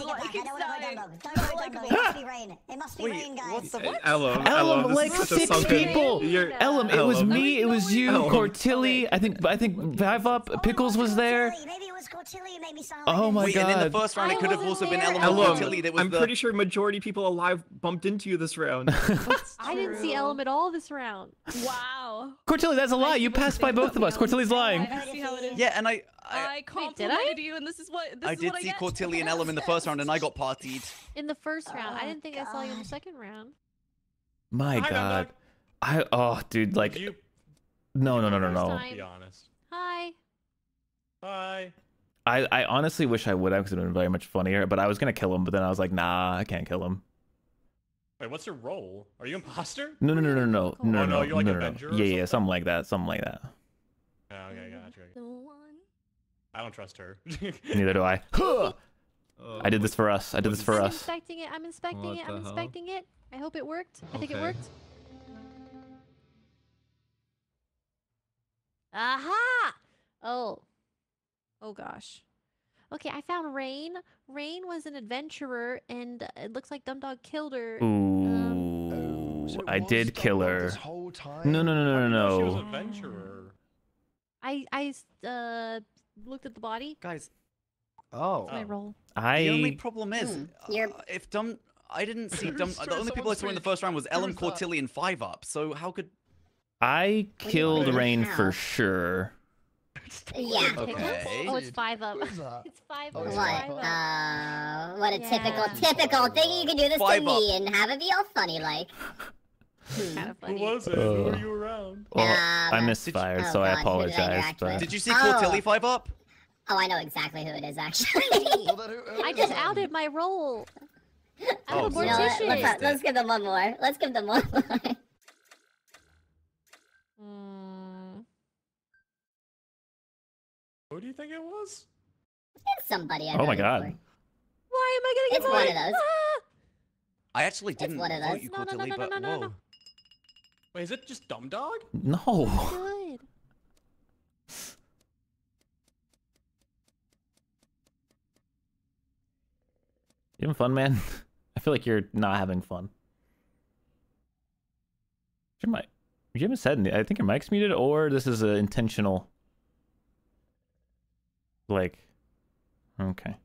Take it back. Don't want to go Dumb Dog. Don't go It must be rain. It must be Wait, rain, guys. what the Hey, Ellum, Ellum, like is such a six people. You're, Ellum, it was me, it was you, Ellum. Cortilli. I think I think Five Up oh, Pickles was there. Maybe it was Cortilli who made me sound Oh my Wait, and in the first round, it could have also been there. Ellum Ellum, or Tilly. That was I'm pretty sure majority people alive bumped into you this round. I didn't see Ellum at all this round. Wow. Cortilli, that's a lie. You passed by both of us. Cortilli's lying. I see how it is. Yeah, and I. I, I did I? complimented you, and this is what this I is did what see I get. Cortilli and Ellum in the first round, and I got partied. In the first round. I Oh, didn't think I saw you in the second round. My Hi, god. Dog. I oh dude, like you no no no no no. be honest. Hi. Hi. I, I honestly wish I would have because it would have been very much funnier. But I was gonna kill him, but then I was like, nah, I can't kill him. Wait, what's your role? Are you imposter? No no no no no Oh, no no, no you're like no no, Avenger no. or Yeah yeah something? something like that something like that. Oh, okay, gotcha. The one. I don't trust her. Neither do I. Oh, I did this for us. I did this for I'm us. inspecting it. I'm inspecting What it. I'm the hell? inspecting it. I hope it worked. I think it worked. Aha! Oh. Oh gosh. Okay, I found Rain. Rain was an adventurer, and uh, it looks like Dumb Dog killed her. Um, Ooh, So I did Dum kill her. This whole time. No no no no How do you know no She was no. an adventurer. I I s- uh looked at the body. Guys, Oh. That's my role. the only problem is, Hmm, you're- uh, if Dumb. I didn't see Dumb. Sure, the only people I saw in the first round was Ellum Who's? Cortilli, and Five Up. So how could. I killed mean? Rain How? for sure. Yeah. Okay. Oh, it's five up. It's five Oh, up. What? Five up. Uh, what a typical, Yeah. typical thing. You can do this Five to up. me and have it be all funny, like. kind of Who was it? Who Uh, were you around? Well, Um, I misfired, oh so I God, I apologize. interact? But Did you see Oh. Five Up? Oh, I know exactly who it is, actually. Well, who- who I just it? outed my role. I'm Oh, a sorry. You know what? mortician. Let's, uh, let's give them one more. Let's give them one more. Mm, Who do you think it was? it's somebody. I've Oh my god. for. Why am I gonna get It's one of those. Ah! I actually didn't one of vote those. you, No, no, no, no, but no, no, no, whoa. no. Wait, is it just Dumb Dog? No. Good. You having fun, man? I feel like you're not having fun. Your mic. You haven't said any. I think your mic's muted, or this is an intentional. Like, okay.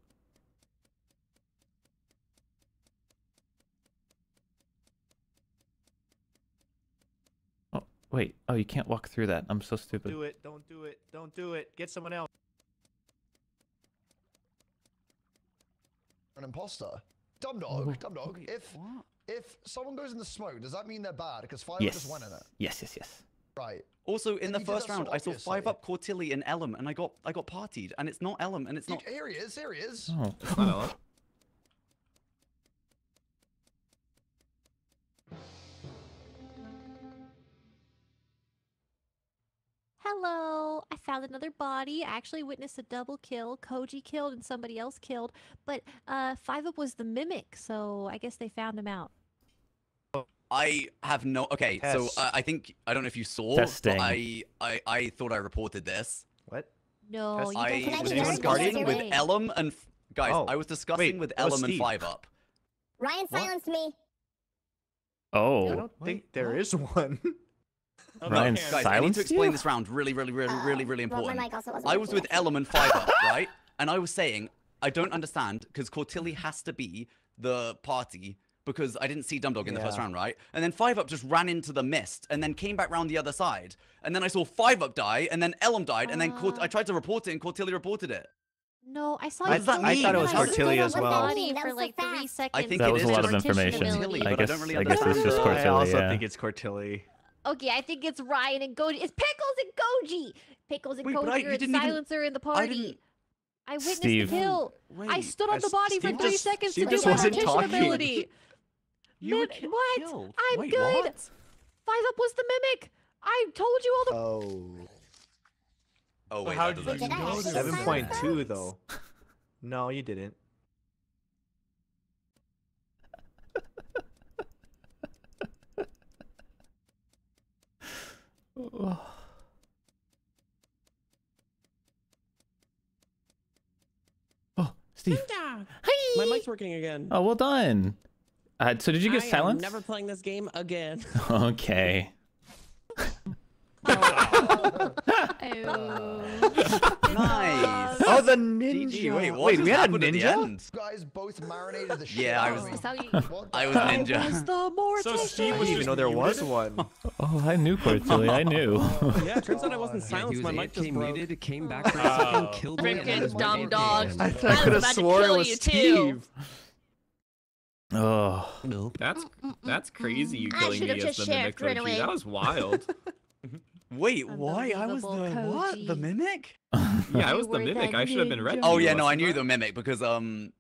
Oh wait. Oh, you can't walk through that. I'm so stupid. Don't Do it. Don't do it. Don't do it. Get someone else. An imposter. Dumb dog. Dumb dog. If if someone goes in the smoke, does that mean they're bad? Because five Yes. just went in it. Yes. Yes. Yes. Right. Also, in And the first that so round, I saw five up Cortilli and Ellum, and I got I got partied, and it's not Ellum, and it's You- not. Here he is. Here he is. Oh. Hello. I found another body. I actually witnessed a double kill. Koji killed and somebody else killed. But uh Five Up was the mimic, so I guess they found him out. I have no. Okay, so Test. uh, I think I don't know if you saw, Testing. but I, I I thought I reported this. What? No, Test- you I don't Can I was be to heard? do it discussing with way. Ellum and guys. Oh, I was discussing wait, with that was Ellum and Five Up. Ryan What? silenced me. Oh. I Oh. don't think there is one. Oh, Ryan no, Guys, I need to explain you? this round. Really, really, really, Uh, really, really well, my important. mic also wasn't I was with yesterday. Ellum and Five Up, right? And I was saying I don't understand because Cortilli has to be the party because I didn't see Dumb Dog in the first round, right? And then Five Up just ran into the mist and then came back round the other side. And then I saw Five Up die, and then Ellum died, and then Cort- Ah. I tried to report it, and Cortilli reported it. No, I saw I you thought- I him thought it and was I was Cortilli as well. body That for was so like three seconds. I think That it was a lot of information. ability. I but I guess. don't really I guess it's understand just the- Cortilli. I also yeah. think it's Cortilli. Okay, I think it's Ryan and Koji. It's Pickles and Koji. Pickles and Wait, but I- Koji you are the didn't even- silencer in the party. didn't- I witnessed Steve. the kill. I stood on the As- body for three just- seconds Steve to do just my wasn't mortician talking. ability. you Mim- ki- what? killed. I'm Wait, good. what? Five Up was the mimic. I told you all the. Oh. Oh wait, how did doesn't you know that? sense. Seven point two though. No, you didn't. Oh, Steve. My mic's working again. Oh, well done. Uh, so did you get I am silenced? never playing this game again. Okay. Nice. Oh, the GG. ninja. Wait, what Wait, we had a happened at the ninja? guys both marinated the shit Yeah, I was- me. You. I was hell? ninja. was the mortician. So Steve I didn't even know there was muted? one. Oh, I knew Cortilli. I knew. yeah, it turns out I wasn't Yeah, silenced. was My mic just AFK broke. muted, came back for a oh. second, Oh. killed me, and then Frickin' was dumb AFK dogs. again. I, I I could have about to swore it was. Steve. Oh. Nope. That's that's crazy. You killing me as the mimic right That was wild. Wait, why? I was the Unbelievable, what? The mimic? yeah, I was the mimic. I should have been red. Oh yeah, no, I knew the mimic because um,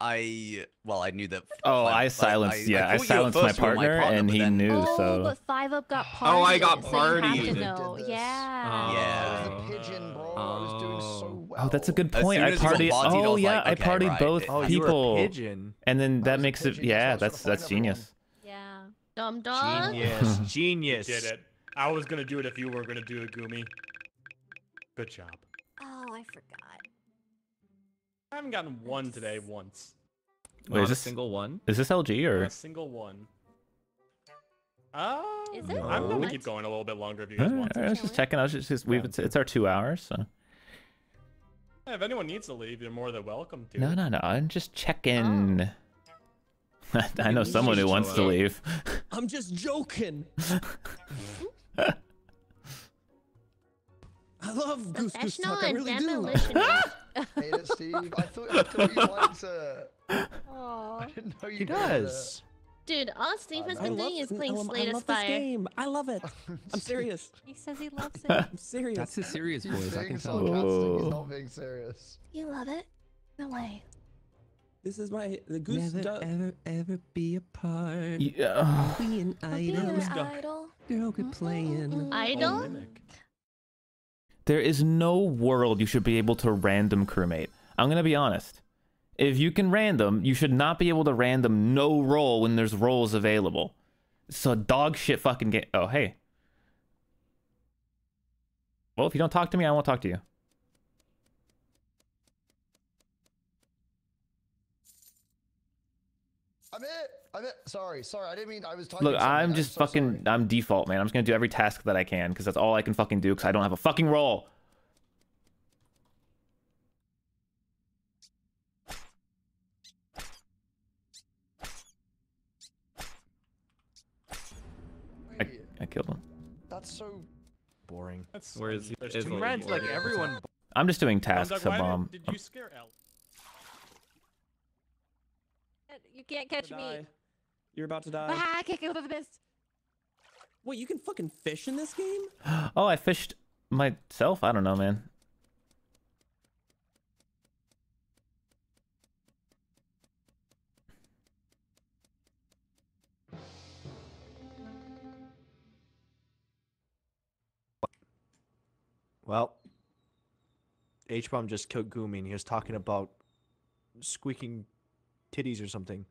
I well, I knew that. Oh, like, I like, silenced. yeah, I, thought you at silenced my first you were partner, partner, and he then- knew. Oh, so but Five Up got partied. Oh, I got so you have to know. Did this. Yeah. Yeah. I pigeon, bro. I was doing so well. Oh, that's a good point. I as you got partied. partied, Oh was yeah, like, I okay, partied right, both it- Oh, you were a people, pigeon. and then that makes it. Yeah, so I was that's that's genius. Yeah. Dumb dog. Genius. Genius. Did it. I was gonna do it if you were gonna do it, Gumi. Good job. Oh, I forgot. I haven't gotten one today once. Wait, Not is a this single one. is this LG Not or? a single one. Uh, Is it? I'm gonna What? keep going a little bit longer if you guys Alright, want to. alright, I was just checking. I was just, just we've, it's, it's our two hours. So Yeah, if anyone needs to leave, you're more than welcome to. no, no, no. I'm just checking. I know someone who wants to leave. I'm just joking. I love Goose Goose Professional Talk. I really do. demolitionist. Hate it, Steve. I thought, I thought you liked it. Aw. I didn't know you He did does. Dude, all Steve has I been love doing is this- playing Ellum, Slay I the love this game. I love it. I'm serious. He says he loves it. I'm serious. That's his serious He's voice. I can tell. sarcastic. Oh. He's not being serious. You love it? No way. This is my the goose. Never du- ever ever be a apart. Yeah. Be an Be idol. an idol. Girl could play in. Idol? Mimic. There is no world you should be able to random crewmate. I'm gonna be honest. If you can random, you should not be able to random no roll when there's rolls available. It's a dog shit fucking game. Oh, hey. Well, if you don't talk to me, I won't talk to you. I'm it. I'm. Sorry, sorry. I didn't mean I was typing. Look. I'm just so fucking. I'm default, man. I'm just gonna do every task that I can because that's all I can fucking do because I don't have a fucking role. I, I killed him. That's so boring. That's Where is he? There's two like- Rent like everyone. I'm just doing tasks, Dog, why a did- bomb. Did you scare El? You can't catch me. Die. You're about to die. Ah, I can't get over the mist. Wait, you can fucking fish in this game? Oh, I fished myself. I don't know, man. Well, H bomb just killed Gumi, and he was talking about squeaking titties or something.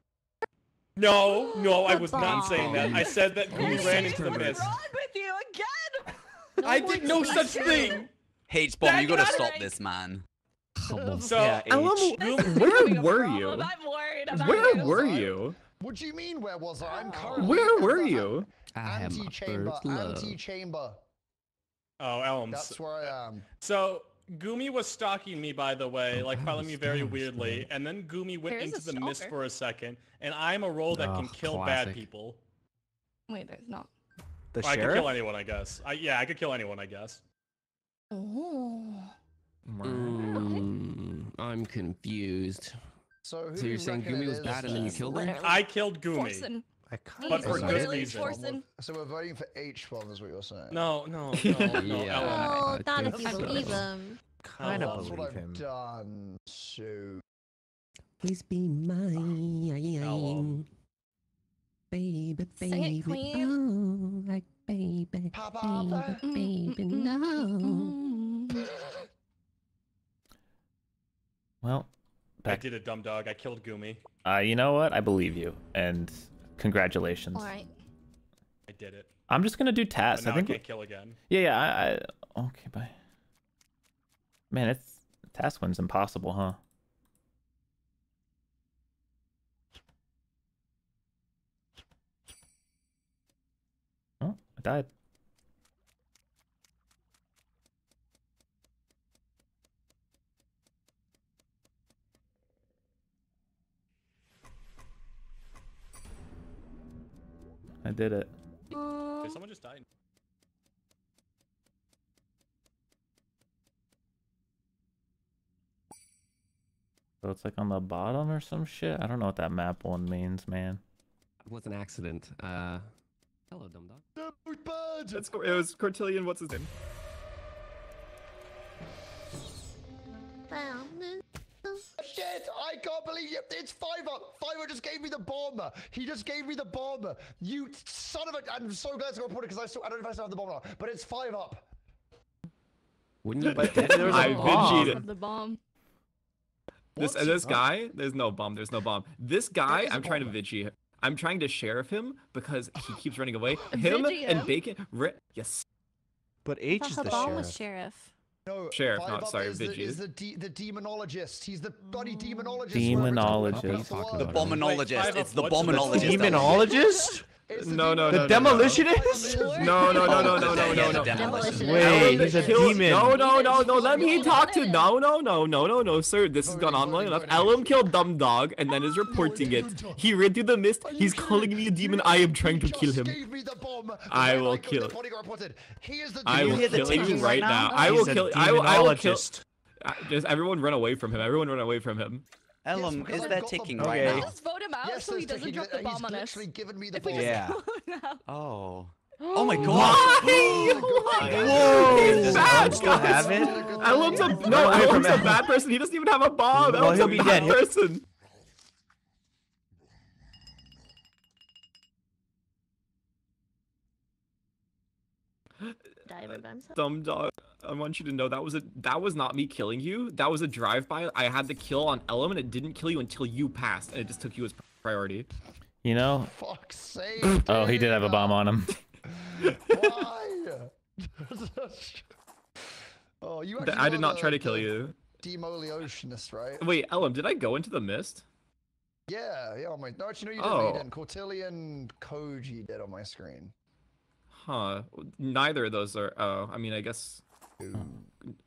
No, no, I was not saying that. I said that we ran into the mist. with you again. I did no such thing. H bomb, you gotta stop this, man. So, Yeah, Ellum, H. where were you? I'm worried about Where you. were you? What do you mean? Where was I? I'm currently. Where were you? I have my Anti-chamber. first love. Anti-chamber. oh, Elms. That's where I am. So Gumi was stalking me, by the way, like following me very weirdly, and then Gumi went There is into a the mist for a second, and I'm a role that can Oh, kill classic. bad people. Wait, there's not. The I could sheriff. kill anyone, I guess. I, yeah, I could kill anyone, I guess. Oh. Mm, I'm confused. So who So do you're saying reckon Gumi it was is bad and then you then? killed him? I killed Gumi. Forsen. I kind But for good reason. So we're voting for H bomb, is what you're saying. No, no, no, no, Yeah. Ellen. Oh, I not if you believe him. kind of That's what believe I've him. done. So Please be mine, Ellen. baby, Sing it, baby, queen. oh, like baby, Papa. baby, baby, no. Well, I did a dumb dog. I killed Gumi. Uh, you know what? I believe you, and congratulations. All right. I did it. I'm just gonna do But tasks. now I I think. can't kill again. Yeah, yeah. I, I okay, bye. Man, it's task one's impossible, huh? Oh, I died. I did it. Did someone just die? So it's like on the bottom or some shit. I don't know what that map one means, man. It was an accident. Uh, hello, dumb dog. bird. It's, Cor- it was Cortillion. What's his name? Can't believe it. It's five up. Fiver just gave me the bomb. He just gave me the bomb. You son of a! I'm so glad to report it because I still I don't know if I still have the bomb or not. But it's five up. Wouldn't you? But be dead? there was a I bomb. cheated. The bomb. This What? this guy, there's no bomb. There's no bomb. This guy, is a I'm trying to bomb. I'm trying to sheriff him because he keeps running away. Him Vigi and him? Bacon. Ri- yes. But I H thought is the Habal was sheriff. Sheriff. No, Sheriff, five not- up sorry, is the, is the de- the demonologist. He's the bloody demonologist. Demonologist. whatever it's called. Talking The about him. Wait, bominologist. It's the what's bominologist. Demonologist? It's No, no, The no, no, no. demolitionist? No, no, no, Oh, no, no, no, no, no. Wait, he's a demon. No, no, no, no. Let me talk to. No, no, no, no, no, no, sir. This has gone on long enough. voting. Killed Dumb Dog and then is reporting it. He ran through the mist. He's calling me a demon. I am trying to kill him. gave me the bomb. I will kill- The body got reported. He is the I will kill him right right now. now? I will kill. I will. I will kill. Uh, Just everyone run away from him. Everyone run away from him. Ellum, because is I've there got the ticking right Okay. now? Just vote him out Yes, so he doesn't drop the bomb on us. literally given me the If we bomb. just Yeah. Oh. Oh my god. Why? Whoa! Oh He's oh Does bad, Ellum still guys. have it? Ellum's a no. Run away Ellum's a bad person. He doesn't even have a bomb. Well, Ellum's he'll a be bad dead. He'll- person. Die by himself. Dumb dog. I want you to know that was a that was not me killing you. That was a drive-by. I had the kill on Ellum, and it didn't kill you until you passed, and it just took you as priority. You know? Fuck's sake. Oh, he did have a bomb on him. Why? oh, you actually I did not the- try to kill you. Demolitionist, right? Wait, Ellum, did I go into the mist? Yeah, yeah. On my no, actually, no, you didn't. Oh. You didn't. Cortillion Koji did on my screen. Huh. Neither of those are. Oh, I mean, I guess.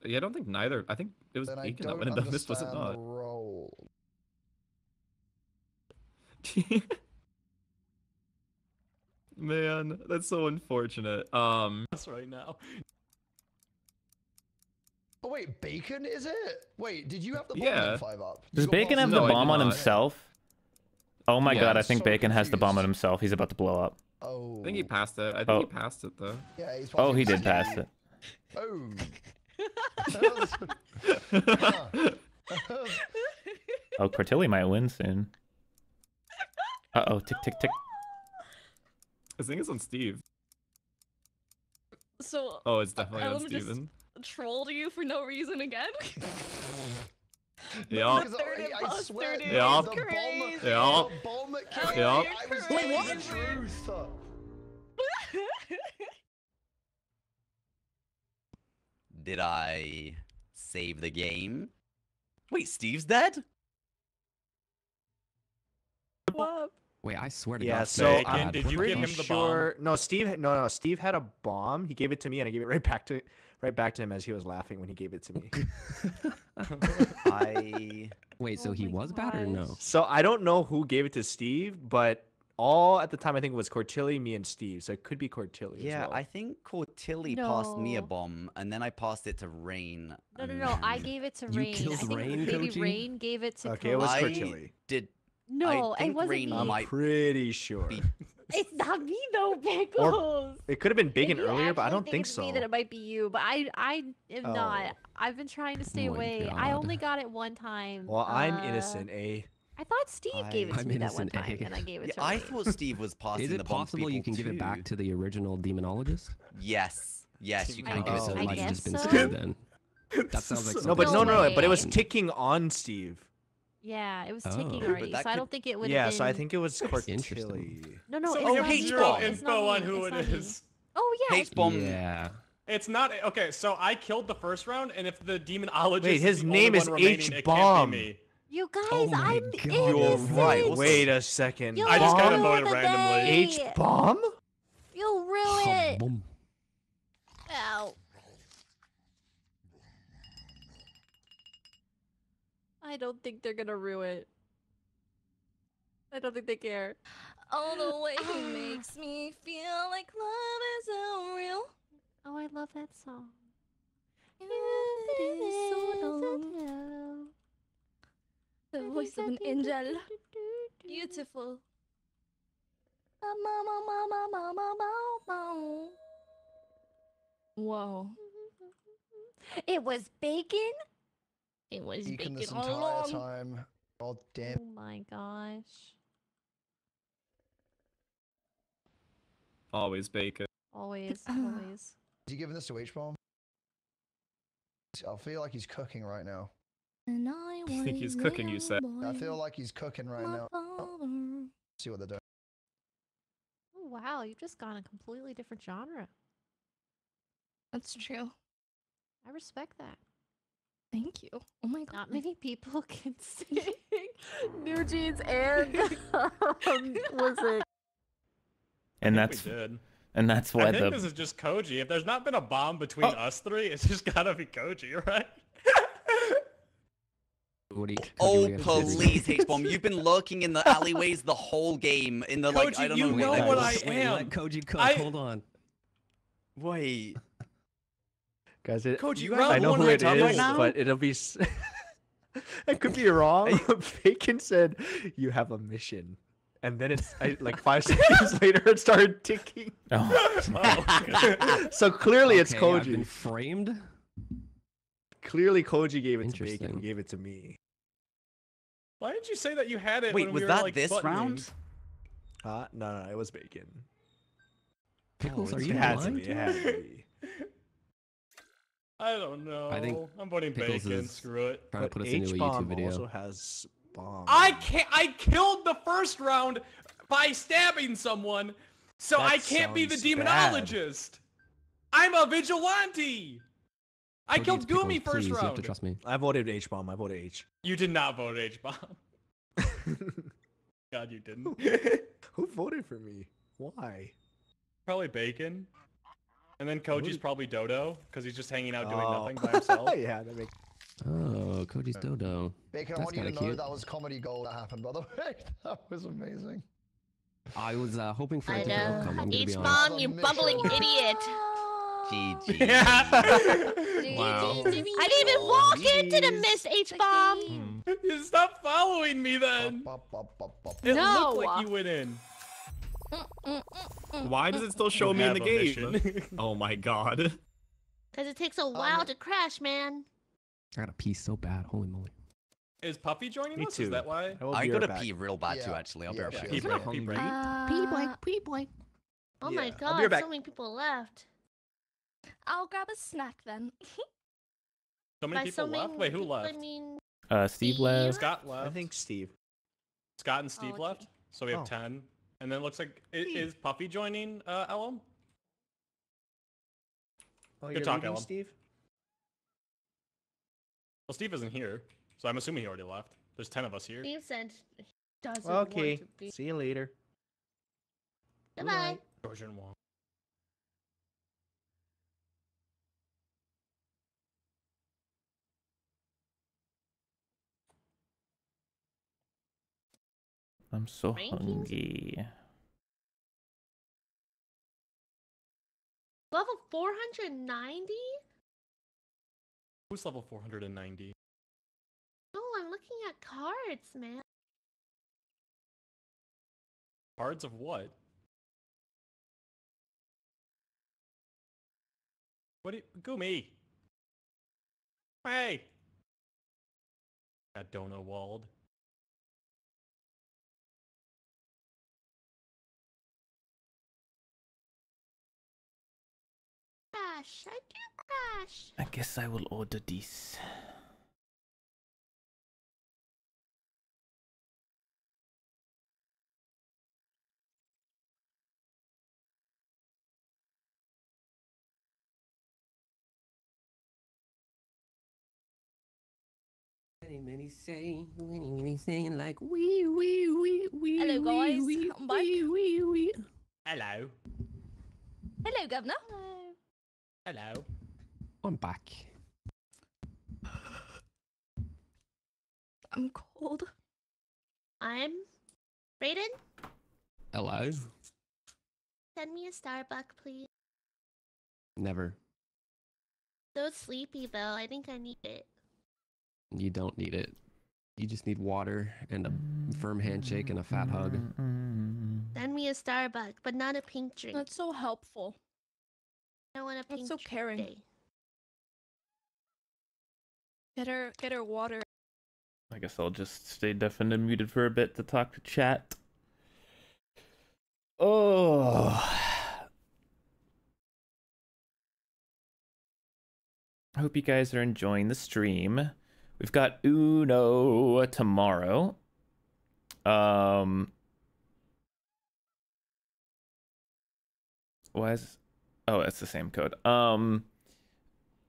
Yeah, I don't think neither. I think it was Then I Bacon that don't went in the mist, was it not? the role. Man, that's so unfortunate. Um, That's right now. Oh wait, Bacon is it? Wait, did you have the bomb Yeah. five up? You Does Bacon have it? the No, bomb on himself? Oh my Yeah, god, I I'm think so Bacon has the bomb on himself. He's about to blow up. Oh. I think he passed it. I think Oh. he passed it though. Yeah, he's Oh, he did pass it. Oh. Oh, Cortilli might win soon. Uh oh, tick tick tick. I think it's on Steve. So Oh, it's definitely on Ellum just Steven. trolled you for no reason again. Yeah. Because I, I swear, dude. Yeah. the bomb, Crazy. Yeah. the bomb killed Yeah. I was Wait, what? the truth. Did I save the game? Wait, Steve's dead? What? Wait, I swear to Yeah, God. so Bacon, I'm uh, did you pretty give him the bomb? sure. No, Steve. No, no, Steve had a bomb. He gave it to me, and I gave it right back to right back to him as he was laughing when he gave it to me. I. Wait, so Oh he my was bad or no? so I don't know who gave it to Steve, but all at the time I think it was Cortilli, me, and Steve. So it could be Cortilli. as Yeah, well. I think Cortilli passed me a bomb, and then I passed it to Rain. No, no, and no. I gave it to You Rain. I killed think Rain, maybe Koji? Rain gave it to Okay, it was I did. No, I it wasn't Rain me. I'm pretty sure. be It's not me though, Pickles. Or It could have been If Bacon earlier, but I don't think it's so. Me, then it might be you, but I, I am Oh. not. I've been trying to stay Oh my away. I only got it one time. Well, I'm uh, innocent, eh? I thought Steve gave it to I'm me that one time, eh? and I gave it Yeah, to I thought Steve was passing Is the it bomb to possible you people can give it back to the original demonologist? Yes, yes, you I can give it guess- to Oh, I him. might have just been guess so. Steve then. That sounds like No, but no, no, no. But it was ticking on Steve. Yeah, it was Oh. ticking But already, that so I don't think it would. Yeah, have so I think it was Interesting. Cortilli. No, no, So it's we not have me. It's not info on who it's it not me. is. Oh yeah, it's H-bomb. Yeah. It's not okay. So I killed the first round, and if the demonologist Wait, is his the name only is one remaining, H it bomb. Can't be me. You oh guys, Oh my I'm God. You're right. Wait a second. You'll I just gotta ruin the randomly. day. H bomb? You'll ruin it. Boom. Ow. I don't think they're gonna ruin it. I don't think they care. Oh, the way he makes me feel like love is so real. Oh, I love that song. It is so long. The voice of an angel. Beautiful. Whoa. It was bacon. It was Bacon bacon, this all entire along. time. God damn. Oh my gosh. Always bacon. Always, always. Is he giving this to H bomb? I feel like he's cooking right now. And I You think he's cooking, you said? I feel like he's cooking right now. See what they're doing. Oh wow, you've just gone a completely different genre. That's true. I respect that. Thank you. Oh my god. Not many people can sing NewJeans and um, was it? And that's think we did. and that's I why think the this is just Koji. If there's not been a bomb between Oh. us three, it's just gotta be Koji, right? What do you? Oh, what do you oh, have to say? please, H-bomb. You've been lurking in the alleyways the whole game. In the, like, I don't you know. know what the- I Wait, am. Let Koji cook. I- Hold on. Wait. Guys, it, Koji, you I know who right it up is, right but it'll be. s- I could be wrong. Bacon said you have a mission, and then it's I, like five seconds later it started ticking. oh, so clearly it's Okay, I've Koji. been framed. Clearly Koji gave it to Bacon. Interesting. Gave it to me? Why did you say that you had it? Wait, when was we were, that like, this buttoning? round? Uh, no, no, it was Bacon. Pickles, Oh, are you had lying to It me? had to be. I don't know. I think I'm putting Pickles bacon. is Screw it. Trying to put us into a H-bomb YouTube video. also has bomb. I can't. I killed the first round by stabbing someone, so I can't be the sounds bad. demonologist. I'm a vigilante. I killed it's Pickles, Gumi first please, You have to round. trust me. I voted H bomb. I voted H. You did not vote H bomb. God, you didn't. Who voted for me? Why? Probably bacon. And then Koji's probably Dodo because he's just hanging out doing Oh. nothing by himself. yeah, that makes. Oh, Koji's Dodo. Bacon, I That's want you to kinda know cute. that was comedy gold that happened, by the way. That was amazing. I was uh, hoping for a I different know. outcome. I'm gonna H honest. bomb, you bumbling idiot. GG. Wow. I didn't even walk into the miss H bomb. Hmm. You Stop following me then. It No. looked like you went in. Mm, mm, mm, why does it still show You me in the game? oh my god. Because it takes a uh, while to crash, man. I got to pee so bad. Holy moly. Is Puffy joining Me us? too. Is that why? I will I gotta right pee real bad too, actually. I'll be Yeah, right back. Pee break, pee break. Pretty boy, pretty boy. Oh my god, I'll be right back. so many people left. I'll grab a snack then. So many By people so many left? Wait, who left? I mean, Uh, Steve left. Scott left. I think Steve. Scott and Steve okay. left. So we have Oh. 10. And then it looks like, i- is Puffy joining uh, Ellum? Oh, Good you're talk, leaving, Ellen. Steve. Well, Steve isn't here. So I'm assuming he already left. There's 10 of us here. Steve said he doesn't Okay. want to be. See you later. Goodbye. Georgian Wong. I'm so Rankings? hungry. Level 490? Who's level 490? No, I'm looking at cards, man. Cards of what? What do you... Gumi! Hey! That Dono Wald. Crash. I do crash. I guess I will order this. Many say, many many saying like wee wee wee wee. Hello, wee, guys. wee, I'm back. wee, wee, wee. Hello. Hello, Governor. Hello. I'm back. I'm cold. I'm Brayden. Hello. Send me a Starbucks, please. Never. So sleepy though. I think I need it. You don't need it. You just need water and a firm handshake and a fat hug. Send me a Starbucks, but not a pink drink. That's so helpful. I want a That's so drink caring. today. Get her, get her water. I guess I'll just stay deaf and unmuted for a bit to talk to chat. Oh. I hope you guys are enjoying the stream. We've got Uno tomorrow. Um Why is Oh, it's the same code. Um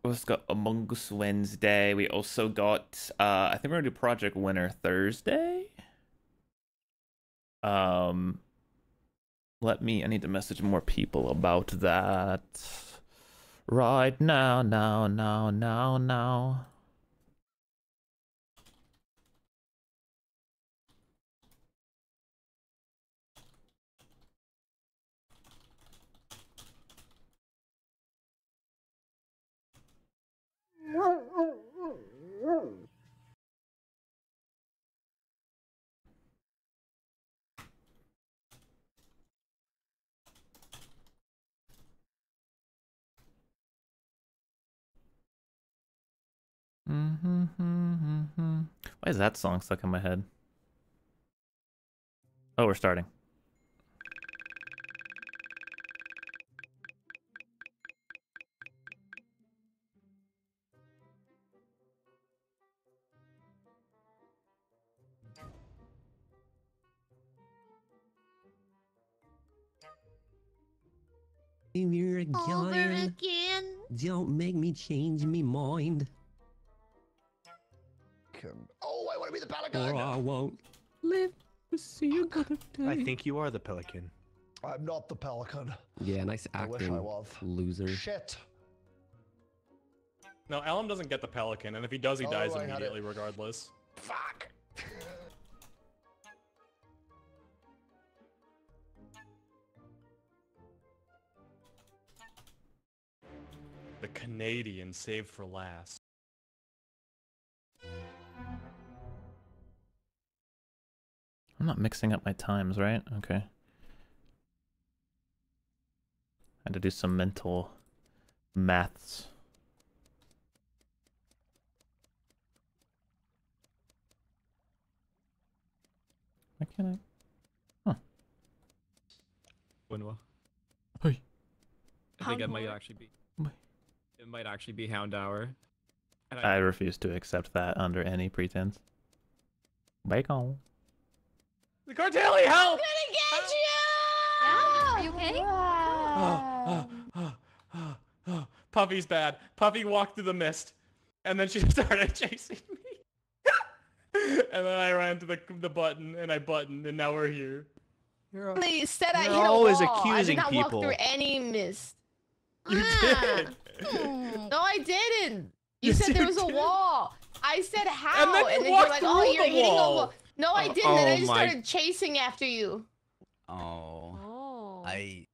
we also got Among Us Wednesday. We also got uh I think we're gonna do Project Winter Thursday. Um let me I need to message more people about that. Right now, now, now, now, now. Mm-hmm, mm-hmm, mm-hmm. Why is that song stuck in my head? Oh, we're starting. Here Over again. again. Don't make me change me mind. Oh, I want to be the pelican. Or I won't live to see another day. I think you are the pelican. I'm not the pelican. Yeah, nice acting. I wish I was. loser. Shit. No, Alum doesn't get the pelican, and if he does, he Oh, dies I immediately, regardless. Fuck. The Canadian saved for last. I'm not mixing up my times, right? Okay. I had to do some mental maths. Why can't I? Huh. Winwa. Hey. I think it Hound might actually be. Wait. It might actually be Houndour. And I refuse to accept that under any pretense. Bacon. The Cortilli, help! Are you okay? Oh, oh, oh, oh. Puffy's bad. Puffy walked through the mist, and then she started chasing me. and then I ran to the the button, and I buttoned, and now we're here. Please said I You're hit a always wall. accusing I did not people. walk through any mist. You did. No, I didn't. You Yes, said there you was a did. wall. I said how, and then you you're like, oh, you're the hitting a wall. wall. No, I Oh, didn't. Oh and I oh just my- started chasing after you. Oh. Oh. I.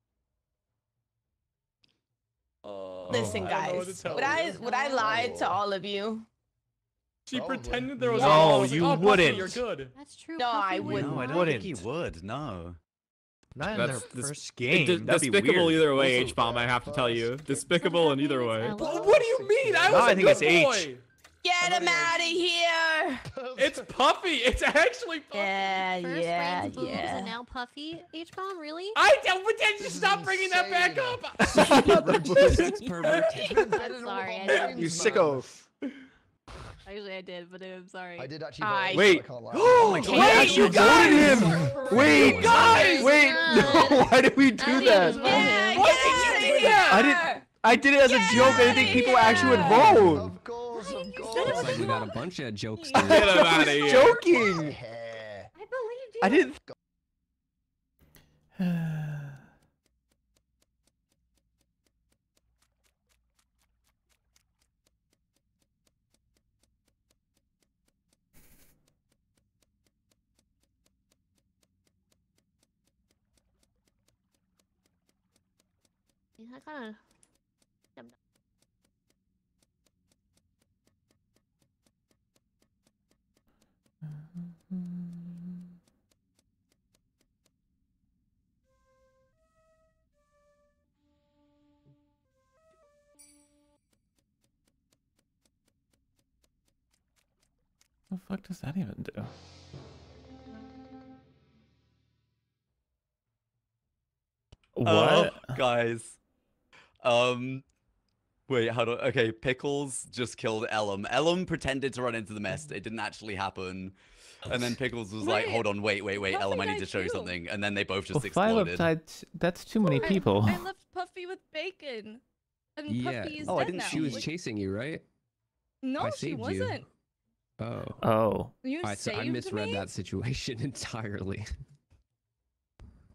Oh, oh, Listen, I don't know what guys, to tell would I would I lied to all of you? She Probably. pretended there was a wall. I was like, you oh, wouldn't. You're good. That's true. No, Puffy I would wouldn't. No, I lie. don't think he would. No. Not in That's their dis- first It game. d- That'd be despicable weird. either way, H bomb. I have to tell you, despicable in either way. Ella. What, what do you mean? I No, was I a think good it's H. boy. Get him out of here! It's Puffy. It's actually Puffy. Yeah, First yeah, Rain's boobs yeah. and now Puffy. H bomb, really? I don't. But then This is stop bringing that back up. Pervert. I'm sorry. I didn't. You sicko. Actually, I did, but I'm sorry. I did actually. I- vote, Wait. I can't lie. Oh, my God. wait, you guys! voted him. Wait, guys! Wait, no. Why did we I do didn't that? vote Yeah, him. Why get did you outta do that? I here! didn't. I did it as a joke. I didn't think people actually would vote. Of course, of Looks course. like we got a bunch of jokes. Get him out of here. Joking. Yeah. I believed you. I didn't. I gotta. The fuck does that even do? Oh, what? Oh, guys. Um. Wait, how do? Okay, Pickles just killed Ellum. Ellum pretended to run into the mist. It didn't actually happen. And then Pickles was like, "Hold on, wait, wait, wait, Puffy Ellum, I need died to show you something." And then they both just well, five exploded. upside. That's too many I- people. I, left Puffy with bacon. And Yeah. Puffy is Oh, I didn't now. She was Like, chasing you, right? no, I she saved you. wasn't. Oh. Oh. You I, so I misread me? that situation entirely.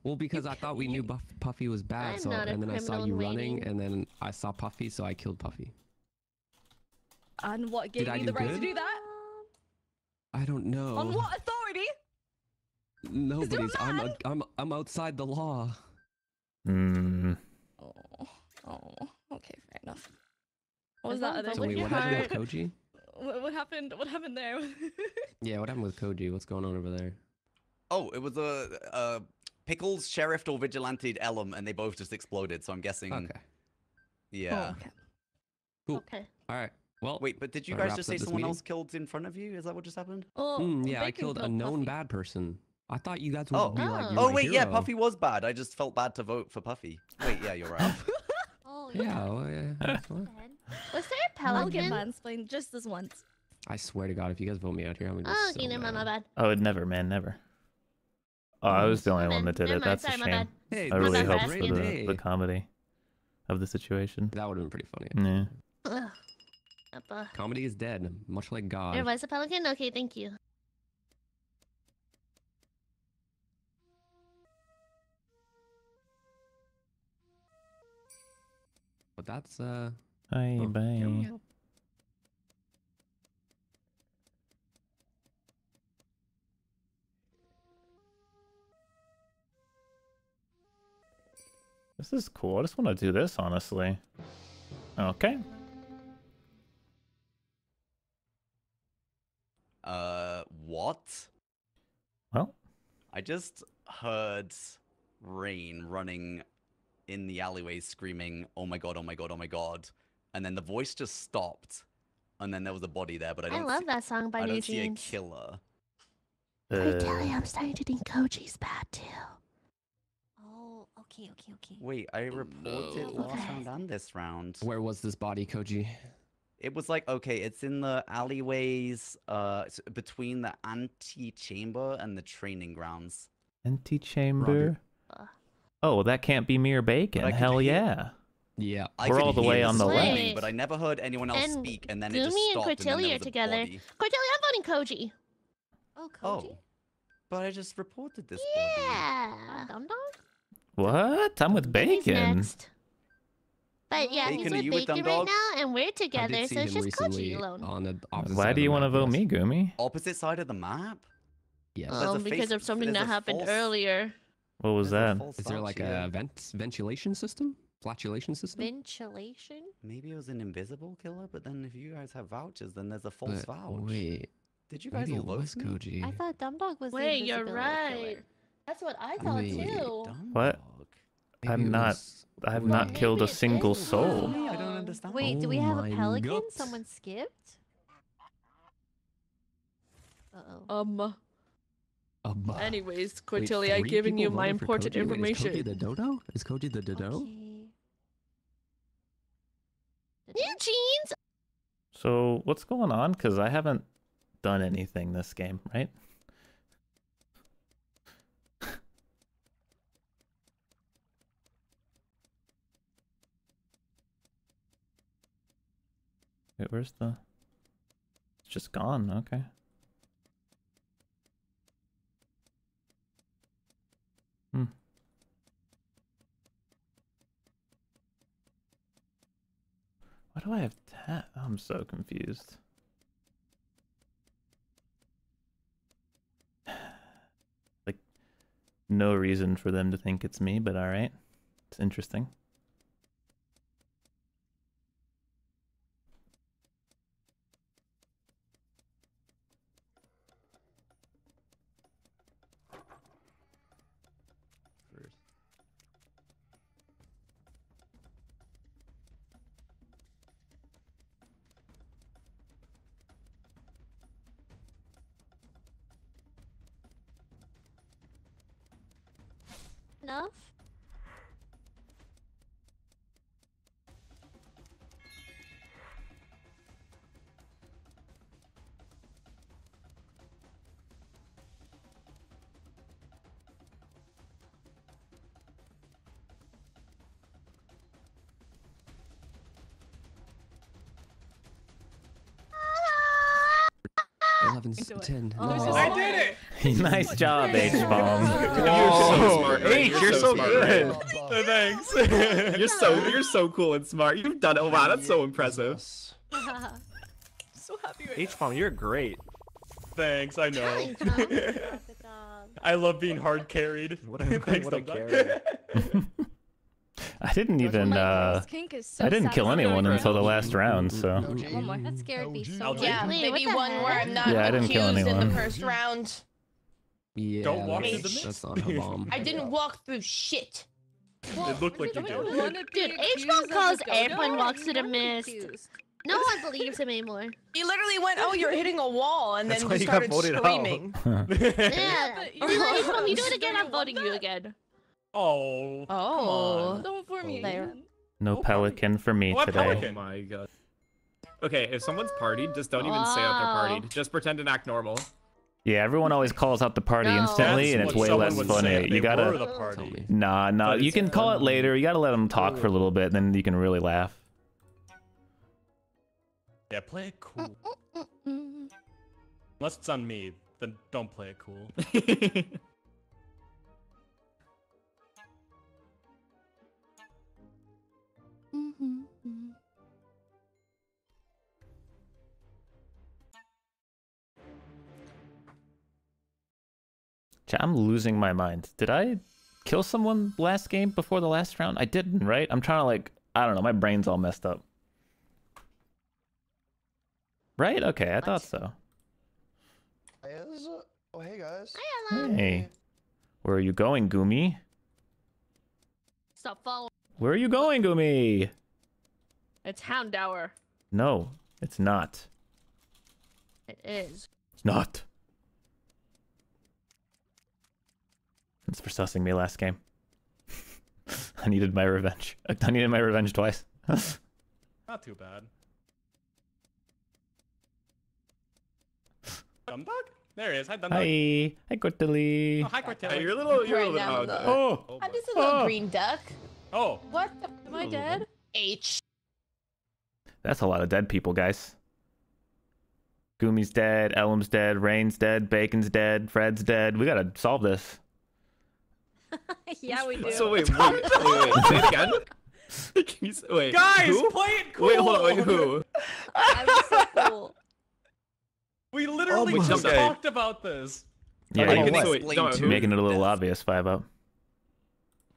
Well, because I thought we knew Buff- Puffy was bad, I'm so not a and then I saw you in running, and then I saw Puffy, so I killed Puffy. And what gave I you do the right to do that? I don't know. On what authority? Nobody's. I'm, mad? a, I'm I'm outside the law. Hmm. Oh, oh, okay, fair enough. What was As that other So wait, what happened with. Koji? What, what happened? What happened there? Yeah, what happened with Koji? What's going on over there? Oh, it was a uh, Pickles, Sheriff, or Vigilante Ellum, and they both just exploded. So I'm guessing. Okay. Yeah. Oh, okay. Cool. Okay. All right. Well, Wait, but did you guys just say someone meeting. else killed in front of you? Is that what just happened? Oh, mm, yeah, I killed a known Puffy. bad person. I thought you guys would Oh. be like, Oh. you're Oh my wait, yeah. Puffy was bad. I just felt bad to vote for Puffy. Wait, yeah, you're right. Oh, Yeah, well, yeah. that's fine. Was there a I'll get pelican? mansplained just this once. I swear to God, if you guys vote me out here, I'm gonna be Oh, so okay, never mind, my bad. I would never, man, never. Oh, I was the only one that did Never it. mind, That's a sorry, my shame. Hey, I really is hope for the, day. the comedy. of the situation. That would have been pretty funny. Yeah. Ugh. Comedy is dead, much like God. There was a pelican? Okay, thank you. But that's uh. Bye oh, bye. This is cool. I just want to do this, honestly. Okay. Uh, what? Well, I just heard Rain running in the alleyways screaming, "Oh my god! Oh my god! Oh my god!" And then the voice just stopped, and then there was a body there. But I I, don't. love see, that song by I New don't see a Jeans. killer. I tell you, Uh, I'm starting to think Koji's bad too. Oh, okay, okay, okay. Wait, I reported no. last round and this round. Where was this body, Koji? It was like okay, it's in the alleyways, uh, between the antechamber and the training grounds. Antechamber. Oh, that can't be mere bacon. I Hell yeah. Yeah. I We're all the way on the screaming, left. but I never heard anyone else And speak, and then it just Gumi and stopped, and then Cortilli there are was a together. body. Cortilli, I'm voting Koji. Oh, Oh, but I just reported this Yeah. Dumb Dog? What? I'm with He's bacon. next. But yeah, Bacon, he's are with you with Bacon right now, and we're together, so it's just recently Koji alone. on the opposite Why side do of you the want to map, vote me, Gumi? Opposite side of the map. Yes. There's a Um, because of something that happened false- earlier. What was there's a that? false Is there like here. a vent ventilation system? Flatulation system? Ventilation? Maybe it was an invisible killer, but then if you guys have vouchers, then there's a false But vouch. Wait. Did you guys maybe it load was me? Koji. I thought Dumb Dog was the Wait, you're right. killer. That's what I thought Wait. too. What? I'm not. I've not killed a single soul. I don't understand. Wait, do we Oh have a pelican? God. Someone skipped? Uh oh. Um. A bu- Anyways, Wait, I've three given you my voted important Koji? Wait, information. Is Koji the dodo? Is Koji the dodo? Okay. NewJeans. So what's going on? Because I haven't done anything this game, right? Wait, where's the? It's just gone. Okay. Hmm. Why do I have that? I'm so confused. Like, no reason for them to think it's me, but alright. It's interesting. Eleven, s- ten. Oh. nine. I did it. nice job, H bomb. You're so smart. Ray. H, you're so smart, good. Ray. Thanks. You're so you're so cool and smart. You've done it. Oh, wow, that's so impressive. So happy right H bomb, you're great. Thanks. I know. I love being hard carried. What a, Thanks, what a Dumb carry. I didn't even. uh kink is so I didn't kill anyone until the last round, so. Oh my. That scared me so much. Yeah, maybe what one where I'm not Yeah, I didn't kill accused in anyone. the first round. Yeah, Don't walk that's, into the mist. that's not a bomb. I didn't walk through shit. It looked like you did. you wanna be Dude, H-Bomb calls dodo? everyone walks You to the mist. No one believes him anymore. He literally went, "Oh, you're hitting a wall," and That's then why just started screaming. Yeah. but You you- know, you do it again, I'm voting you again. Oh. Oh. Don't for me. There. man. No Oh, pelican for me oh, What today. Oh pelican? my god. Okay, if someone's partied, just don't even say that they're Wow. partied. Just pretend and act normal. Yeah, everyone always calls out the party No. instantly, and it's way less funny. You gotta the party. Nah, nah. But You can call it later. You gotta let them talk for a little bit, then you can really laugh. Yeah, play it cool. Unless it's on me, then don't play it cool. Chat, I'm losing my mind. Did I kill someone last game before the last round? I didn't, right? I'm trying to like, I don't know. My brain's all messed up. Right? Okay, I thought so. Oh, hey guys. Hey, where are you going, Gumi? Stop following. Where are you going, Gumi? It's Houndour. No, it's not. It is. It's not. Thanks for sussing me last game. I needed my revenge. I needed my revenge twice. Not too bad. Dumb dog? There he is. Hi, Dumb dog. Hi, hi, Cortilli. Oh, hi, Cortilli. You're a little, you're a little. now, oh, Oh, I'm just a little Oh. green duck. Oh, What the? Am I dead? Oh. H. that's a lot of dead people, guys. Gumi's dead, Ellum's dead, Rain's dead, Bacon's dead, Fred's dead. We gotta solve this. yeah, we do. So wait, wait, wait, wait, wait. Say it again. Can you, s- wait, guys, who? play it cool. Wait, hold on. Wait, who? That was so cool. We literally oh my just God. talked about this. Yeah, I you- oh, can what? explain No, making it a little Death. obvious. Five up.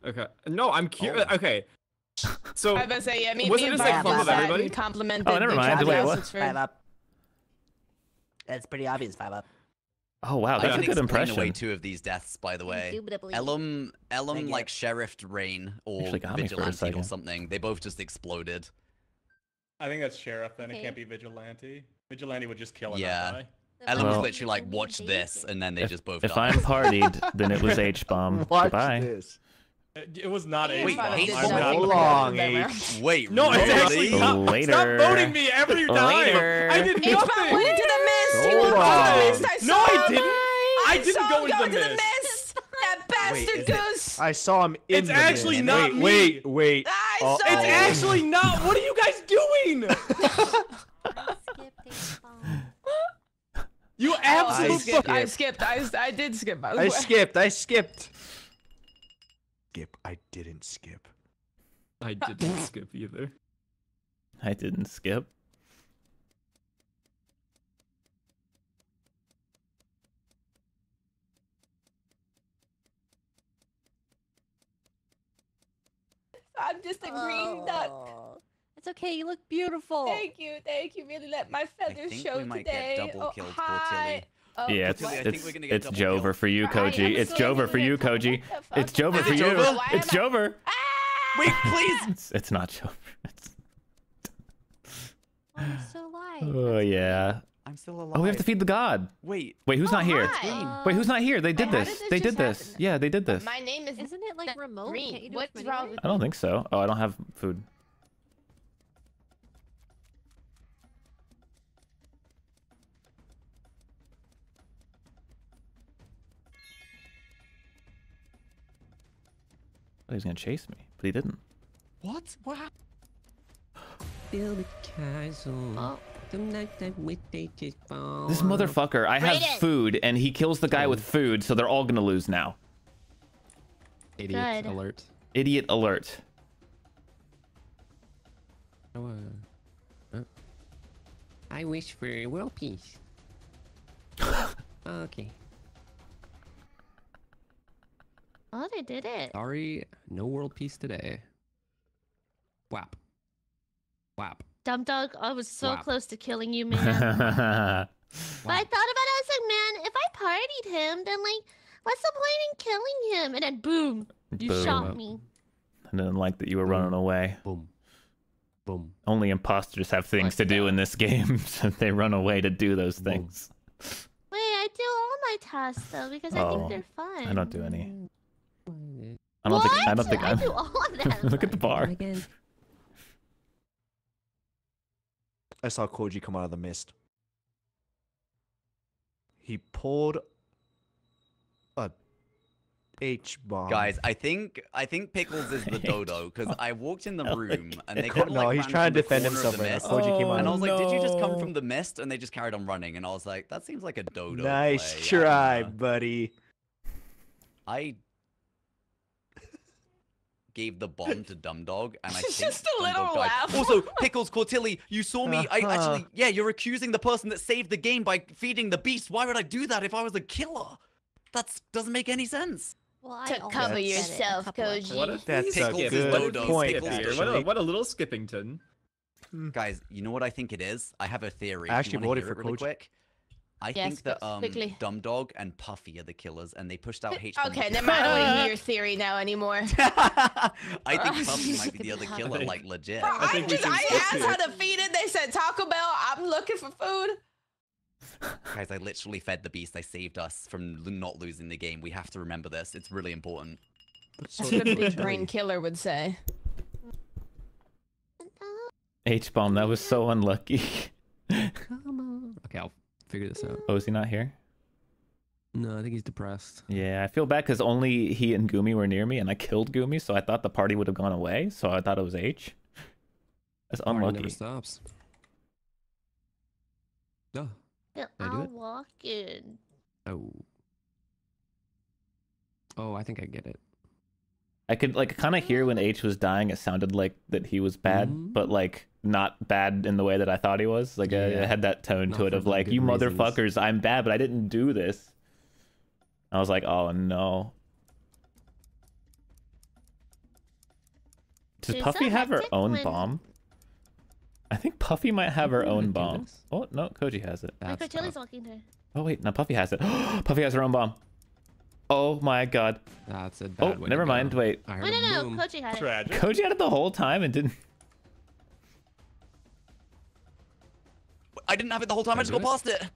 Okay. No, I'm curious. Oh. Okay. So I was about to say, yeah, me, wasn't me this and like Bob fun with everybody? Complimented Oh, never mind. Wait, what? was for- Five up. It's pretty obvious. Five up. Oh wow, I that's can a good impression. away two of these deaths, by the way. Indubitably. Ellum, Ellum, like Sheriff Rain or Actually got me for a Vigilante or something. They both just exploded. I think that's Sheriff, then. Okay. It can't be Vigilante. Vigilante would just kill him. Yeah. Yeah. Ellum Well- was literally like, watch this, and then they If, just both if died. I'm partied, then it was H bomb. Goodbye. this. It, it was not Hey, a. Wait, Five H did bomb? nothing Hold on, H. Wait, No, it's actually not. Later. Stop voting me every time. Later. I did H bomb nothing. went into the mist. He Hold went into the mist. I No, I didn't. I didn't go into go the into the mist. mist. That bastard is goose. I saw him in It's the actually mist. not wait, me. Wait, wait. I Oh, saw It's him. actually not. What are you guys doing? Skipped H-bomb. You Oh, I skipped. I skipped. I, I did skip. By the way. I skipped. I skipped. Skip. I didn't skip. I didn't skip either. I didn't skip. I'm just a green duck. It's okay. You look beautiful. Thank you, thank you. Really let my feathers think show we might get today. double oh, killed, hi. Oh, yeah, it's Cortilli, I what? think it's, we're gonna get it's Jover kill. for you, Koji. It's still Jover for you, Koji. what the fuck? It's Jover for you. Jover? Why It's am Jover. Ah! Wait, please. It's, it's not Jover. It's... Oh, you're still alive. Oh yeah. I'm still alive. Oh, oh we have to feed the god. Wait. Wait, who's oh, not here? hi. Wait, who's not here? They did this. did this They did this. happen? Yeah, they did this. My name is Isn't it like remote? green. Can't you do What's wrong anywhere? with I don't think so. Oh, I don't have food. Oh, he's gonna chase me, but he didn't. What? What happened? Build a castle. Oh. Some night that with they just. This motherfucker, I have Brayden. food, and he kills the guy with food, so they're all gonna lose now. Idiot Good. alert. Idiot alert. Oh, uh, uh, I wish for world peace. okay. Oh, they did it. Sorry, no world peace today. Whap. Whap. Dumb dog, I was so Wow. close to killing you, man. But I thought about it. I was like, man, if I partied him, then like, what's the point in killing him? And then boom, you Boom. shot me. I didn't like that you were running away. Boom. Boom. Only imposters have things to do in this game, so they run away to do those things. Wait, I do all my tasks though because I Oh, think they're fun. I don't do any. I don't think. I don't What? think. I do all of them. Look at the bar. I saw Koji come out of the mist. he pulled a H bomb. Guys, I think I think Pickles is the dodo because I walked in the oh room and they Co- kind of no, he's trying to defend himself right now. mist. Koji came and I on. was like, "Did you just come from the mist?" And they just carried on running, and I was like, "That seems like a dodo." nice play. Try, don't buddy. I gave the bomb to Dumb Dog, and I Just think a Dumb Dog little died. laugh. Also, Pickles Cortilli, you saw me. I Uh-huh. actually, yeah, you're accusing the person that saved the game by feeding the beast. Why would I do that if I was a killer? That doesn't make any sense. Well, To cover said it a yourself, couple Koji. What a That's a Pickles is good Dodo's point, Pickles What a, Dodo. what a little Skippington. Guys, you know what I think it is? I have a theory. I actually Do you wanna voted for it really Koji. quick? I Yes, think that um, quickly. Dumb Dog and Puffy are the killers, and they pushed out H. Okay, never mind. I don't want to hear your theory now anymore. I think Puffy might be the other killer, like legit. Bro, I I, think we just I asked it. how to feed it. They said Taco Bell. I'm looking for food. Guys, I literally fed the beast. I saved us from not losing the game. We have to remember this. It's really important. That's what a big brain killer would say. H bomb. That was so unlucky. Come on. Okay, I'll figure this out. oh, is he not here? No, I think he's depressed. Yeah, I feel bad because only he and Gumi were near me, and I killed Gumi, so I thought the party would have gone away. So I thought it was H. That's Party never unlucky. stops. Oh. I do I'll walk in. Oh. Oh, I think I get it. I could like kind of hear when H was dying. It sounded like that he was bad, Mhm. but like not bad in the way that I thought he was. Like uh, I, Yeah. it had that tone Not to it of like, "You reasons." motherfuckers, I'm bad, but I didn't do this." I was like, "Oh no." Does Is Puffy that have her own when- bomb? I think Puffy might have her own do bomb. Oh no, Koji has it. My That's Coachella walking there. Oh wait, no, Puffy has it. Puffy has her own bomb. Oh my god. That's a Oh, bad way to never go. mind. Wait, I No, heard no, no. Koji had it. Tragic. Koji had it the whole time and didn't. I didn't have it the whole time. I Can just I got past it.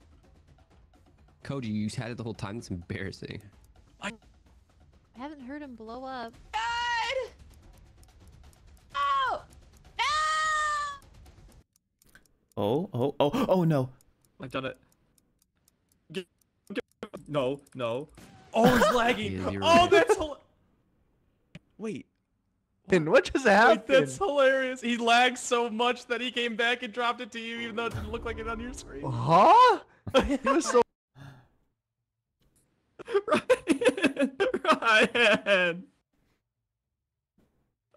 Cody, you had it the whole time. It's embarrassing. I haven't heard him blow up. God! Oh! No! Oh, oh, oh, oh no. I've done it. G- g- No, no. Oh, he's lagging. Yeah, you're oh, that's Wait. And what just wait, happened? that's hilarious. He lagged so much that he came back and dropped it to you, even though it didn't look like it on your screen. Huh? He was so. Ryan. Ryan.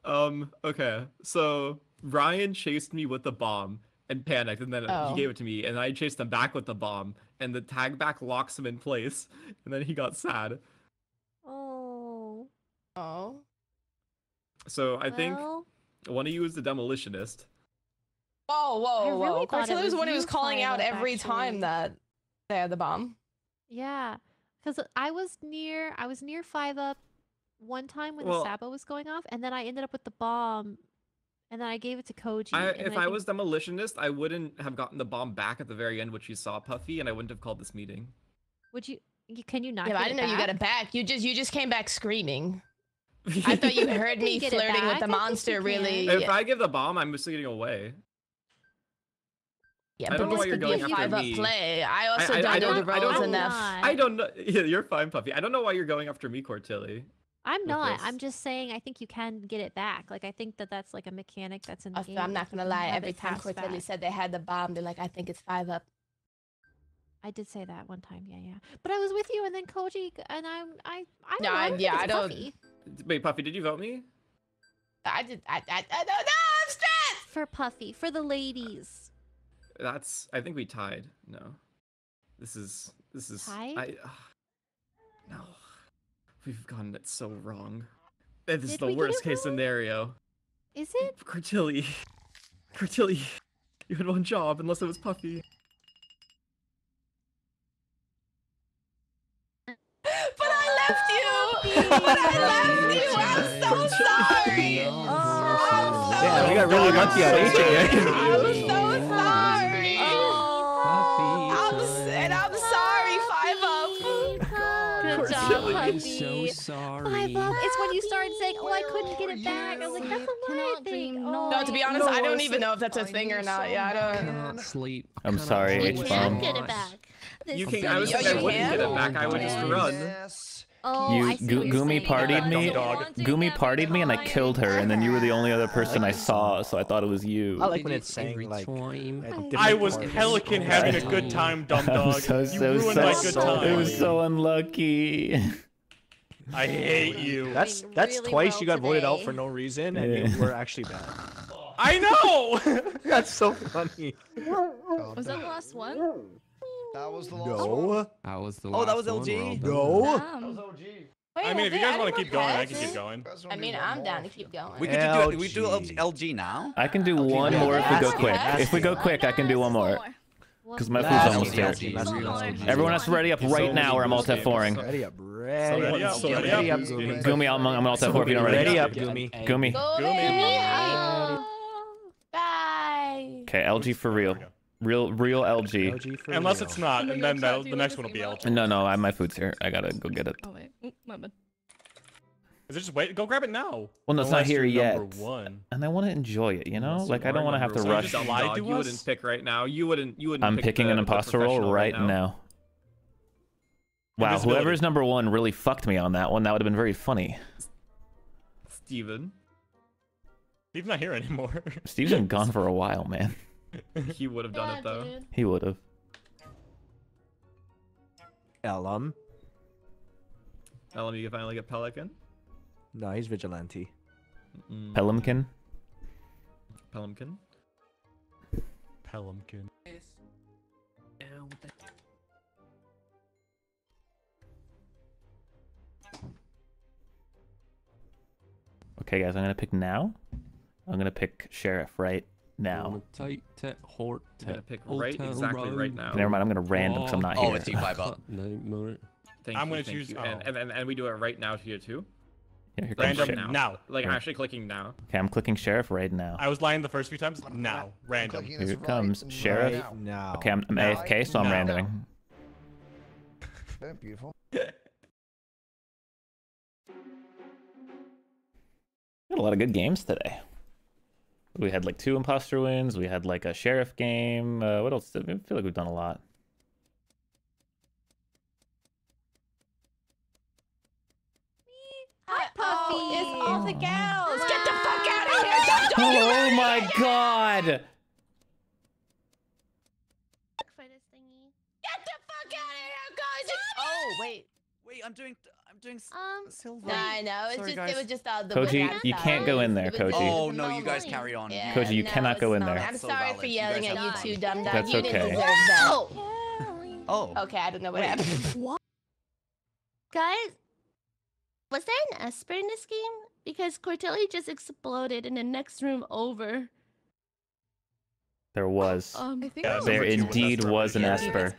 Um, okay. So Ryan chased me with the bomb and panicked, and then Oh. he gave it to me, and I chased him back with the bomb, and the tag back locks him in place, and then he got sad. Oh. Oh. So I think well, one of you is the demolitionist. Whoa, whoa, whoa. really thought it was was the one who was calling out Five Up, every time that they had the bomb. Yeah, because I was near. I was near Five Up one time when Well- the Sabo was going off, and then I ended up with the bomb, and then I gave it to Koji. I, if I think- was demolitionist, I wouldn't have gotten the bomb back at the very end, which you saw Puffy, and I wouldn't have called this meeting. would you? you can you not? yeah, but I didn't know it you got it back. You just you just came back screaming. I thought you heard me can flirting with the I think you monster. Really? If Yeah, I give the bomb, I'm just getting away. yeah I but don't know this why you're could be going a after five up me. play. I also I- don't I know don't- the I don't know- enough. I don't know. Yeah, you're fine, Puffy. I don't know why you're going after me, Cortilli. I'm not. this. I'm just saying. I think you can get it back. Like I think that that's like a mechanic that's in the I- game. I'm not gonna lie. Every time passed Cortilli back. said they had the bomb, they're like, I think it's five up. I did say that one time. Yeah, yeah. But I was with you, and then Koji, and I'm. I. I don't No, know. I- yeah, it's I don't- Puffy. Wait, Puffy, did you vote me? I did. I. I. I don't know. I'm stressed. For Puffy, for the ladies. That's. I think we tied. No. This is. This is. Tied? I. ugh. no. We've gotten it so wrong. This is the worst case wrong? scenario. Is it? Cortilli. Cortilli. You had one job, unless it was Puffy. But I left you. but I left you. I'm so sorry. Yeah, we got really lucky on I'm so sorry. I'm, s- and I'm sorry, Five Up. Good job, I'm puppy. so sorry. Five up. It's when you started saying, "Oh, I couldn't get it back." I was like, "That's a lie thing." Oh, No, to be honest, I don't even know if that's a thing or not. Yeah, I don't. Cannot sleep. I'm sorry, You H can bomb. get it back. You This can. I was is- thinking I wouldn't get it back. Oh, I would just run. Oh, You I see Gu- Gumi saying. partied me. Gumi partied me, and I killed her, and then you were the only other person I saw, so I thought it was you. I like when it's saying like. I was Pelican oh, having a good time, dumb dog. so, you so, ruined so, my good time. It was so unlucky. I hate you. That's that's really twice well you got voted out for no reason, and Yeah. you were actually bad. I know. That's so funny. Was that the last one? That was the last No. That was the Oh, that last was one, LG? well done. No. Um, Damn. I mean, if you guys want to keep going, I can keep going. I mean, I'm down to keep going. We could do it. We do LG. LG now. I can do one more if we go quick. If we go quick, I can do one more. Because my food's almost game, here. last game, last game. Everyone has to ready up right now, or I'm alt F4ing. Ready up, ready, Ready up, up, ready ready up. up, Gumi. Gumi, I'm, I'm alt F4 if you don't ready. Ready up, Gumi. Gumi. Gumi. Bye. Okay, LG for real. Real, real LG. LG Unless real. it's not, and then the, the next one will be LG. No, no, I, my food's here. I gotta go get it. Oh wait, Mm, my bad. Is it just wait? Go grab it now. Well, no, it's not here yet. one. And I want to enjoy it, you know? Like, I don't want to have to one. rush. You just lied Dog, to you us? wouldn't pick right now. You wouldn't. You wouldn't. I'm pick picking the- an imposter roll professional right now. Wow, whoever's number one really fucked me on that one. That would have been very funny. Steven. Steve's not here anymore. Steve's been gone for a while, man. He would have done Yeah, it though. dude. He would have. Ellum. Ellen, you can finally get Pelican. No, he's vigilante. Mm, Pelimkin. Pelimkin. Pelimkin. Okay, guys, I'm gonna pick now. I'm gonna pick sheriff right now. Tight, tet, hort, You're gonna pick right exactly right road. now. Never mind, I'm gonna random because I'm not Oh, here. it's T5 up. No, no. Thank I'm you, gonna thank choose- you. oh. And, and, and and we do it right now here too. Yeah, here Random sheriff. now. Like Yeah. actually clicking now. Okay, I'm clicking sheriff right now. I was lying the first few times. Now, random. Here it comes, right sheriff. now. Now. Okay, I'm, I'm Now. AFK, so I'm Now. randoming. Yeah, beautiful. We had a lot of good games today. We had like two imposter wins. We had like a sheriff game. Uh, what else? I feel like we've done a lot. Hi, Puffy. Oh, it's all the gals. Get the fuck out of here. Don't, don't you Oh run. my god! For this thingy. Get the fuck out of here, guys. It's- Oh, wait. Wait, I'm doing. I'm doing. Um, silver. No, I know. It's Sorry, just guys. it was just uh, the Koji, you can't go in there, Koji. Oh no, you guys carry on. Yeah, Koji, you no, cannot go in there. I'm So sorry valid. for yelling guys at you have two, fun. dumb dumb. That's you didn't okay. deserve that. Kelly. Oh. Okay, I don't know what Wait. happened. Guys, was there an Esper in this game? Because Cortilli just exploded in the next room over. There was. Um, Yeah, There was indeed was an. Esper.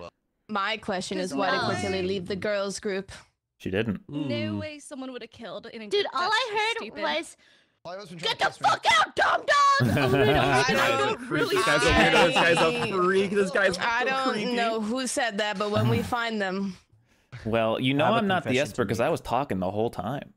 My question is, why did I- Cordelia leave the girls group? She didn't. No Mm. way someone would have killed in a Dude, group. all That's I heard stupid. was, Fiver's been trying "Get the kiss me. fuck out, dumb dog!" Oh, I This guy's a don't really This guy's a weirdo. This guy's a I- freak. This guy's I don't creepy. know who said that, but when we find them, Well, you know have a I'm not the confession Esper because I was talking the whole time.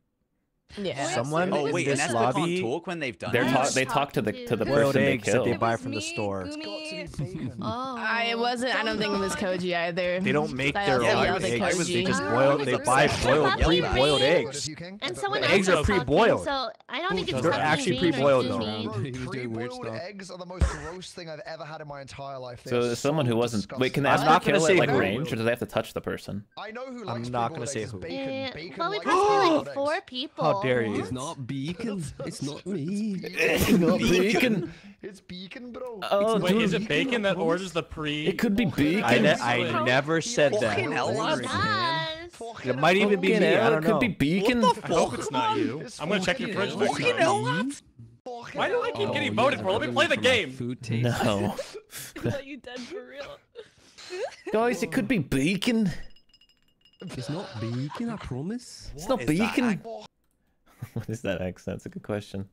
Yeah. Someone Oh wait, an this Esper lobby. talk when they've done They're talk. They talk to the to the Boiled person they eggs that they buy from the me, store. Gumi. Oh. I wasn't. I don't think it was Koji either. They don't make their also own eggs. was They just boil. They buy boiled, pre-boiled eggs. And The someone eggs are pre-boiled. So I don't think it's They're actually pre-boiled, though. Gumi. He was doing weird Pre-boiled eggs are the most gross thing I've ever had in my entire life. So someone who wasn't. Wait, can the. I'm not gonna kill say at like range, or do they have to touch the person? I know who I'm not gonna say who. Bacon. Bacon well, we likes passed like four eggs. people. How dare you? It's not beacon. It's not me. It's Not bacon. It's beacon, bro. Oh, Wait, is it Bacon that orders the pre? It could be I, bacon. ne- I never said that. hell. It might even be Fucking me. I it don't know. could know. be bacon. I hope it's not you. It's I'm gonna check your fridge next Fucking hell, what? Why do I keep Oh, getting voted guys for? Let me play the game. Food taste. No, Let you dead for real. guys, it could be bacon. It's not beacon. I promise. It's not is that bacon. act- What is that accent? That's a good question.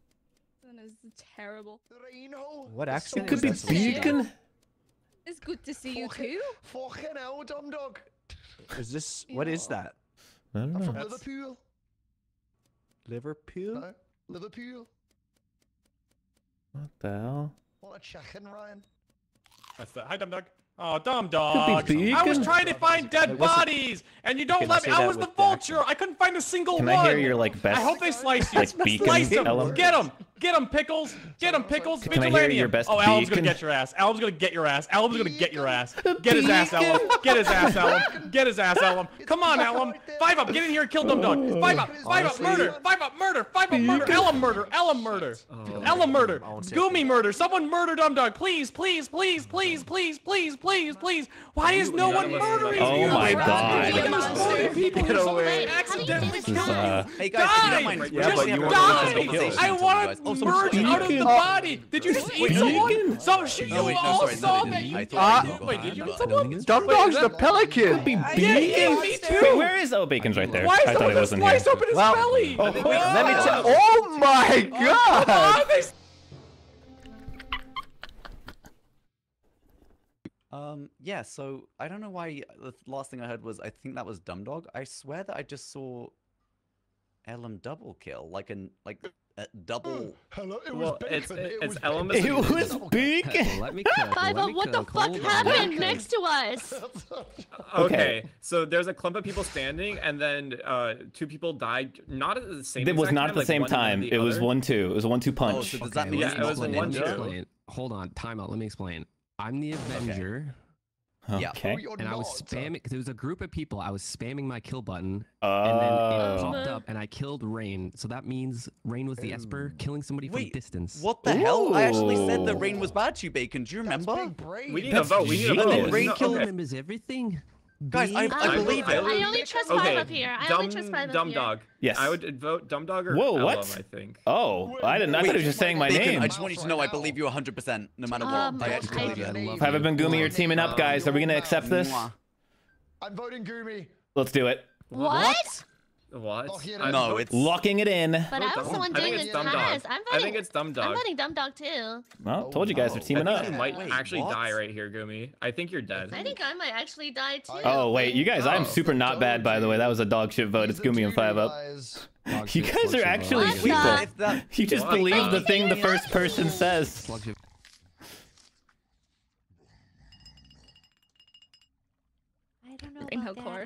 That is terrible. Reno. What accent It could be is that supposed to bacon. It's good to see you too. Fucking hell, dumb dog. Is this? What is that? I don't I'm from know. Liverpool. Liverpool. No, Liverpool. What the hell? What a chicken, Ryan. That's the hi, dumb dog. Oh, dumb dog. I was trying to find dead Wait, bodies, and you don't let me. I was the with the vulture. I couldn't find a single Can one. I hear your like best? I hope they slice you. like, beacon slice them. element? Get them. Get him, pickles. Get him, pickles. Can I hear your Vigilante. best Oh, Alan's gonna get your ass. Alan's gonna get your ass. Alan's gonna get your ass. Get his ass, Alan. Get his ass, Alan. Get his ass, Alan. Come on, Alan. Five up. Get in here and kill Dumb Dog. Five up. Five up. Murder. Five up. Murder. Five up. Murder. Ella murder. Ella murder. Ella murder. Gumi murder. Someone murder Dumb Dog. Please, please, please, please, please, please, please, please. Why is no one murdering you? Oh my God. There's so many people Get someone away. accidentally killed uh, Hey guys, you Die! Yeah, Just you weren't die! to kill. I want Oh, to merge shot out of the body. Did you just eat someone? So she, you Oh, wait, no, all sorry, no, saw they that didn't. you I did. thought they Wait, were wait, did you behind, eat but I someone? don't Dumb Wait, dog's is the that- pelican. Be Yeah, yeah, beacon. me too. Wait, where is? Oh, bacon's right there. Why is I thought someone it gonna wasn't slice here. open his Well, belly? Let me tell. Oh my Oh, god. they Um, yeah, so I don't know why the last thing I heard was I think that was Dumb Dog. I swear that I just saw Ellum double kill, like an like a double. Hello, it was Well, bacon. it's it it's was Ellen. It was beacon. Let me cook. Five let What the fuck happened let next to us? Okay, so there's a clump of people standing, and then uh, two people died. Not at the same. Time It was not time, at the like, same one and then time. the It was one two. It was one two Oh, punch. so does Okay, that mean Yeah, it was a explain, one two? explain. Hold on, time out. Let me explain. I'm the Avenger, Yeah. Okay. Oh, you're and I was spamming because there was a group of people. I was spamming my kill button, and Oh. then it oh. popped up, and I killed Rain. So that means Rain was the Esper, killing somebody from Wait, distance. What the hell? I actually said that Rain was bad to you, Bacon. Do you That's remember? big brain. We need That's a vote. We need a genius. vote. And then Rain No, killed okay. remembers everything. Guys, I, I believe I it. would- I only trust Okay, five up here. I only dumb, trust five dumb up dog. Yes. I would vote dumb dog or Whoa, Ellum, what? I think. Oh, I didn't. I thought it was just saying my Bacon, name. I just want you to know I believe you 100%, no matter what. Um, I actually believe you. I love Have you. it been Gumi? You're teaming up, guys. Are we gonna accept this? I'm voting Gumi. Let's do it. What? What? Oh, it No, it's Locking it in. But I was Dumb- the one doing it's this dumb dog. task. I'm I think it's dumb I'm dog. voting dumb dog too. Well, told you guys oh, we're Oh, teaming I up. think you might Wait, actually what? die right here, Gumi. I think you're dead. I think I might actually die too. Oh wait, you guys, I'm Oh. super not bad by the way. That was a dog shit vote. It's These Gumi and five up. You guys are actually people. the- If that, You just believe the thing the first person says. I don't know Rain about core.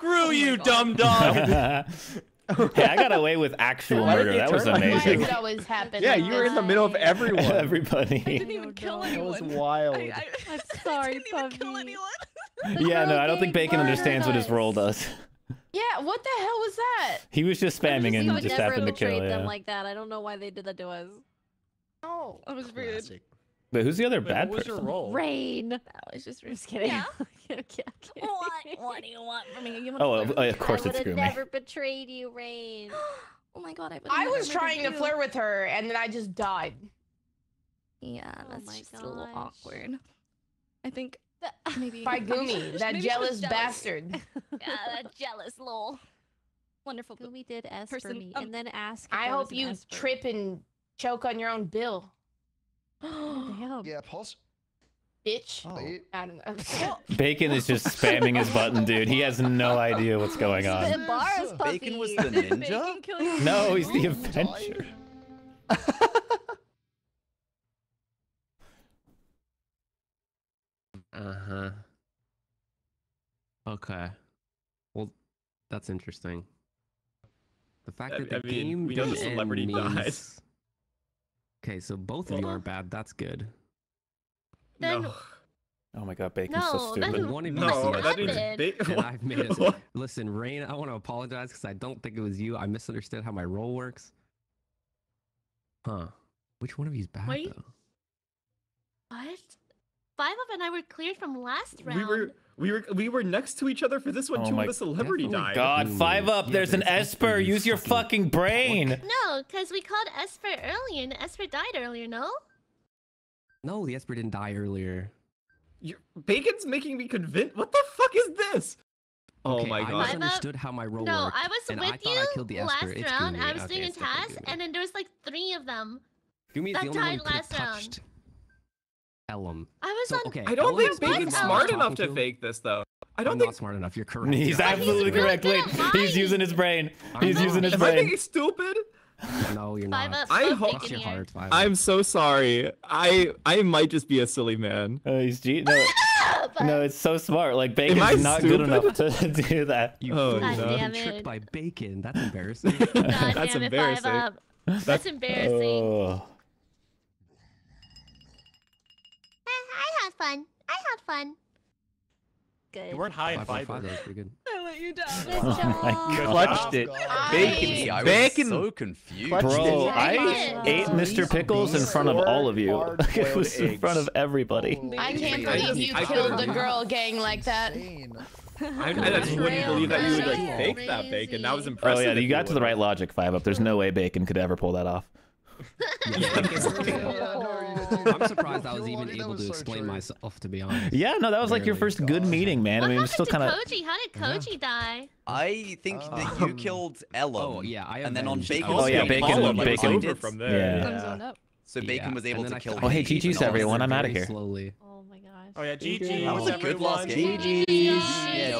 Screw oh you, dumb dog. hey, I got away with actual Why murder. That was turn like that? Why does amazing. always happen? Yeah, you were in the middle of everyone. I Everybody. didn't even kill That anyone. was wild. I, I, I'm I sorry, didn't even kill anyone. Yeah, no, I don't think Bacon gang understands what his role does. Yeah, what the hell was that? He was just spamming We and would just never happened to kill. infiltrate them Yeah. like that. I don't know why they did that to us. Oh, That was weird. But who's the other Wait, bad what was your person? role? Rain. that was just I'm just kidding. Yeah. I'm kidding, What? What do you want from me? You Oh, to of, flirt oh, with course I it's would have never betrayed you, Rain. Oh my god, I, I was trying to flirt with her, and then I just died. Yeah, Oh that's my just a little awkward. I think maybe By maybe Gumi, that maybe jealous jealous. bastard. yeah, that jealous lol. Wonderful. Gumi did ask for me, um, and then ask. if I hope you S for me. trip and choke on your own bill, Oh, damn. Yeah, pause. bitch. Oh. I don't know. Bacon is just spamming his button, dude. He has no idea what's going on. embarrassed puppy. Bacon was the ninja? Bacon kill you. No, he's the Ooh, Avenger. Uh huh. Okay. Well, that's interesting. The fact I- that the I mean, game we know the didn't end celebrity died. Means... Okay, so both of you aren't bad. That's good. Then- no, Oh my god, Bacon's so No, stupid. then- But one of you no, is that means happened? I've made us. Listen, Rain, I want to apologize because I don't think it was you. I misunderstood how my role works. Huh? Which one of you's bad Wait. though? What? Five up and I were cleared from last round. we were we were we were next to each other for this one Oh too. my when the celebrity Definitely died. God, five up. yeah, There's but an Esper, Esper. you Use your fucking fucking brain. No, because we called Esper earlier and Esper died earlier, no? No, the Esper didn't die earlier. You're, Bacon's making me convinced. What the fuck is this? Oh Okay, my I god. Five up- misunderstood how my role no, worked. I was and with I you I killed the Esper. last It's round. Gumi. I was Okay, doing a task, and then there was like three of them. Gumi is that the only died who last round. Touched Ellum. I was So, on. okay, I don't Ellum think explained Bacon's why I was smart talking enough to him. fake this though. I don't I'm think not smart enough. You're correct. He's absolutely correct. Wait, he's using his brain. He's not. using his Am I being brain. stupid? No, you're Five not. up. I hope- Cross bacon your heart. Five I'm so sorry. I I might just be a silly man. Oh, he's cheating. No, no, it's so smart. Like bacon's I not good enough to do that. You Oh, fool, God you've damn been tricked by bacon. That's embarrassing. God That's damn it, five embarrassing. That's oh. embarrassing. Oh. Fun. I had fun. Good. You weren't high in Five, five, fiber. five, that was pretty good. I let you down. Oh good Oh job. my Clutched it. guys. Hey, I was bacon- so confused. Bro. I ate Mr. Pickles in front of all of you. Hard-boiled it was in front of everybody. I can't believe you killed couldn't- the girl gang like that. I, I just wouldn't believe that you would like Crazy. fake that bacon. That was impressive. Oh impressive. yeah, you got to the right logic, Five Up. There's no way Bacon could ever pull that off. Yeah, no, you did- I'm surprised I was even able to explain myself, to be honest. Yeah, no, that was like your first good meeting, man. I mean, it was still kind of. Koji? How did Koji die? I think that you uh, killed Ellum. Oh, yeah, I And then on avenged Bacon. Oh, yeah, Bacon- Followed, Bacon- over from there. Yeah. I'm zoned up. So Bacon Yeah, was able to kill. Oh, hey, GG's and everyone. I'm outta Very here. Slowly. Oh my gosh. Oh yeah, GG. GG. That was a good last game. everyone. Yeah,